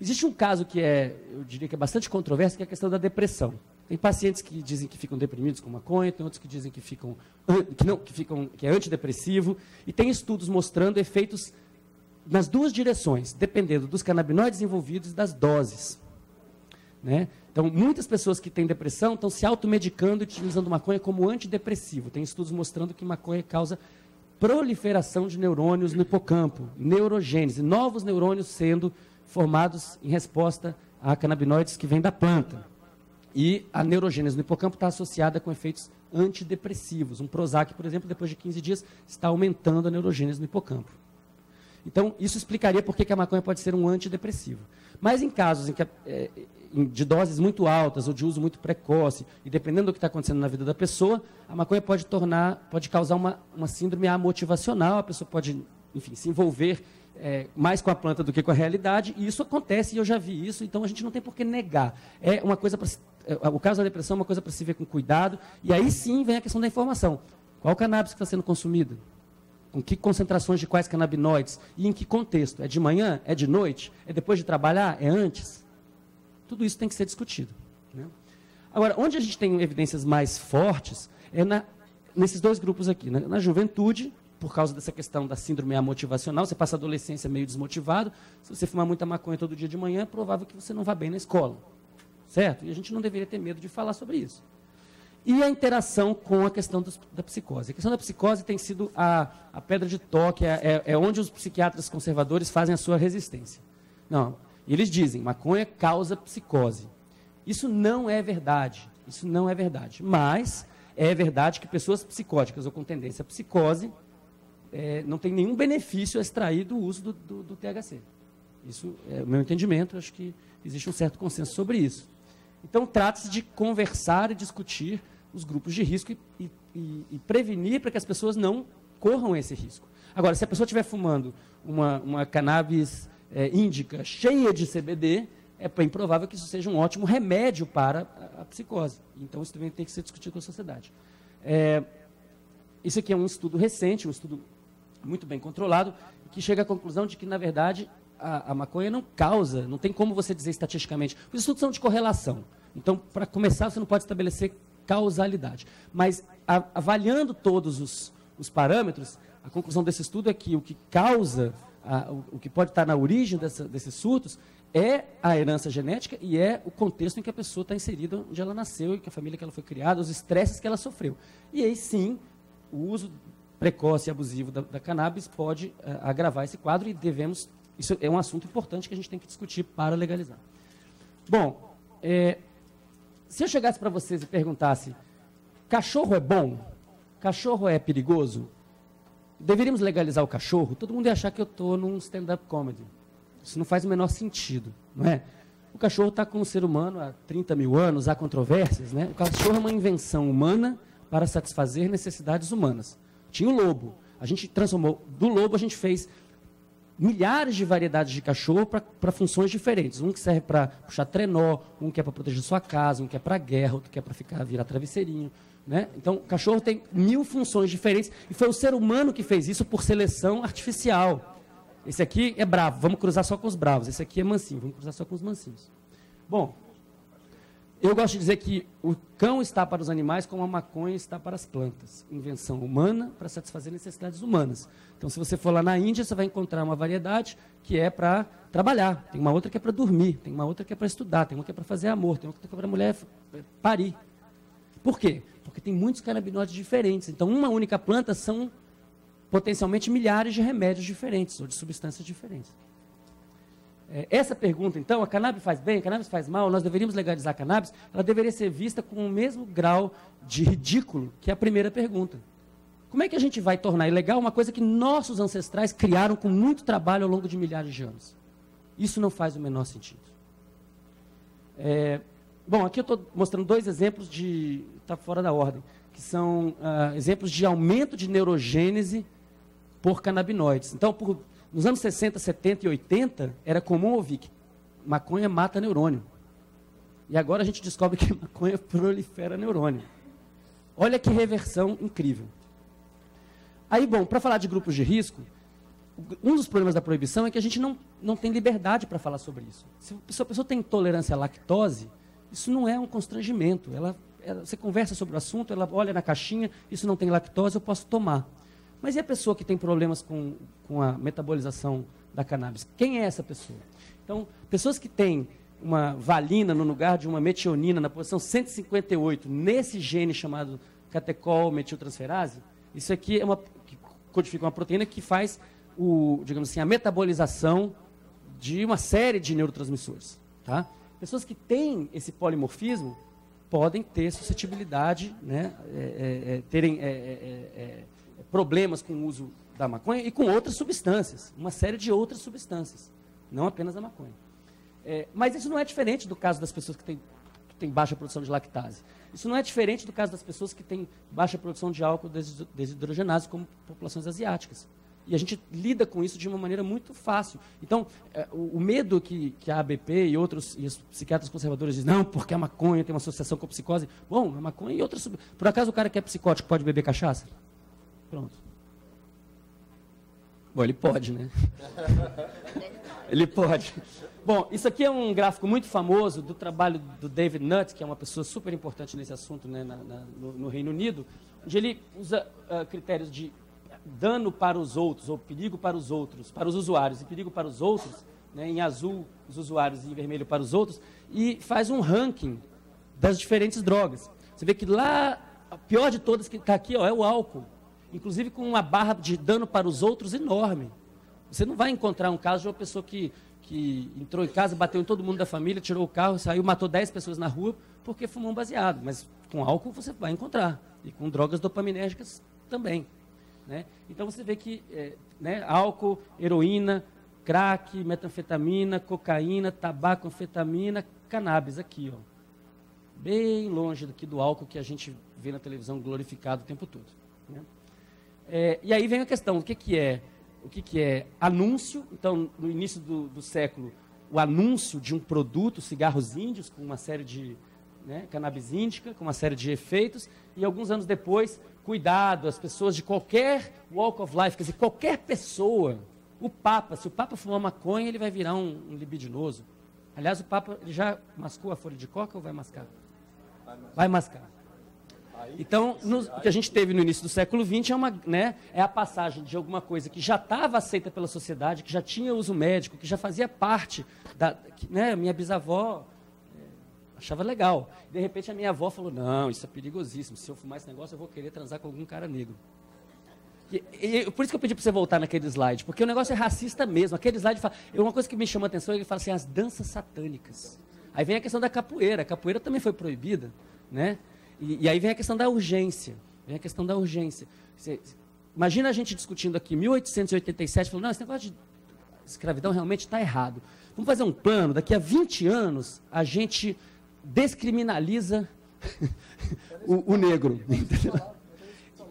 Existe um caso que é, eu diria que é bastante controverso, que é a questão da depressão. Tem pacientes que dizem que ficam deprimidos com maconha, tem outros que dizem que ficam que não, que ficam que é antidepressivo, e tem estudos mostrando efeitos nas duas direções, dependendo dos canabinoides envolvidos e das doses. Né? Então, muitas pessoas que têm depressão estão se automedicando e utilizando maconha como antidepressivo. Tem estudos mostrando que maconha causa proliferação de neurônios no hipocampo, neurogênese, novos neurônios sendo formados em resposta a canabinoides que vêm da planta. E a neurogênese no hipocampo está associada com efeitos antidepressivos. Um Prozac, por exemplo, depois de 15 dias, está aumentando a neurogênese no hipocampo. Então, isso explicaria por que a maconha pode ser um antidepressivo. Mas em casos em que é, de doses muito altas ou de uso muito precoce, e dependendo do que está acontecendo na vida da pessoa, a maconha pode tornar, pode causar uma, uma síndrome amotivacional, a pessoa pode, enfim, se envolver é, mais com a planta do que com a realidade, e isso acontece, e eu já vi isso, então a gente não tem por que negar. É uma coisa para é, o caso da depressão é uma coisa para se ver com cuidado, e aí sim vem a questão da informação. Qual cannabis que está sendo consumido? Com que concentrações de quais canabinoides? E em que contexto? É de manhã? É de noite? É depois de trabalhar? É antes? Tudo isso tem que ser discutido. Né? Agora, onde a gente tem evidências mais fortes é na, nesses dois grupos aqui. Né? Na juventude, por causa dessa questão da síndrome motivacional, você passa a adolescência meio desmotivado, se você fumar muita maconha todo dia de manhã, é provável que você não vá bem na escola. Certo? E a gente não deveria ter medo de falar sobre isso. E a interação com a questão dos, da psicose. A questão da psicose tem sido a, a pedra de toque, é, é, é onde os psiquiatras conservadores fazem a sua resistência. Não, e eles dizem, maconha causa psicose. Isso não é verdade. Isso não é verdade. Mas é verdade que pessoas psicóticas ou com tendência à psicose é, não tem nenhum benefício a extrair do uso do, do, do THC. Isso é o meu entendimento, acho que existe um certo consenso sobre isso. Então, trata-se de conversar e discutir os grupos de risco e, e, e prevenir para que as pessoas não corram esse risco. Agora, se a pessoa estiver fumando uma, uma cannabis é, índica cheia de CBD, é bem provável que isso seja um ótimo remédio para a, a psicose. Então, isso também tem que ser discutido com a sociedade. É, isso aqui é um estudo recente, um estudo muito bem controlado, que chega à conclusão de que, na verdade, a, a maconha não causa, não tem como você dizer estatisticamente. Os estudos são de correlação. Então, para começar, você não pode estabelecer causalidade. Mas, a, avaliando todos os, os parâmetros, a conclusão desse estudo é que o que causa a, o, que pode estar na origem dessa, desses surtos é a herança genética e é o contexto em que a pessoa está inserida, onde ela nasceu e que a família que ela foi criada, os estresses que ela sofreu. E aí sim, o uso precoce e abusivo da, da cannabis pode uh, agravar esse quadro e devemos Isso é um assunto importante que a gente tem que discutir para legalizar. Bom, é, se eu chegasse para vocês e perguntasse: cachorro é bom? Cachorro é perigoso? Deveríamos legalizar o cachorro? Todo mundo ia achar que eu estou num stand-up comedy. Isso não faz o menor sentido, não é? O cachorro está com o ser humano há 30 mil anos, há controvérsias. Né? O cachorro é uma invenção humana para satisfazer necessidades humanas. Tinha o lobo. A gente transformou, do lobo a gente fez milhares de variedades de cachorro para funções diferentes. Um que serve para puxar trenó, um que é para proteger sua casa, um que é para guerra, outro que é para ficar virar travesseirinho. Né? Então, o cachorro tem mil funções diferentes e foi o ser humano que fez isso por seleção artificial. Esse aqui é bravo, vamos cruzar só com os bravos. Esse aqui é mansinho, vamos cruzar só com os mansinhos. Bom, eu gosto de dizer que o cão está para os animais como a maconha está para as plantas. Invenção humana para satisfazer necessidades humanas. Então, se você for lá na Índia, você vai encontrar uma variedade que é para trabalhar, tem uma outra que é para dormir, tem uma outra que é para estudar, tem uma que é para fazer amor, tem outra que é para mulher parir. Por quê? Porque tem muitos canabinoides diferentes. Então, uma única planta são potencialmente milhares de remédios diferentes ou de substâncias diferentes. É, essa pergunta, então, a cannabis faz bem, a cannabis faz mal, nós deveríamos legalizar a cannabis, ela deveria ser vista com o mesmo grau de ridículo que a primeira pergunta. Como é que a gente vai tornar ilegal uma coisa que nossos ancestrais criaram com muito trabalho ao longo de milhares de anos? Isso não faz o menor sentido. É, bom, aqui eu estou mostrando dois exemplos de. Está fora da ordem. Que são uh, exemplos de aumento de neurogênese por canabinoides. Então, por, nos anos 60, 70 e 80, era comum ouvir que maconha mata neurônio. E agora a gente descobre que maconha prolifera neurônio. Olha que reversão incrível. Aí, bom, para falar de grupos de risco, um dos problemas da proibição é que a gente não, não tem liberdade para falar sobre isso. Se a pessoa tem intolerância à lactose, isso não é um constrangimento. Ela, ela, você conversa sobre o assunto, ela olha na caixinha, isso não tem lactose, eu posso tomar. Mas e a pessoa que tem problemas com, com a metabolização da cannabis? Quem é essa pessoa? Então, pessoas que têm uma valina no lugar de uma metionina na posição 158, nesse gene chamado catecol metiltransferase, isso aqui é uma que codifica uma proteína que faz o, digamos assim, a metabolização de uma série de neurotransmissores, tá? Pessoas que têm esse polimorfismo podem ter suscetibilidade, né, é, é, é terem é, é, é, problemas com o uso da maconha e com outras substâncias, uma série de outras substâncias, não apenas a maconha. Mas isso não é diferente do caso das pessoas que têm, que têm, baixa produção de lactase. Isso não é diferente do caso das pessoas que têm baixa produção de álcool desidrogenase, como populações asiáticas. E a gente lida com isso de uma maneira muito fácil. Então, é, o, medo que, que a ABP e outros e os psiquiatras conservadores dizem, não, porque a maconha tem uma associação com a psicose. Bom, a maconha e outras. Por acaso o cara que é psicótico pode beber cachaça? Pronto. Bom, ele pode, né? ele pode. Bom, isso aqui é um gráfico muito famoso do trabalho do David Nutt, que é uma pessoa super importante nesse assunto né, na, na, no, no, Reino Unido, onde ele usa uh, critérios de dano para os outros, ou perigo para os outros, para os usuários, e perigo para os outros, né, em azul os usuários e em vermelho para os outros, e faz um ranking das diferentes drogas. Você vê que lá, a pior de todas que está aqui ó, é o álcool inclusive com uma barra de dano para os outros enorme. Você não vai encontrar um caso de uma pessoa que, que entrou em casa, bateu em todo mundo da família, tirou o carro, saiu, matou 10 pessoas na rua porque fumou um baseado. Mas com álcool você vai encontrar. E com drogas dopaminérgicas também. Né? Então você vê que é, né, álcool, heroína, crack, metanfetamina, cocaína, tabaco, anfetamina, cannabis aqui, ó. Bem longe daqui do álcool que a gente vê na televisão glorificado o tempo todo. Né? É, e aí vem a questão, o que, que é? O que, que é anúncio? Então, no início do, do século, o anúncio de um produto, cigarros índios, com uma série de né, cannabis índica, com uma série de efeitos, e alguns anos depois, cuidado, as pessoas de qualquer walk of life, quer dizer, qualquer pessoa, o Papa, se o Papa fumar maconha, ele vai virar um, um libidinoso. Aliás, o Papa ele já mascou a folha de coca ou vai mascar? Vai mascar. Então, no, o que a gente teve no início do século XX é, uma, né, é a passagem de alguma coisa que já estava aceita pela sociedade, que já tinha uso médico, que já fazia parte da. Que, né, minha bisavó achava legal. De repente a minha avó falou: não, isso é perigosíssimo. Se eu fumar esse negócio, eu vou querer transar com algum cara negro. E, e, por isso que eu pedi para você voltar naquele slide, porque o negócio é racista mesmo. Aquele slide fala. É uma coisa que me chama a atenção, ele fala assim, as danças satânicas. Aí vem a questão da capoeira. A capoeira também foi proibida, né? E, e aí vem a questão da urgência. Vem a questão da urgência. Você, imagina a gente discutindo aqui, 1887, falando, não, esse negócio de escravidão realmente está errado. Vamos fazer um plano, daqui a 20 anos a gente descriminaliza o, o negro.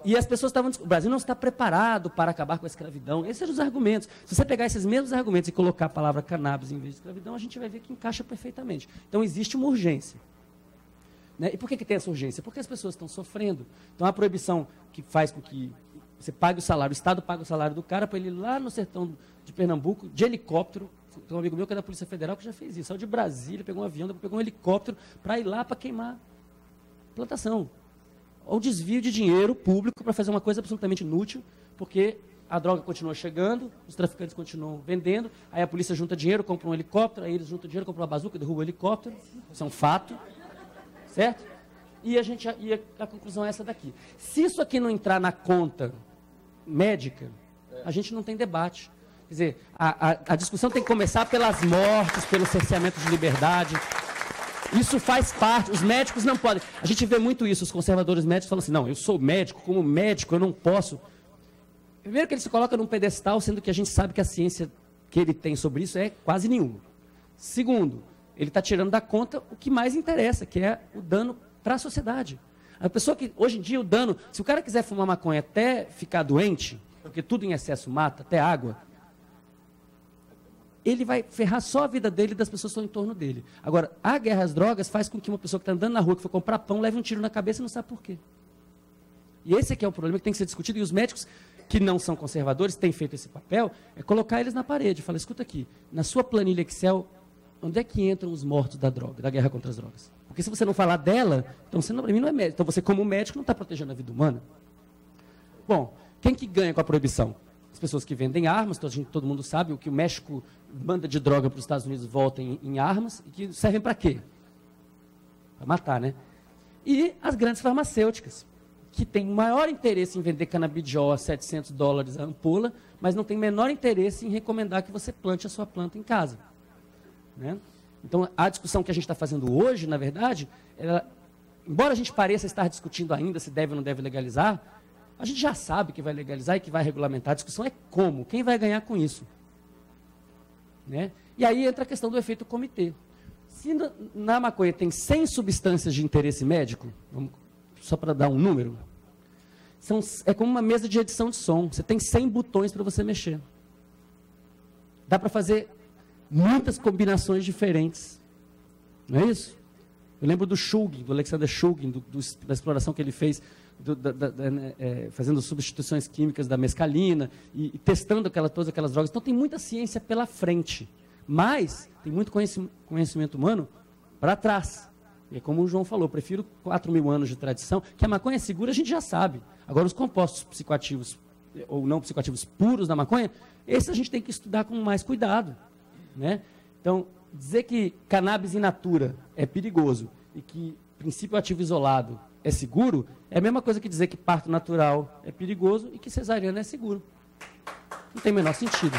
E as pessoas estavam. O Brasil não está preparado para acabar com a escravidão. Esses eram os argumentos. Se você pegar esses mesmos argumentos e colocar a palavra cannabis em vez de escravidão, a gente vai ver que encaixa perfeitamente. Então existe uma urgência. Né? E por que, que tem essa urgência? Porque as pessoas estão sofrendo. Então a proibição que faz com que você pague o salário, o Estado paga o salário do cara para ele ir lá no sertão de Pernambuco, de helicóptero. Tem um amigo meu que é da Polícia Federal que já fez isso. Saiu de Brasília, pegou um avião, pegou um helicóptero para ir lá para queimar plantação ou desvio de dinheiro público para fazer uma coisa absolutamente inútil, porque a droga continua chegando, os traficantes continuam vendendo, aí a polícia junta dinheiro, compra um helicóptero, aí eles juntam dinheiro, compram uma bazuca, derrubam o helicóptero, isso é um fato, certo? E a, gente, e a, a conclusão é essa daqui. Se isso aqui não entrar na conta médica, a gente não tem debate. Quer dizer, a, a, a discussão tem que começar pelas mortes, pelo cerceamento de liberdade, isso faz parte. Os médicos não podem. A gente vê muito isso. Os conservadores médicos falam assim: não, eu sou médico, como médico, eu não posso. Primeiro, que ele se coloca num pedestal, sendo que a gente sabe que a ciência que ele tem sobre isso é quase nenhuma. Segundo, ele está tirando da conta o que mais interessa, que é o dano para a sociedade. A pessoa que, hoje em dia, o dano. Se o cara quiser fumar maconha até ficar doente, porque tudo em excesso mata, até água, ele vai ferrar só a vida dele e das pessoas que estão em torno dele. Agora, a guerra às drogas faz com que uma pessoa que está andando na rua, que foi comprar pão, leve um tiro na cabeça e não sabe por quê. E esse aqui é o problema que tem que ser discutido. E os médicos que não são conservadores têm feito esse papel, é colocar eles na parede. Fala, escuta aqui, na sua planilha Excel, onde é que entram os mortos da droga, da guerra contra as drogas? Porque se você não falar dela, então você não, mim não é médico. Então você, como médico, não está protegendo a vida humana. Bom, quem que ganha com a proibição? As pessoas que vendem armas, todo, gente, todo mundo sabe o que o México manda de droga para os Estados Unidos volta em, em armas, e que servem para quê? Para matar, né? E as grandes farmacêuticas, que têm maior interesse em vender canabidiol a 700 dólares a ampola, mas não tem menor interesse em recomendar que você plante a sua planta em casa. Né? Então, a discussão que a gente está fazendo hoje, na verdade, ela, embora a gente pareça estar discutindo ainda se deve ou não deve legalizar, a gente já sabe que vai legalizar e que vai regulamentar. A discussão é como, quem vai ganhar com isso. Né? E aí entra a questão do efeito comitê. Se na, na maconha tem 100 substâncias de interesse médico, vamos, só para dar um número, são, é como uma mesa de edição de som. Você tem 100 botões para você mexer. Dá para fazer muitas combinações diferentes. Não é isso? Eu lembro do Shulgin, do Alexander Shulgin, do, do, da exploração que ele fez do, da, da, né, é, fazendo substituições químicas da mescalina e, e testando aquela, todas aquelas drogas. Então tem muita ciência pela frente, mas tem muito conhecimento, humano para trás. E é como o João falou, prefiro 4 mil anos de tradição, que a maconha é segura, a gente já sabe. Agora, os compostos psicoativos ou não psicoativos puros da maconha, esses a gente tem que estudar com mais cuidado. Né? Então, dizer que cannabis in natura é perigoso e que princípio ativo isolado é seguro, é a mesma coisa que dizer que parto natural é perigoso e que cesariana é seguro. Não tem o menor sentido.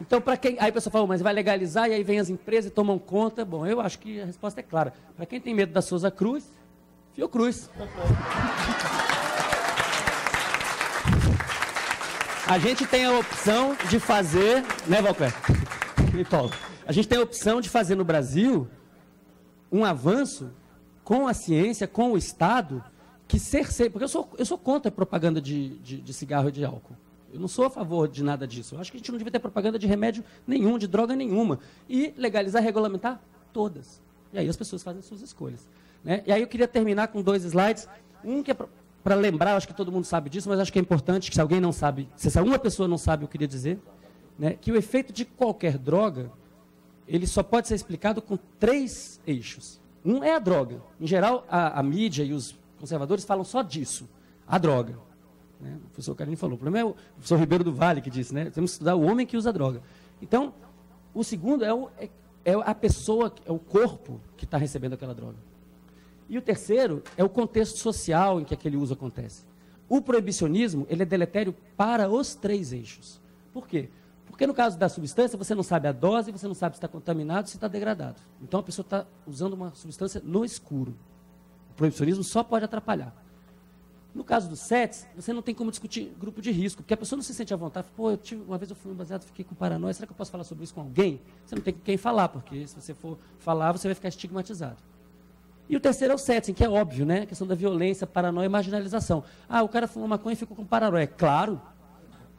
Então, para quem. Aí a pessoa fala, mas vai legalizar e aí vem as empresas e tomam conta. Bom, eu acho que a resposta é clara. Para quem tem medo da Souza Cruz, Fiocruz. A gente tem a opção de fazer. Né, Valper? E Paulo? A gente tem a opção de fazer no Brasil um avanço com a ciência, com o Estado, que cerceia. Porque eu sou, eu sou contra a propaganda de, de, de cigarro e de álcool. Eu não sou a favor de nada disso. Eu acho que a gente não devia ter propaganda de remédio nenhum, de droga nenhuma. E legalizar, regulamentar todas. E aí as pessoas fazem suas escolhas. Né? E aí eu queria terminar com dois slides. Um que é para lembrar, acho que todo mundo sabe disso, mas acho que é importante que se alguém não sabe, se uma pessoa não sabe, eu queria dizer, né, que o efeito de qualquer droga ele só pode ser explicado com três eixos. Um é a droga. Em geral, a, a mídia e os conservadores falam só disso, a droga. Né? O professor Carine falou. O problema é o professor Ribeiro do Vale que disse, né? Temos que estudar o homem que usa droga. Então, o segundo é, o, é, é a pessoa, é o corpo que está recebendo aquela droga. E o terceiro é o contexto social em que aquele uso acontece. O proibicionismo ele é deletério para os três eixos. Por quê? Porque no caso da substância, você não sabe a dose, você não sabe se está contaminado, se está degradado. Então a pessoa está usando uma substância no escuro. O proibicionismo só pode atrapalhar. No caso do SETS, você não tem como discutir grupo de risco, porque a pessoa não se sente à vontade. Pô, eu tive, uma vez eu fui um baseado, fiquei com paranoia, será que eu posso falar sobre isso com alguém? Você não tem com quem falar, porque se você for falar, você vai ficar estigmatizado. E o terceiro é o setting, que é óbvio, né? A questão da violência, paranoia e marginalização. Ah, o cara fumou maconha e ficou com paranoia. Claro,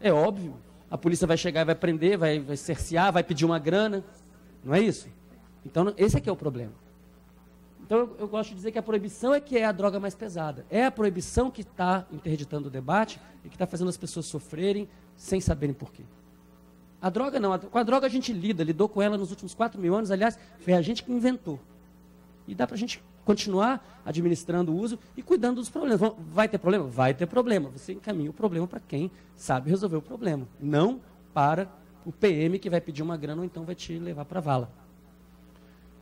é óbvio. A polícia vai chegar e vai prender, vai, vai cercear, vai pedir uma grana. Não é isso? Então, esse é que é o problema. Então, eu, eu, gosto de dizer que a proibição é que é a droga mais pesada. É a proibição que está interditando o debate e que está fazendo as pessoas sofrerem sem saberem por quê. A droga não. A, com a droga a gente lida, lidou com ela nos últimos 4 mil anos. Aliás, foi a gente que inventou. E dá para a gente continuar administrando o uso e cuidando dos problemas. Vai ter problema? Vai ter problema. Você encaminha o problema para quem sabe resolver o problema. Não para o PM que vai pedir uma grana ou então vai te levar para a vala.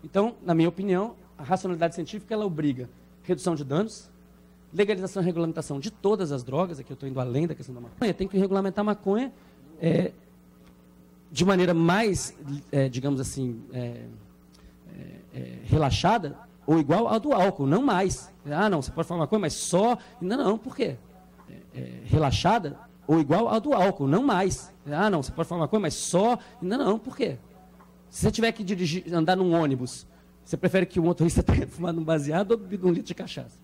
Então, na minha opinião, a racionalidade científica ela obriga redução de danos, legalização e regulamentação de todas as drogas, aqui eu estou indo além da questão da maconha, tem que regulamentar a maconha é, de maneira mais, é, digamos assim, é, é, é relaxada ou igual ao do álcool, não mais. Ah, não, você pode falar maconha, mas só... Não, não, por quê? É, relaxada ou igual ao do álcool, não mais. Ah, não, você pode falar maconha, mas só... Não, não, por quê? Se você tiver que dirigir, andar num ônibus você prefere que o motorista tenha fumado um baseado ou bebido um litro de cachaça?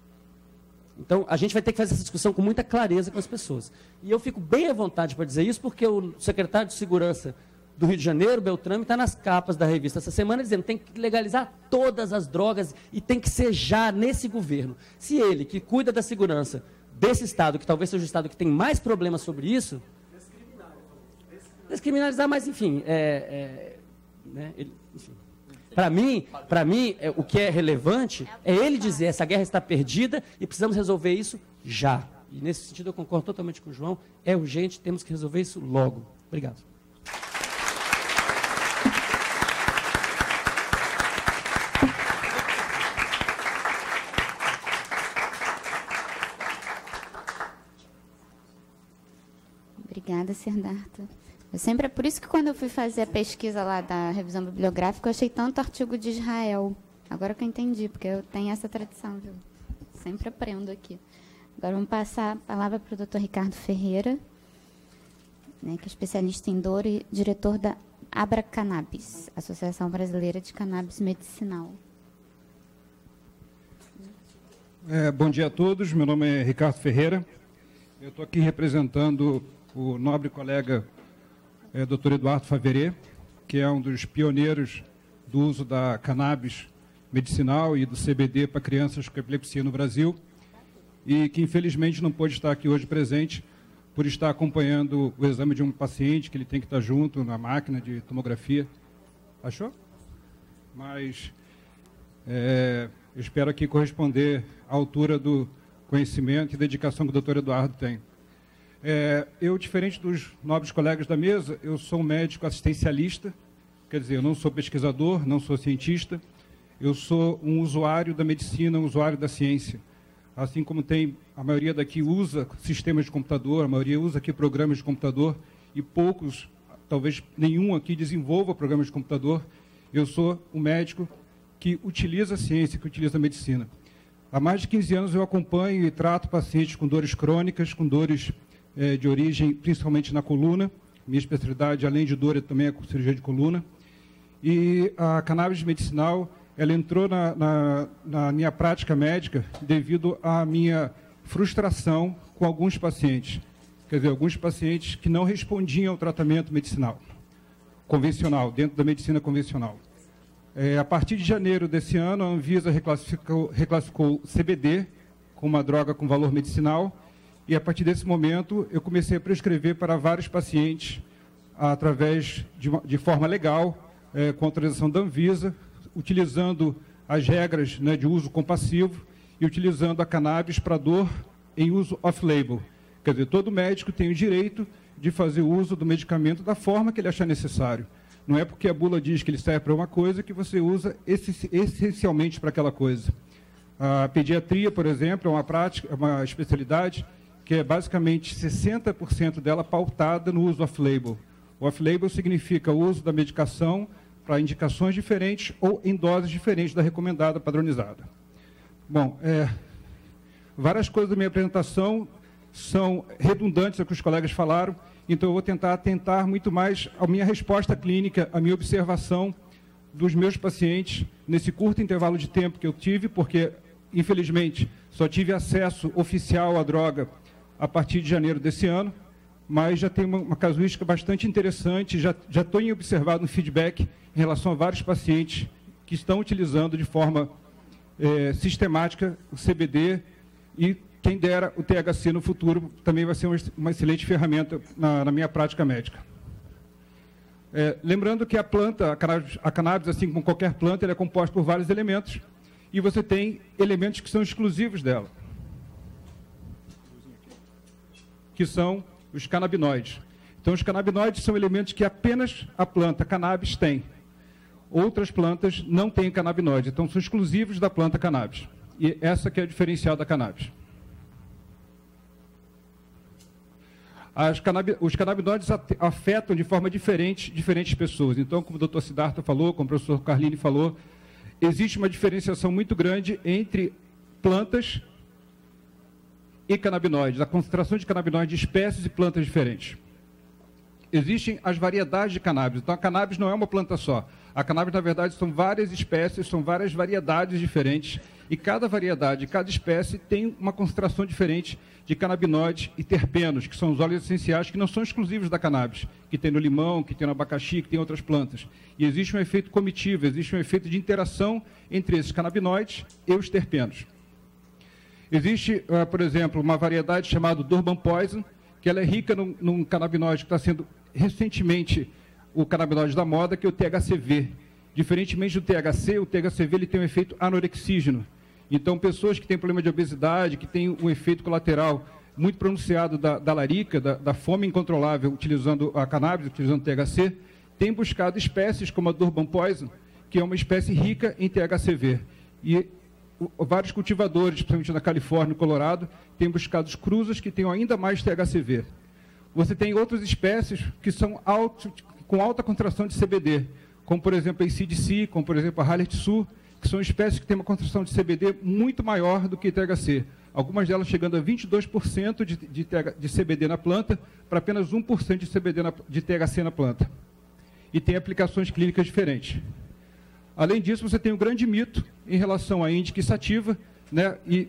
Então, a gente vai ter que fazer essa discussão com muita clareza com as pessoas. E eu fico bem à vontade para dizer isso, porque o secretário de Segurança do Rio de Janeiro, Beltrame, está nas capas da revista essa semana dizendo que tem que legalizar todas as drogas e tem que ser já nesse governo. Se ele, que cuida da segurança desse Estado, que talvez seja o Estado que tem mais problemas sobre isso... Descriminalizar. Mas, enfim, é, é, né, para mim, para mim, é, o que é relevante é ele dizer essa guerra está perdida e precisamos resolver isso já. E nesse sentido eu concordo totalmente com o João. É urgente, temos que resolver isso logo. Obrigado. Obrigada, Serdarta. Eu sempre é por isso que quando eu fui fazer a pesquisa lá da revisão bibliográfica, eu achei tanto artigo de Israel. Agora que eu entendi, porque eu tenho essa tradição, viu? Sempre aprendo aqui. Agora vamos passar a palavra para o Dr. Ricardo Ferreira, né, que é especialista em dor e diretor da Abra Cannabis, Associação Brasileira de Cannabis Medicinal. É, bom dia a todos, meu nome é Ricardo Ferreira. Eu estou aqui representando o nobre colega é, Dr. Eduardo Faveré, que é um dos pioneiros do uso da cannabis medicinal e do CBD para crianças com epilepsia no Brasil, e que infelizmente não pôde estar aqui hoje presente por estar acompanhando o exame de um paciente que ele tem que estar junto na máquina de tomografia. Achou? Mas é, espero aqui corresponder à altura do conhecimento e dedicação que o doutor Eduardo tem. É, eu, diferente dos nobres colegas da mesa, eu sou um médico assistencialista, quer dizer, eu não sou pesquisador, não sou cientista, eu sou um usuário da medicina, um usuário da ciência. Assim como tem, a maioria daqui usa sistemas de computador, a maioria usa aqui programas de computador, e poucos, talvez nenhum aqui desenvolva programas de computador, eu sou um médico que utiliza a ciência, que utiliza a medicina. Há mais de 15 anos eu acompanho e trato pacientes com dores crônicas, com dores é, de origem principalmente na coluna. Minha especialidade, além de dor, é também a cirurgia de coluna. E a cannabis medicinal, ela entrou na, na, na minha prática médica devido à minha frustração com alguns pacientes. Quer dizer, alguns pacientes que não respondiam ao tratamento medicinal convencional, dentro da medicina convencional. É, a partir de janeiro desse ano, a Anvisa reclassificou, reclassificou CBD como uma droga com valor medicinal e a partir desse momento, eu comecei a prescrever para vários pacientes, através de, de forma legal, é, com autorização da Anvisa, utilizando as regras né, de uso compassivo e utilizando a cannabis para dor em uso off-label. Quer dizer, todo médico tem o direito de fazer uso do medicamento da forma que ele achar necessário. Não é porque a bula diz que ele serve para uma coisa que você usa essencialmente para aquela coisa. A pediatria, por exemplo, é uma prática, é uma especialidade que é basicamente 60% dela pautada no uso off-label. O off-label significa o uso da medicação para indicações diferentes ou em doses diferentes da recomendada padronizada. Bom, é, várias coisas da minha apresentação são redundantes ao que os colegas falaram, então eu vou tentar atentar muito mais à minha resposta clínica, à minha observação dos meus pacientes nesse curto intervalo de tempo que eu tive, porque infelizmente, só tive acesso oficial à droga a partir de janeiro desse ano, mas já tem uma, uma casuística bastante interessante, já, já observado um feedback em relação a vários pacientes que estão utilizando de forma é, sistemática o CBD e quem dera o THC no futuro também vai ser uma, excelente ferramenta na, na, minha prática médica. É, lembrando que a planta, a cannabis, a cannabis, assim como qualquer planta, é composta por vários elementos, e você tem elementos que são exclusivos dela, que são os canabinoides. Então, os canabinoides são elementos que apenas a planta cannabis tem. Outras plantas não têm canabinoides, então são exclusivos da planta cannabis. E essa que é o diferencial da cannabis. Cannab... os canabinoides afetam de forma diferente diferentes pessoas. Então, como o doutor Siddhartha falou, como o professor Carlini falou, existe uma diferenciação muito grande entre plantas e canabinoides, a concentração de canabinoides de espécies e plantas diferentes. Existem as variedades de cannabis. Então, a cannabis não é uma planta só. A cannabis, na verdade, são várias espécies, são várias variedades diferentes. E cada variedade, cada espécie tem uma concentração diferente de canabinoides e terpenos, que são os óleos essenciais que não são exclusivos da cannabis, que tem no limão, que tem no abacaxi, que tem outras plantas. E existe um efeito comitivo, existe um efeito de interação entre esses canabinoides e os terpenos. Existe, uh, por exemplo, uma variedade chamada Durban Poison, que ela é rica num, num canabinoide que está sendo recentemente o canabinoide da moda, que é o THCV. Diferentemente do THC, o THCV ele tem um efeito anorexígeno, então, pessoas que têm problema de obesidade, que têm um efeito colateral muito pronunciado da, da larica, da, da, fome incontrolável, utilizando a cannabis, utilizando THC, têm buscado espécies como a Durban Poison, que é uma espécie rica em THCV. E vários cultivadores, principalmente na Califórnia e Colorado, têm buscado cruzas que tenham ainda mais THCV. Você tem outras espécies que são alto, com alta contração de CBD, como, por exemplo, a ICDC, como, por exemplo, a Hallert's Sul, que são espécies que têm uma concentração de CBD muito maior do que THC. Algumas delas chegando a 22% de, de, de, CBD na planta, para apenas 1% de, CBD na, de THC na planta. E tem aplicações clínicas diferentes. Além disso, você tem um grande mito em relação à índica sativa, né? e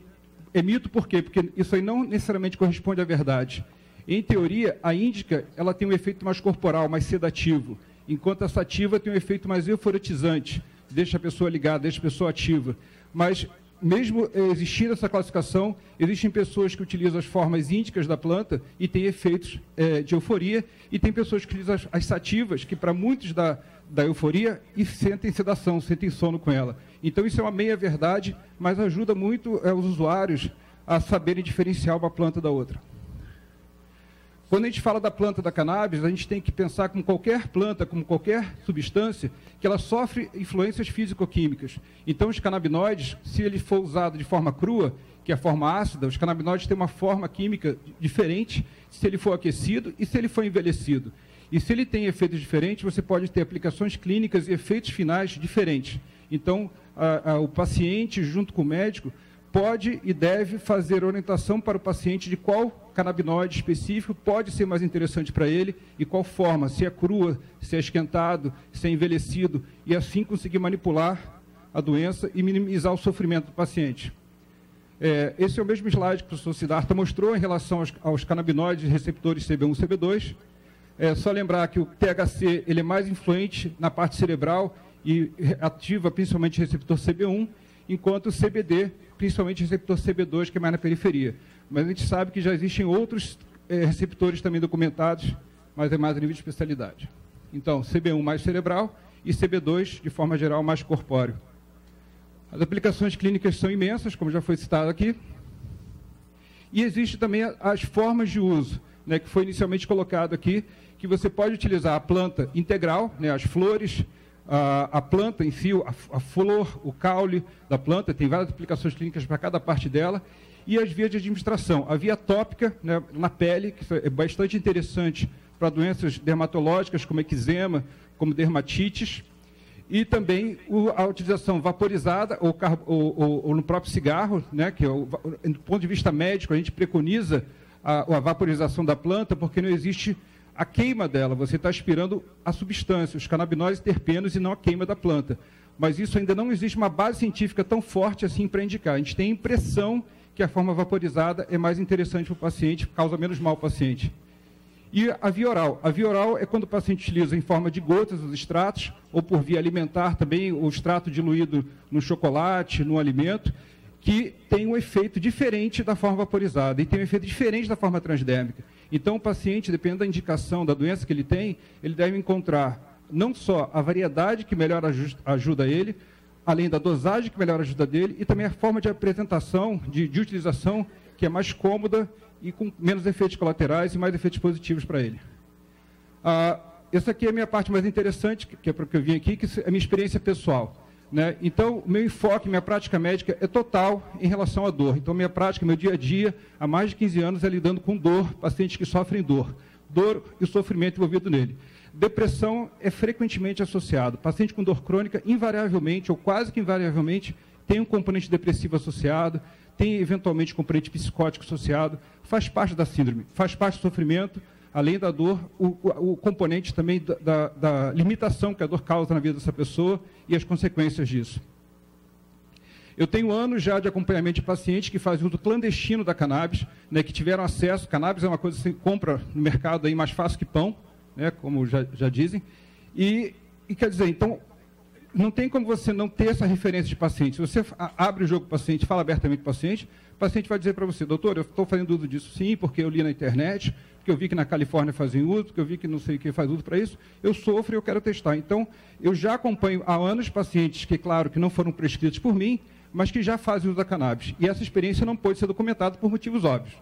é mito por quê? Porque isso aí não necessariamente corresponde à verdade. Em teoria, a índica ela tem um efeito mais corporal, mais sedativo, enquanto a sativa tem um efeito mais euforotizante, deixa a pessoa ligada, deixa a pessoa ativa. Mas, mesmo existindo essa classificação, existem pessoas que utilizam as formas índicas da planta e têm efeitos é, de euforia, e tem pessoas que utilizam as, as sativas, que para muitos da, da euforia, e sentem sedação, sentem sono com ela. Então, isso é uma meia-verdade, mas ajuda muito é, os usuários a saberem diferenciar uma planta da outra. Quando a gente fala da planta da cannabis, a gente tem que pensar como qualquer planta, como qualquer substância, que ela sofre influências físico-químicas. Então, os canabinoides, se ele for usado de forma crua, que é a forma ácida, os canabinoides têm uma forma química diferente se ele for aquecido e se ele for envelhecido. E se ele tem efeitos diferentes, você pode ter aplicações clínicas e efeitos finais diferentes. Então, a, a, o paciente, junto com o médico, pode e deve fazer orientação para o paciente de qual canabinoide específico pode ser mais interessante para ele e qual forma, se é crua, se é esquentado, se é envelhecido, e assim conseguir manipular a doença e minimizar o sofrimento do paciente. É, esse é o mesmo slide que o professor Siddhartha mostrou em relação aos, aos canabinoides receptores CB1 e CB2. É só lembrar que o THC ele é mais influente na parte cerebral e ativa principalmente o receptor CB1, enquanto o CBD principalmente receptor CB2, que é mais na periferia. Mas a gente sabe que já existem outros é, receptores também documentados, mas é mais a nível de especialidade. Então, CB1 mais cerebral e CB2, de forma geral, mais corpóreo. As aplicações clínicas são imensas, como já foi citado aqui. E existe também as formas de uso, né, que foi inicialmente colocado aqui, que você pode utilizar a planta integral, né, as flores, a, a planta em si, a, a, flor, o caule da planta, tem várias aplicações clínicas para cada parte dela, e as vias de administração. A via tópica né, na pele, que é bastante interessante para doenças dermatológicas, como eczema, como dermatites, e também a utilização vaporizada ou, ou, ou, ou, no próprio cigarro, né, que é o, do ponto de vista médico, a gente preconiza a, a vaporização da planta, porque não existe a queima dela, você está aspirando a substância, os canabinóides terpenos e não a queima da planta. Mas isso ainda não existe uma base científica tão forte assim para indicar. A gente tem a impressão que a forma vaporizada é mais interessante para o paciente, causa menos mal ao paciente. E a via oral. A via oral é quando o paciente utiliza em forma de gotas os extratos, ou por via alimentar também o extrato diluído no chocolate, no alimento, que tem um efeito diferente da forma vaporizada e tem um efeito diferente da forma transdérmica. Então, o paciente, dependendo da indicação da doença que ele tem, ele deve encontrar não só a variedade que melhor ajuda ele, além da dosagem que melhor ajuda dele, e também a forma de apresentação, de, de utilização, que é mais cômoda e com menos efeitos colaterais e mais efeitos positivos para ele. Ah, essa aqui é a minha parte mais interessante, que é para o que eu vim aqui, que é a minha experiência pessoal. Né? Então, meu enfoque, minha prática médica é total em relação à dor. Então, minha prática, meu dia a dia, há mais de 15 anos, é lidando com dor, pacientes que sofrem dor. Dor e sofrimento envolvido nele. Depressão é frequentemente associado. Paciente com dor crônica, invariavelmente, ou quase que invariavelmente, tem um componente depressivo associado, tem eventualmente componente psicótico associado, faz parte da síndrome, faz parte do sofrimento, além da dor, o, o, componente também da, da, da, limitação que a dor causa na vida dessa pessoa e as consequências disso. Eu tenho anos já de acompanhamento de pacientes que fazem uso clandestino da cannabis, né, que tiveram acesso. Cannabis é uma coisa que você compra no mercado aí mais fácil que pão, né, como já, já dizem. E, e quer dizer, então, não tem como você não ter essa referência de paciente. Se você abre o jogo para o paciente, fala abertamente para o paciente, o paciente vai dizer para você, doutor, eu estou fazendo uso disso sim, porque eu li na internet, porque eu vi que na Califórnia fazem uso, porque eu vi que não sei o que faz uso para isso, eu sofro e eu quero testar. Então, eu já acompanho há anos pacientes que, claro, que não foram prescritos por mim, mas que já fazem uso da cannabis. E essa experiência não pode ser documentada por motivos óbvios.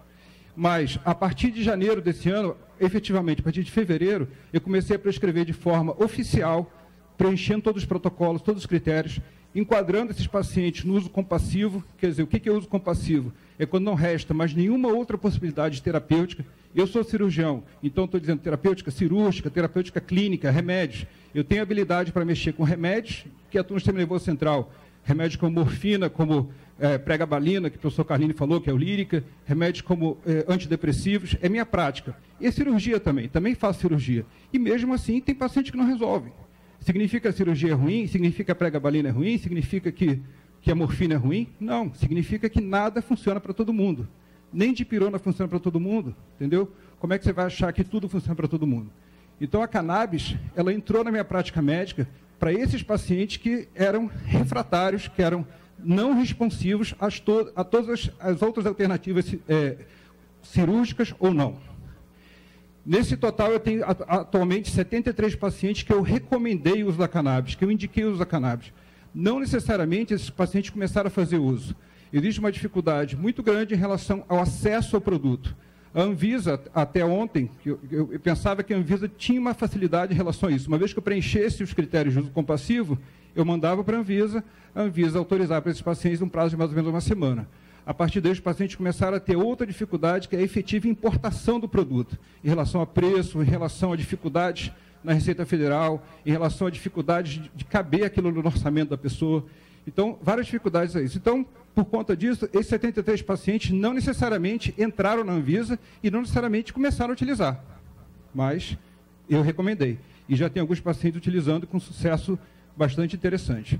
Mas, a partir de janeiro desse ano, efetivamente, a partir de fevereiro, eu comecei a prescrever de forma oficial, preenchendo todos os protocolos, todos os critérios, enquadrando esses pacientes no uso compassivo. Quer dizer, o que é uso compassivo? É quando não resta mais nenhuma outra possibilidade terapêutica eu sou cirurgião, então estou dizendo terapêutica cirúrgica, terapêutica clínica, remédios. Eu tenho habilidade para mexer com remédios que atuam no sistema nervoso central. Remédios como morfina, como é, pregabalina, que o professor Carlini falou, que é o lírica, remédios como é, antidepressivos, é minha prática. E cirurgia também, também faço cirurgia. E mesmo assim, tem paciente que não resolve. Significa a cirurgia é ruim? Significa a pregabalina é ruim? Significa que, que a morfina é ruim? Não, significa que nada funciona para todo mundo nem de pirona funciona para todo mundo, entendeu? Como é que você vai achar que tudo funciona para todo mundo? Então a cannabis, ela entrou na minha prática médica para esses pacientes que eram refratários, que eram não responsivos to a todas as, as outras alternativas é, cirúrgicas ou não. Nesse total, eu tenho atualmente 73 pacientes que eu recomendei o uso da cannabis, que eu indiquei o uso da cannabis. Não necessariamente esses pacientes começaram a fazer uso existe uma dificuldade muito grande em relação ao acesso ao produto. A Anvisa, até ontem, eu, eu, pensava que a Anvisa tinha uma facilidade em relação a isso. Uma vez que eu preenchesse os critérios de uso compassivo, eu mandava para a Anvisa, a Anvisa autorizava para esses pacientes um prazo de mais ou menos uma semana. A partir daí, os pacientes começaram a ter outra dificuldade, que é a efetiva importação do produto, em relação a preço, em relação a dificuldades na Receita Federal, em relação a dificuldades de, de caber aquilo no orçamento da pessoa. Então, várias dificuldades a isso. Então, por conta disso, esses 73 pacientes não necessariamente entraram na Anvisa e não necessariamente começaram a utilizar. Mas eu recomendei. E já tem alguns pacientes utilizando com sucesso bastante interessante.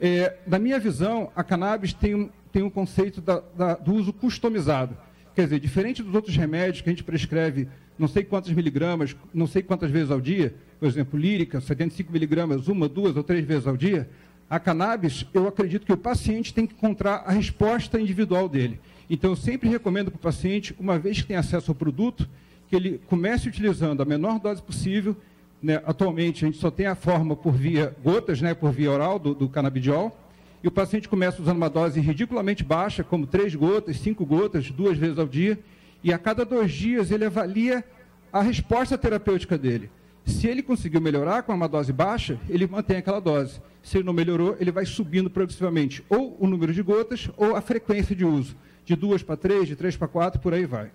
É, na minha visão, a cannabis tem um, tem um conceito da, da, do uso customizado. Quer dizer, diferente dos outros remédios que a gente prescreve não sei quantos miligramas, não sei quantas vezes ao dia, por exemplo, lírica, 75 miligramas, uma, duas ou três vezes ao dia, a cannabis, eu acredito que o paciente tem que encontrar a resposta individual dele. Então, eu sempre recomendo para o paciente, uma vez que tem acesso ao produto, que ele comece utilizando a menor dose possível. Né? Atualmente, a gente só tem a forma por via gotas, né? por via oral do, do canabidiol, e o paciente começa usando uma dose ridiculamente baixa, como três gotas, cinco gotas, duas vezes ao dia, e a cada dois dias ele avalia a resposta terapêutica dele. Se ele conseguiu melhorar com uma dose baixa, ele mantém aquela dose. Se ele não melhorou, ele vai subindo progressivamente ou o número de gotas ou a frequência de uso. De duas para três, de três para quatro, por aí vai.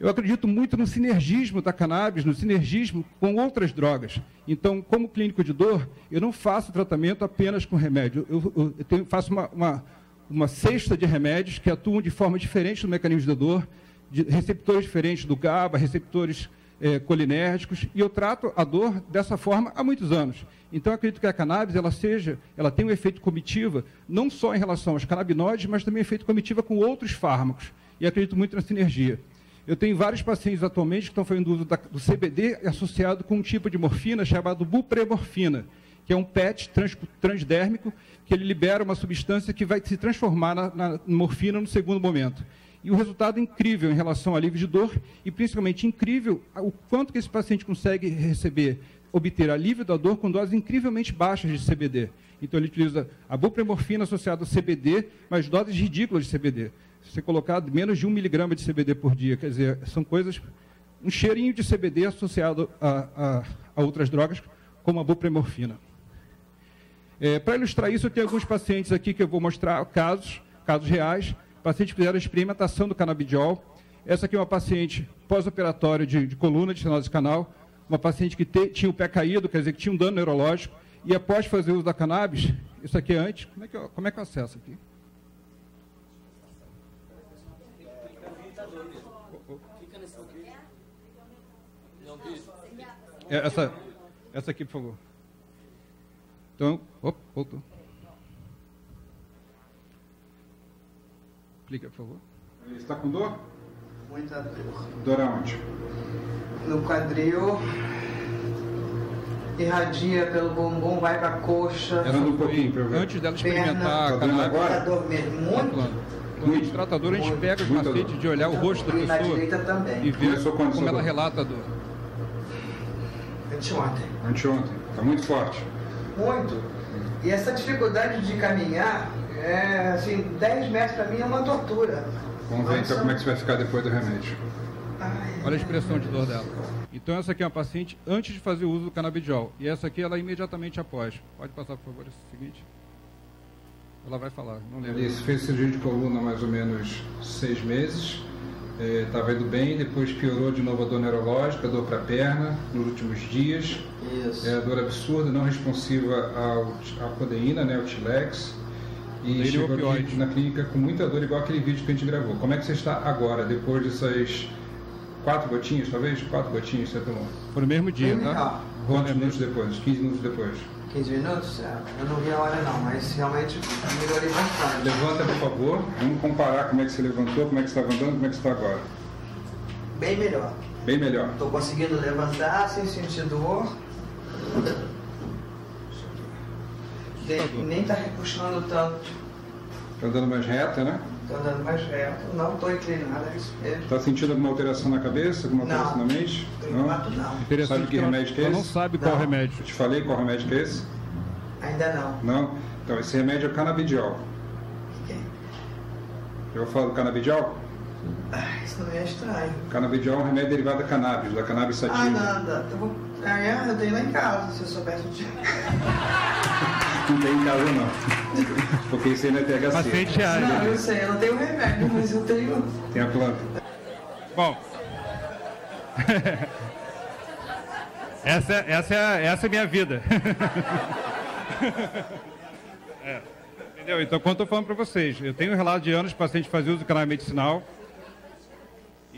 Eu acredito muito no sinergismo da cannabis, no sinergismo com outras drogas. Então, como clínico de dor, eu não faço tratamento apenas com remédio. Eu, eu, eu tenho, faço uma, uma, uma, cesta de remédios que atuam de forma diferente no mecanismo da dor, de receptores diferentes do GABA, receptores é, colinérgicos, e eu trato a dor dessa forma há muitos anos. Então, acredito que a cannabis ela seja, ela tem um efeito comitiva, não só em relação aos canabinoides, mas também um efeito comitiva com outros fármacos. E acredito muito na sinergia. Eu tenho vários pacientes atualmente que estão fazendo uso da, do CBD associado com um tipo de morfina chamado bupremorfina, que é um PET trans, transdérmico, que ele libera uma substância que vai se transformar na, na morfina no segundo momento. E o resultado é incrível em relação ao alívio de dor e, principalmente, incrível o quanto que esse paciente consegue receber, obter alívio da dor com doses incrivelmente baixas de CBD. Então, ele utiliza a bupremorfina associada ao CBD, mas doses ridículas de CBD ser colocado menos de um miligrama de CBD por dia. Quer dizer, são coisas, um cheirinho de CBD associado a, a, a outras drogas, como a bupremorfina. É, Para ilustrar isso, eu tenho alguns pacientes aqui que eu vou mostrar casos, casos reais, pacientes que fizeram experimentação do canabidiol. Essa aqui é uma paciente pós-operatório de, de, coluna de sinose canal, uma paciente que te, tinha o pé caído, quer dizer, que tinha um dano neurológico, e após fazer uso da cannabis, isso aqui é antes, como é que eu, como é que eu acesso aqui? É, essa, essa aqui, por favor. Então, opa, voltou. Clica, por favor. Está com dor? Muita dor. Dor aonde? No quadril, irradia pelo bumbum, vai para a coxa. Era um pouquinho, antes dela experimentar a cannabis. Muita dor mesmo, muito. Quando a gente trata a a gente pega os pacientes de olhar o rosto da pessoa e ver como ela relata a dor. Anteontem. Anteontem. Está muito forte. Muito. E essa dificuldade de caminhar, é, assim, 10 metros para mim é uma tortura. Vamos ver então como é que você vai ficar depois do remédio. Olha a expressão de dor dela. Então essa aqui é uma paciente antes de fazer o uso do canabidiol. E essa aqui ela é imediatamente após. Pode passar, por favor, esse seguinte. Ela vai falar, não lembro. Ele fez cirurgia de coluna há mais ou menos seis meses estava é, indo bem, depois piorou de novo a dor neurológica, a dor para a perna nos últimos dias. Isso. É, a dor absurda, não responsiva ao, à codeína, né, ao Tilex. E Ele chegou aqui na clínica com muita dor, igual aquele vídeo que a gente gravou. Como é que você está agora, depois dessas quatro gotinhas, talvez? Quatro gotinhas você tomou? Foi no mesmo dia, tá? Quantos minutos depois? 15 minutos depois? 15 minutos? É, eu não vi a hora não, mas realmente melhorei bastante. Levanta, por favor. Vamos comparar como é que você levantou, como é que você estava andando, como é que você está agora. Bem melhor. Bem melhor. Estou conseguindo levantar sem sentir dor. Nem está repuxando tanto. Está andando mais reta, né? Estou andando mais reto, não estou inclinado, é isso mesmo. Está sentindo alguma alteração na cabeça, alguma não, alteração na mente? Não, não. Interessante sabe que remédio que é esse? não sabe qual não. remédio. Eu te falei qual remédio que é esse? Ainda não. Não? Então, esse remédio é canabidiol. O que é? Eu falo canabidiol? Ah, isso não é estranho. Canabidiol é um remédio derivado da cannabis, da cannabis sativa. Ah, nada. Vou... ah, é? eu tenho lá em casa, se eu soubesse o dia. Não tem em casa não. Porque isso ainda é THC. Paciente reais. Não, eu sei, eu não tenho remédio, mas eu tenho. Tem a planta. Bom. essa, essa, é, essa é a minha vida. é. Entendeu? Então, quando eu estou falando para vocês, eu tenho um relato de anos de paciente fazer uso do cannabis medicinal.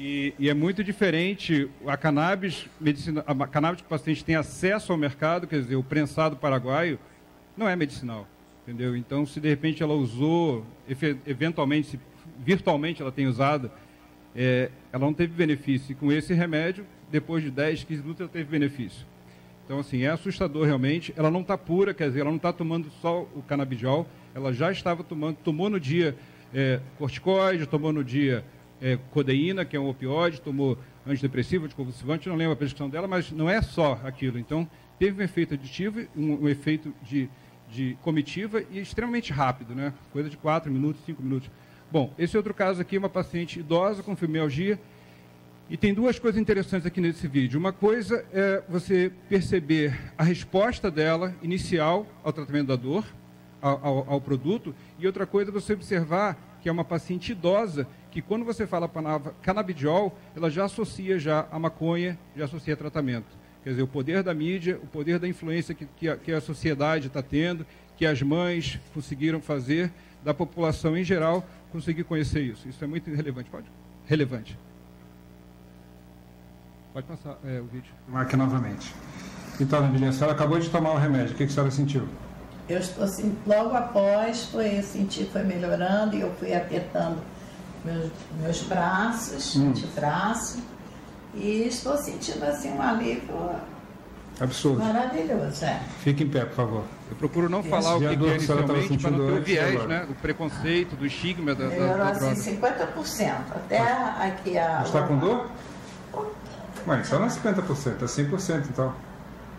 E, e, é muito diferente a cannabis, medicina, a cannabis que o paciente tem acesso ao mercado, quer dizer, o prensado paraguaio, não é medicinal, entendeu? Então, se de repente ela usou, eventualmente, se virtualmente ela tem usado, é, ela não teve benefício. E com esse remédio, depois de 10, 15 minutos, ela teve benefício. Então, assim, é assustador realmente. Ela não está pura, quer dizer, ela não está tomando só o canabidiol, ela já estava tomando, tomou no dia é, corticoide, tomou no dia é, codeína, que é um opioide, tomou antidepressivo, anticonvulsivante, não lembro a prescrição dela, mas não é só aquilo. Então, teve um efeito aditivo, um, um efeito de de comitiva e extremamente rápido, né? coisa de 4 minutos, 5 minutos. Bom, esse outro caso aqui, uma paciente idosa com fibromialgia, E tem duas coisas interessantes aqui nesse vídeo. Uma coisa é você perceber a resposta dela inicial ao tratamento da dor, ao, ao, ao produto, e outra coisa é você observar que é uma paciente idosa que quando você fala a palavra canabidiol, ela já associa já a maconha, já associa a tratamento. Quer dizer, o poder da mídia, o poder da influência que, que, a, que a sociedade está tendo, que as mães conseguiram fazer, da população em geral conseguir conhecer isso. Isso é muito relevante. Pode? Relevante. Pode passar é, o vídeo. Marque novamente. Então, Nadilinha, a senhora acabou de tomar o remédio. O que, que a senhora sentiu? Eu estou assim, logo após, foi, eu senti foi melhorando e eu fui apertando meus, meus braços, hum. braço, e estou sentindo assim um alívio Absurdo. Maravilhoso, é. Fique em pé, por favor. Eu procuro não falar o que, que é inicialmente para não ter o viés, né? O preconceito, do estigma da, Melhorou da, da assim, 50%. Até aqui a. Está com dor? Mas só não é 50%, é 100% então.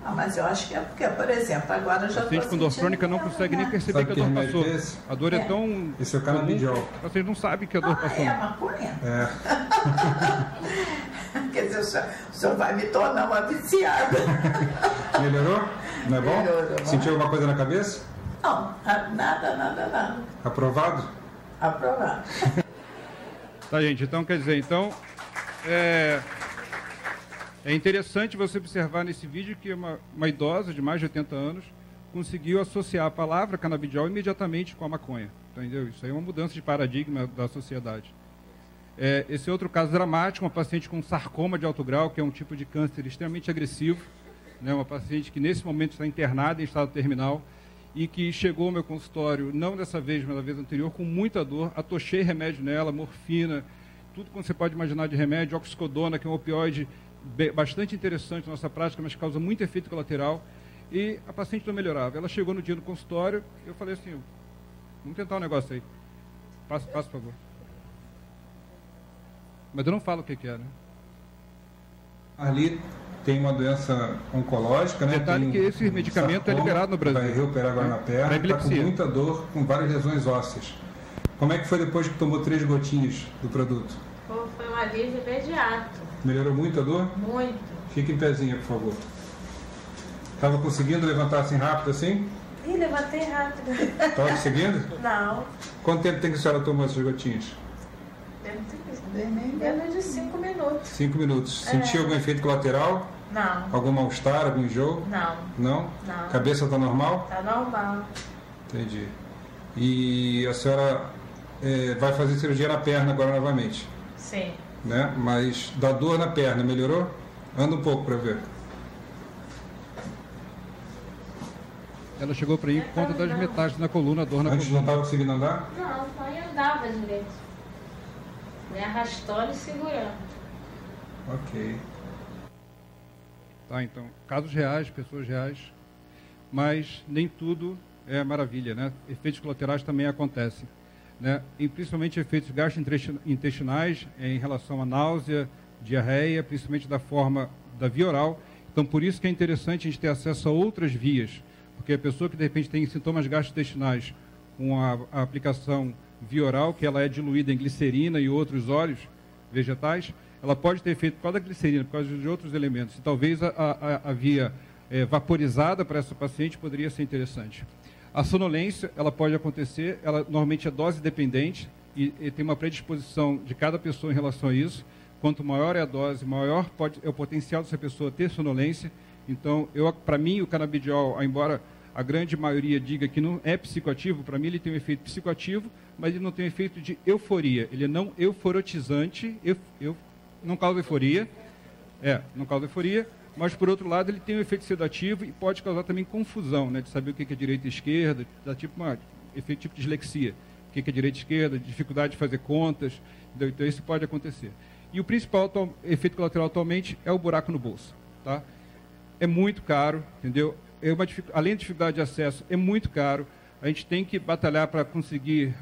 Ah, mas eu acho que é porque, por exemplo, agora eu já estou com dor crônica não consegue nem perceber Sabe que a dor passou. Esse? A dor é, é tão... Esse é o canabidiol. Vocês não sabem que a dor ah, passou. É maconha? É. Quer dizer, o senhor, o senhor, vai me tornar uma viciada. Melhorou? Não é bom? Melhorou. Sentiu alguma coisa na cabeça? Não, nada, nada, nada. Aprovado? Aprovado. tá, gente, então quer dizer, então... É... É interessante você observar nesse vídeo que uma, uma idosa de mais de 80 anos conseguiu associar a palavra canabidiol imediatamente com a maconha. Entendeu? Isso aí é uma mudança de paradigma da sociedade. É, esse outro caso dramático, uma paciente com sarcoma de alto grau, que é um tipo de câncer extremamente agressivo, né, uma paciente que nesse momento está internada em estado terminal e que chegou ao meu consultório, não dessa vez, mas na vez anterior, com muita dor, atochei remédio nela, morfina, tudo que você pode imaginar de remédio, oxicodona, que é um opioide bastante interessante na nossa prática, mas causa muito efeito colateral. E a paciente não melhorava. Ela chegou no dia no consultório, eu falei assim, vamos tentar um negócio aí. Passa, passa, por favor. Mas eu não falo o que, que é, né? Ali tem uma doença oncológica, né? Detalhe tem que esse um medicamento sarcoma, é liberado no Brasil. Vai reoperar agora na perna, está com muita dor, com várias lesões ósseas. Como é que foi depois que tomou três gotinhas do produto? Foi um alívio imediato. Melhorou muito a dor? Muito. Fique em pezinha, por favor. Estava conseguindo levantar assim rápido assim? Ih, levantei rápido. Estava conseguindo? Não. Quanto tempo tem que a senhora tomar essas gotinhas? Menos de 5 minutos. 5 minutos. É. Sentiu algum efeito colateral? Não. Algum mal-estar, algum enjoo? Não. Não? Não. Cabeça está normal? Está normal. Entendi. E a senhora é, vai fazer cirurgia na perna agora novamente? Sim né? Mas da dor na perna, melhorou? Anda um pouco para ver. Ela chegou para ir por conta das metástases na coluna, dor na Antes coluna. não estava conseguindo andar? Não, só andava direito. Me arrastando e segurando. Ok. Tá, então, casos reais, pessoas reais, mas nem tudo é maravilha, né? Efeitos colaterais também acontecem né, principalmente efeitos gastrointestinais em relação à náusea, diarreia, principalmente da forma da via oral. Então, por isso que é interessante a gente ter acesso a outras vias, porque a pessoa que de repente tem sintomas gastrointestinais com a, a aplicação via oral, que ela é diluída em glicerina e outros óleos vegetais, ela pode ter efeito por causa da glicerina, por causa de outros elementos. E talvez a, a, a via é, vaporizada para essa paciente poderia ser interessante. A sonolência, ela pode acontecer, ela normalmente é dose dependente e, e, tem uma predisposição de cada pessoa em relação a isso. Quanto maior é a dose, maior pode, é o potencial dessa pessoa ter sonolência. Então, para mim, o canabidiol, embora a grande maioria diga que não é psicoativo, para mim ele tem um efeito psicoativo, mas ele não tem um efeito de euforia. Ele é não euforotizante, eu, eu, não causa euforia, é, não causa euforia, mas por outro lado ele tem um efeito sedativo e pode causar também confusão, né, de saber o que é direita e esquerda, dá tipo uma efeito tipo dislexia, o que é direita e esquerda, dificuldade de fazer contas, então, isso pode acontecer. E o principal efeito colateral atualmente é o buraco no bolso, tá? É muito caro, entendeu? É uma, além da dificuldade de acesso, é muito caro. A gente tem que batalhar para conseguir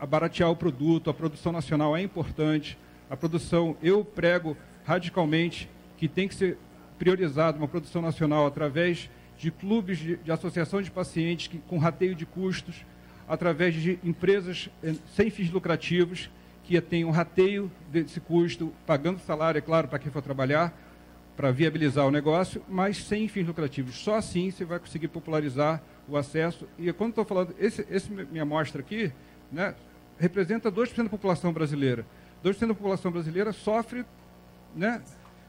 abaratear o produto. A produção nacional é importante. A produção, eu prego radicalmente que tem que ser priorizado uma produção nacional através de clubes de, de associação de pacientes que, com rateio de custos, através de empresas eh, sem fins lucrativos que tem um rateio desse custo, pagando salário, é claro, para quem for trabalhar, para viabilizar o negócio, mas sem fins lucrativos. Só assim você vai conseguir popularizar o acesso. E quando estou falando, esse, esse minha amostra aqui, né, representa 2% da população brasileira. 2% da população brasileira sofre né,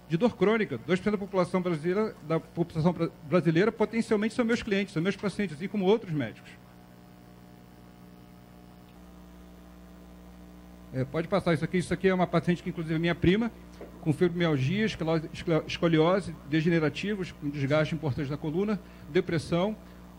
de dor crônica. 2% da população brasileira, da população brasileira potencialmente são meus clientes, são meus pacientes, assim como outros médicos. É, pode passar isso aqui. Isso aqui é uma paciente que, inclusive, é minha prima, com fibromialgia, escoliose degenerativos, com desgaste importante da coluna, depressão,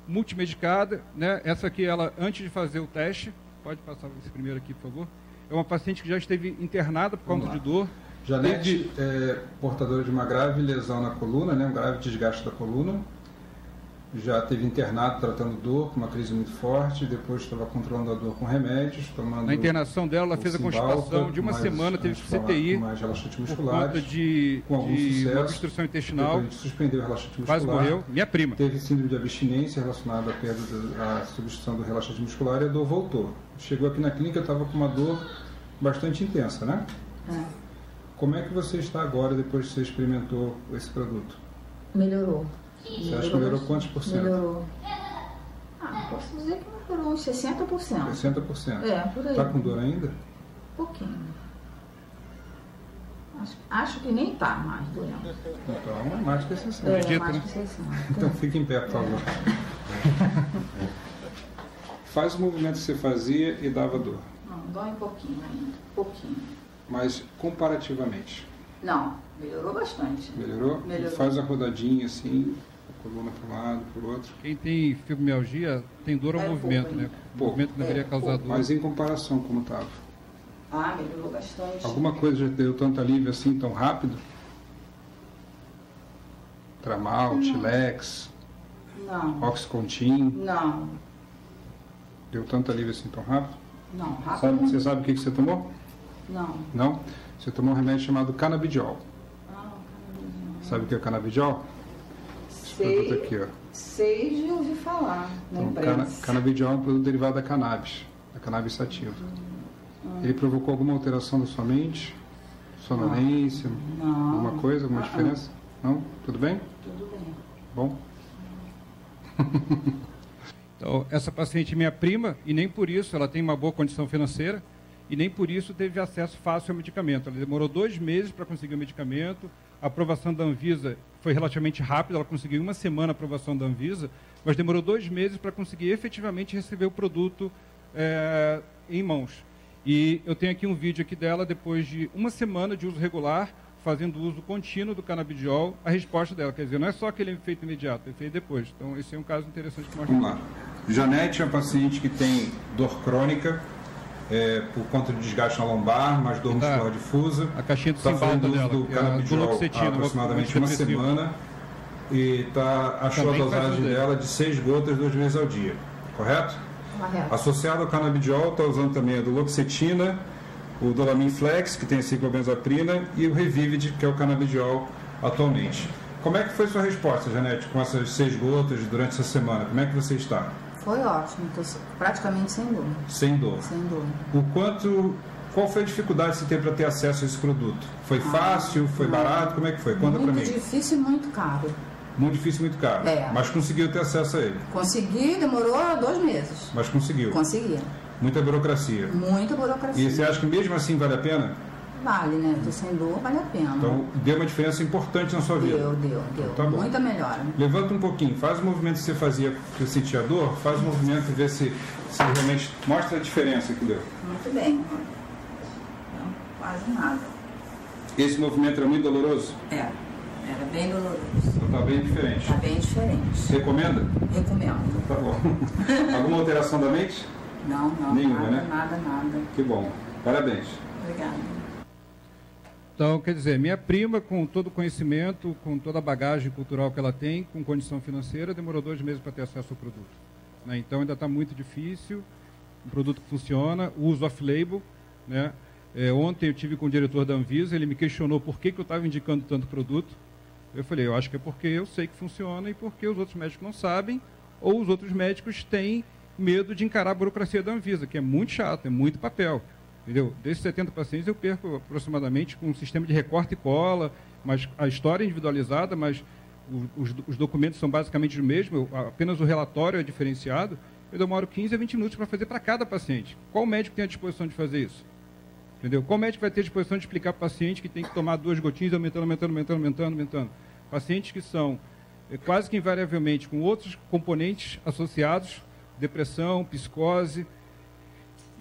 multimedicada. Né? Essa aqui, ela, antes de fazer o teste, pode passar esse primeiro aqui, por favor. É uma paciente que já esteve internada por conta de dor. Janete é portadora de uma grave lesão na coluna, né? um grave desgaste da coluna já teve internado tratando dor, com uma crise muito forte, depois estava controlando a dor com remédios, tomando... Na internação dela, ela fez a constipação de uma mais, semana, teve CTI, com mais relaxante muscular, de, com algum de sucesso, obstrução intestinal, depois a gente suspendeu o relaxante muscular, quase morreu, minha prima. Teve síndrome de abstinência relacionada à perda da substituição do relaxante muscular e a dor voltou. Chegou aqui na clínica, estava com uma dor bastante intensa, né? É. Como é que você está agora, depois que você experimentou esse produto? Melhorou. Você acha que melhorou quantos por cento? Melhorou. Ah, posso dizer que melhorou uns 60%. 60%? É, por aí. Está com dor ainda? Pouquinho. Acho, acho que nem está mais doendo. Então, mais que 60. É, Acredita, mais que 60. Então fique em pé, por favor. Faz o movimento que você fazia e dava dor. Não, dói um pouquinho ainda. Pouquinho. Mas comparativamente? Não, melhorou bastante. Melhorou? Melhorou. Faz a rodadinha assim, a coluna para um lado, para o outro. Quem tem fibromialgia tem dor ao É movimento, pouco né? O movimento deveria É, causar pouco. dor. Mas em comparação, como estava? Ah, melhorou bastante. Alguma coisa já deu tanto alívio assim, tão rápido? Tramal, Tilex, Não, Oxycontin, não, deu tanto alívio assim tão rápido? não, rápido. Sabe, você sabe o que que você tomou? Não. Não? Você tomou um remédio chamado canabidiol. Ah, Sabe o que é canabidiol? Sei, aqui, ó. sei de ouvir falar na Então, cana, canabidiol é um produto derivado da cannabis, da cannabis sativa. Ele provocou alguma alteração da sua mente? Sonolência? Não. Alguma coisa? Alguma Ah, ah. diferença? Não? Tudo bem? Tudo bem. Bom? Então, essa paciente é minha prima, e nem por isso ela tem uma boa condição financeira, e nem por isso teve acesso fácil ao medicamento. Ela demorou dois meses para conseguir o medicamento, a aprovação da Anvisa foi relativamente rápida, ela conseguiu uma semana a aprovação da Anvisa, mas demorou dois meses para conseguir efetivamente receber o produto é, em mãos. E eu tenho aqui um vídeo aqui dela, depois de uma semana de uso regular, fazendo uso contínuo do canabidiol, a resposta dela. Quer dizer, não é só aquele efeito imediato, é efeito depois. Então, esse é um caso interessante que mostra. Vamos lá. Janete é uma paciente que tem dor crônica é, por conta de desgaste na lombar, mais dor Tá. muscular difusa. A caixinha do Está fazendo uso dela, do é canabidiol há aproximadamente uma semana e tá, achou Também a dosagem dela de seis gotas duas vezes ao dia, correto? Correto. Associado ao canabidiol, está usando também a duloxetina, o Dolamin Flex, que tem a ciclobenzaprina, e o Revivid, que é o canabidiol atualmente. Como é que foi sua resposta, Janete, com essas seis gotas durante essa semana? Como é que você está? Foi ótimo, tô praticamente sem dor. Sem dor. Sem dor. O quanto. Qual foi a dificuldade que você teve para ter acesso a esse produto? Foi fácil? Foi barato? Como é que foi? Conta para muito mim. difícil e muito caro. Muito difícil, muito caro. É. Mas conseguiu ter acesso a ele. Consegui, demorou dois meses. Mas conseguiu. Consegui. Muita burocracia. Muita burocracia. E você acha que mesmo assim vale a pena? Vale, né? Tô sem dor, vale a pena. Então deu uma diferença importante na sua vida. deu, deu, deu. Tá. Muita melhora. Levanta um pouquinho, faz o movimento que você fazia que você sentia dor, faz o movimento e vê se, se realmente mostra a diferença que deu. Muito bem. Quase nada. Esse movimento era muito doloroso? É, era bem doloroso. Então tá bem diferente. Tá bem diferente. Recomenda? Recomendo. Tá bom. Alguma alteração da mente? Não, não, Nenhuma, nada, né? nada, nada. Que bom. Parabéns. Obrigada. Então, quer dizer, minha prima, com todo o conhecimento, com toda a bagagem cultural que ela tem, com condição financeira, demorou dois meses para ter acesso ao produto. né? Então, ainda está muito difícil. Um produto que funciona, uso off-label. Né? É, ontem eu tive com o diretor da Anvisa, ele me questionou por que, que eu estava indicando tanto produto. Eu falei, eu acho que é porque eu sei que funciona e porque os outros médicos não sabem, ou os outros médicos têm medo de encarar a burocracia da Anvisa, que é muito chato, é muito papel. Entendeu? Desses 70 pacientes eu perco aproximadamente com um sistema de recorte e cola, mas a história é individualizada, mas os, os documentos são basicamente os mesmos, apenas o relatório é diferenciado. Eu demoro 15 a 20 minutos para fazer para cada paciente. Qual médico tem a disposição de fazer isso? Entendeu? Qual médico vai ter a disposição de explicar para o paciente que tem que tomar duas gotinhas aumentando, aumentando, aumentando, aumentando, aumentando? Pacientes que são é, quase que invariavelmente com outros componentes associados, depressão, psicose,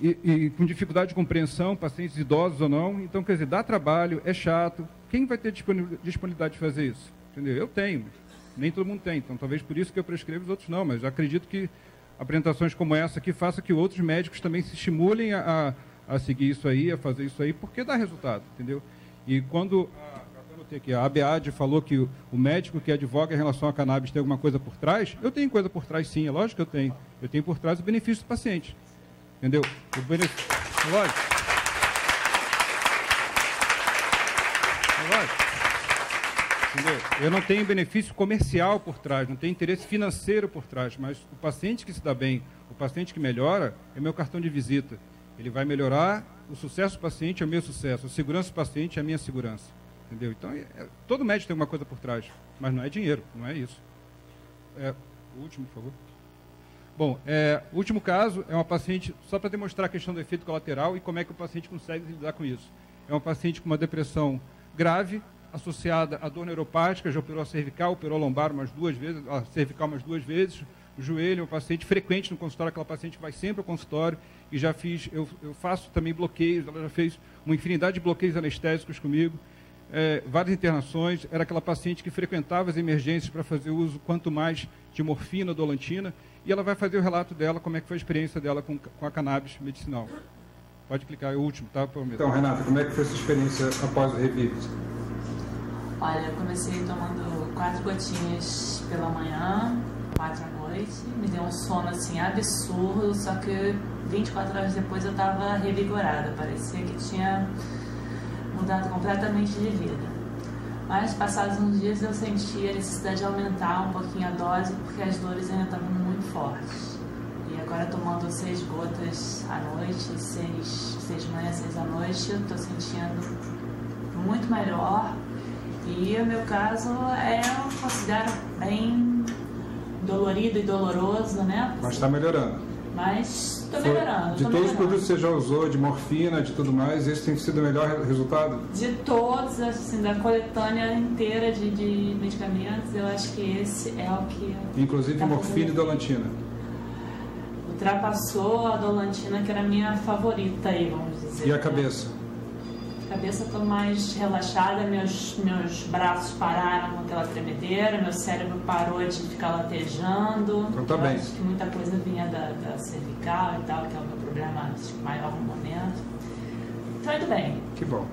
e, e, com dificuldade de compreensão, pacientes idosos ou não. Então, quer dizer, dá trabalho, é chato. Quem vai ter disponibilidade de fazer isso? Entendeu? Eu tenho, nem todo mundo tem. Então, talvez por isso que eu prescrevo os outros não, mas acredito que apresentações como essa aqui façam que outros médicos também se estimulem a, a seguir isso aí, a fazer isso aí, porque dá resultado, entendeu? E quando aqui, a ABAD falou que o, o médico que advoga em relação a cannabis tem alguma coisa por trás, eu tenho coisa por trás sim, é lógico que eu tenho. Eu tenho por trás o benefício do paciente. Entendeu? O benefício. Lógico. Entendeu? Eu não tenho benefício comercial por trás, não tenho interesse financeiro por trás, mas o paciente que se dá bem, o paciente que melhora, é meu cartão de visita. Ele vai melhorar, o sucesso do paciente é o meu sucesso, a segurança do paciente é a minha segurança. Entendeu? Então, é, é, todo médico tem uma coisa por trás, mas não é dinheiro, não é isso. É, o último, por favor. Bom, é, último caso é uma paciente, só para demonstrar a questão do efeito colateral e como é que o paciente consegue lidar com isso. É uma paciente com uma depressão grave, associada à dor neuropática, já operou a cervical, operou a lombar umas duas vezes, a cervical umas duas vezes, o joelho, é um paciente frequente no consultório, aquela paciente que vai sempre ao consultório, e já fiz, eu, eu faço também bloqueios, ela já fez uma infinidade de bloqueios anestésicos comigo, é, várias internações, era aquela paciente que frequentava as emergências para fazer uso quanto mais de morfina, dolantina, e ela vai fazer o relato dela, como é que foi a experiência dela com, com a cannabis medicinal. Pode clicar, é o último, tá? Então, Renata, como é que foi essa experiência após o Revive? Olha, eu comecei tomando quatro gotinhas pela manhã, quatro à noite, me deu um sono assim absurdo, só que 24 horas depois eu estava revigorada, parecia que tinha mudado completamente de vida. Mas passados uns dias eu senti a necessidade de aumentar um pouquinho a dose porque as dores ainda estavam muito fortes. E agora tomando seis gotas à noite, seis, seis manhã, seis à noite, eu estou sentindo muito melhor. E o meu caso é, eu considero bem dolorido e doloroso, né? Mas está melhorando. Mas estou melhorando. De todos melhorando. os produtos que você já usou, de morfina, de tudo mais, esse tem sido o melhor resultado? De todos, assim, da coletânea inteira de, de medicamentos, eu acho que esse é o que. Inclusive tá morfina e dolantina. Ultrapassou a dolantina, que era a minha favorita aí, vamos dizer. E a cabeça? Cabeça estou mais relaxada, meus, meus braços pararam com aquela tremedeira, meu cérebro parou de ficar latejando. Então tá Eu bem. Acho que muita coisa vinha da, da cervical e tal, que é o meu problema acho que, maior no momento. Então, indo bem. Que bom.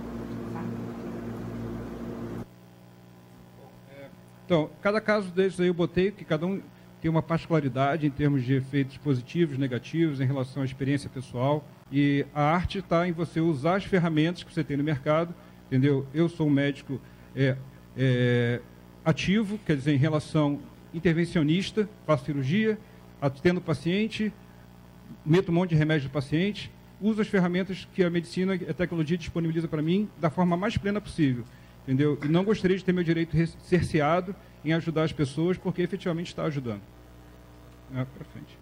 Então, cada caso desses aí eu botei que cada um tem uma particularidade em termos de efeitos positivos, negativos, em relação à experiência pessoal. E a arte está em você usar as ferramentas que você tem no mercado, entendeu? Eu sou um médico é, é, ativo, quer dizer, em relação intervencionista, faço cirurgia, atendo o paciente, meto um monte de remédio do paciente, uso as ferramentas que a medicina e a tecnologia disponibiliza para mim da forma mais plena possível, entendeu? E não gostaria de ter meu direito cerceado em ajudar as pessoas, porque efetivamente está ajudando. Ah, para frente.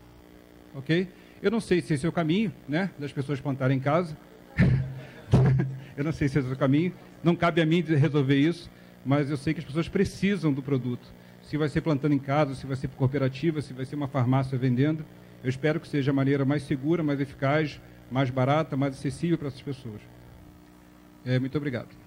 Ok? Eu não sei se esse é o caminho, né, das pessoas plantarem em casa. eu não sei se esse é o caminho. Não cabe a mim resolver isso, mas eu sei que as pessoas precisam do produto. Se vai ser plantando em casa, se vai ser cooperativa, se vai ser uma farmácia vendendo. Eu espero que seja a maneira mais segura, mais eficaz, mais barata, mais acessível para essas pessoas. É, muito obrigado.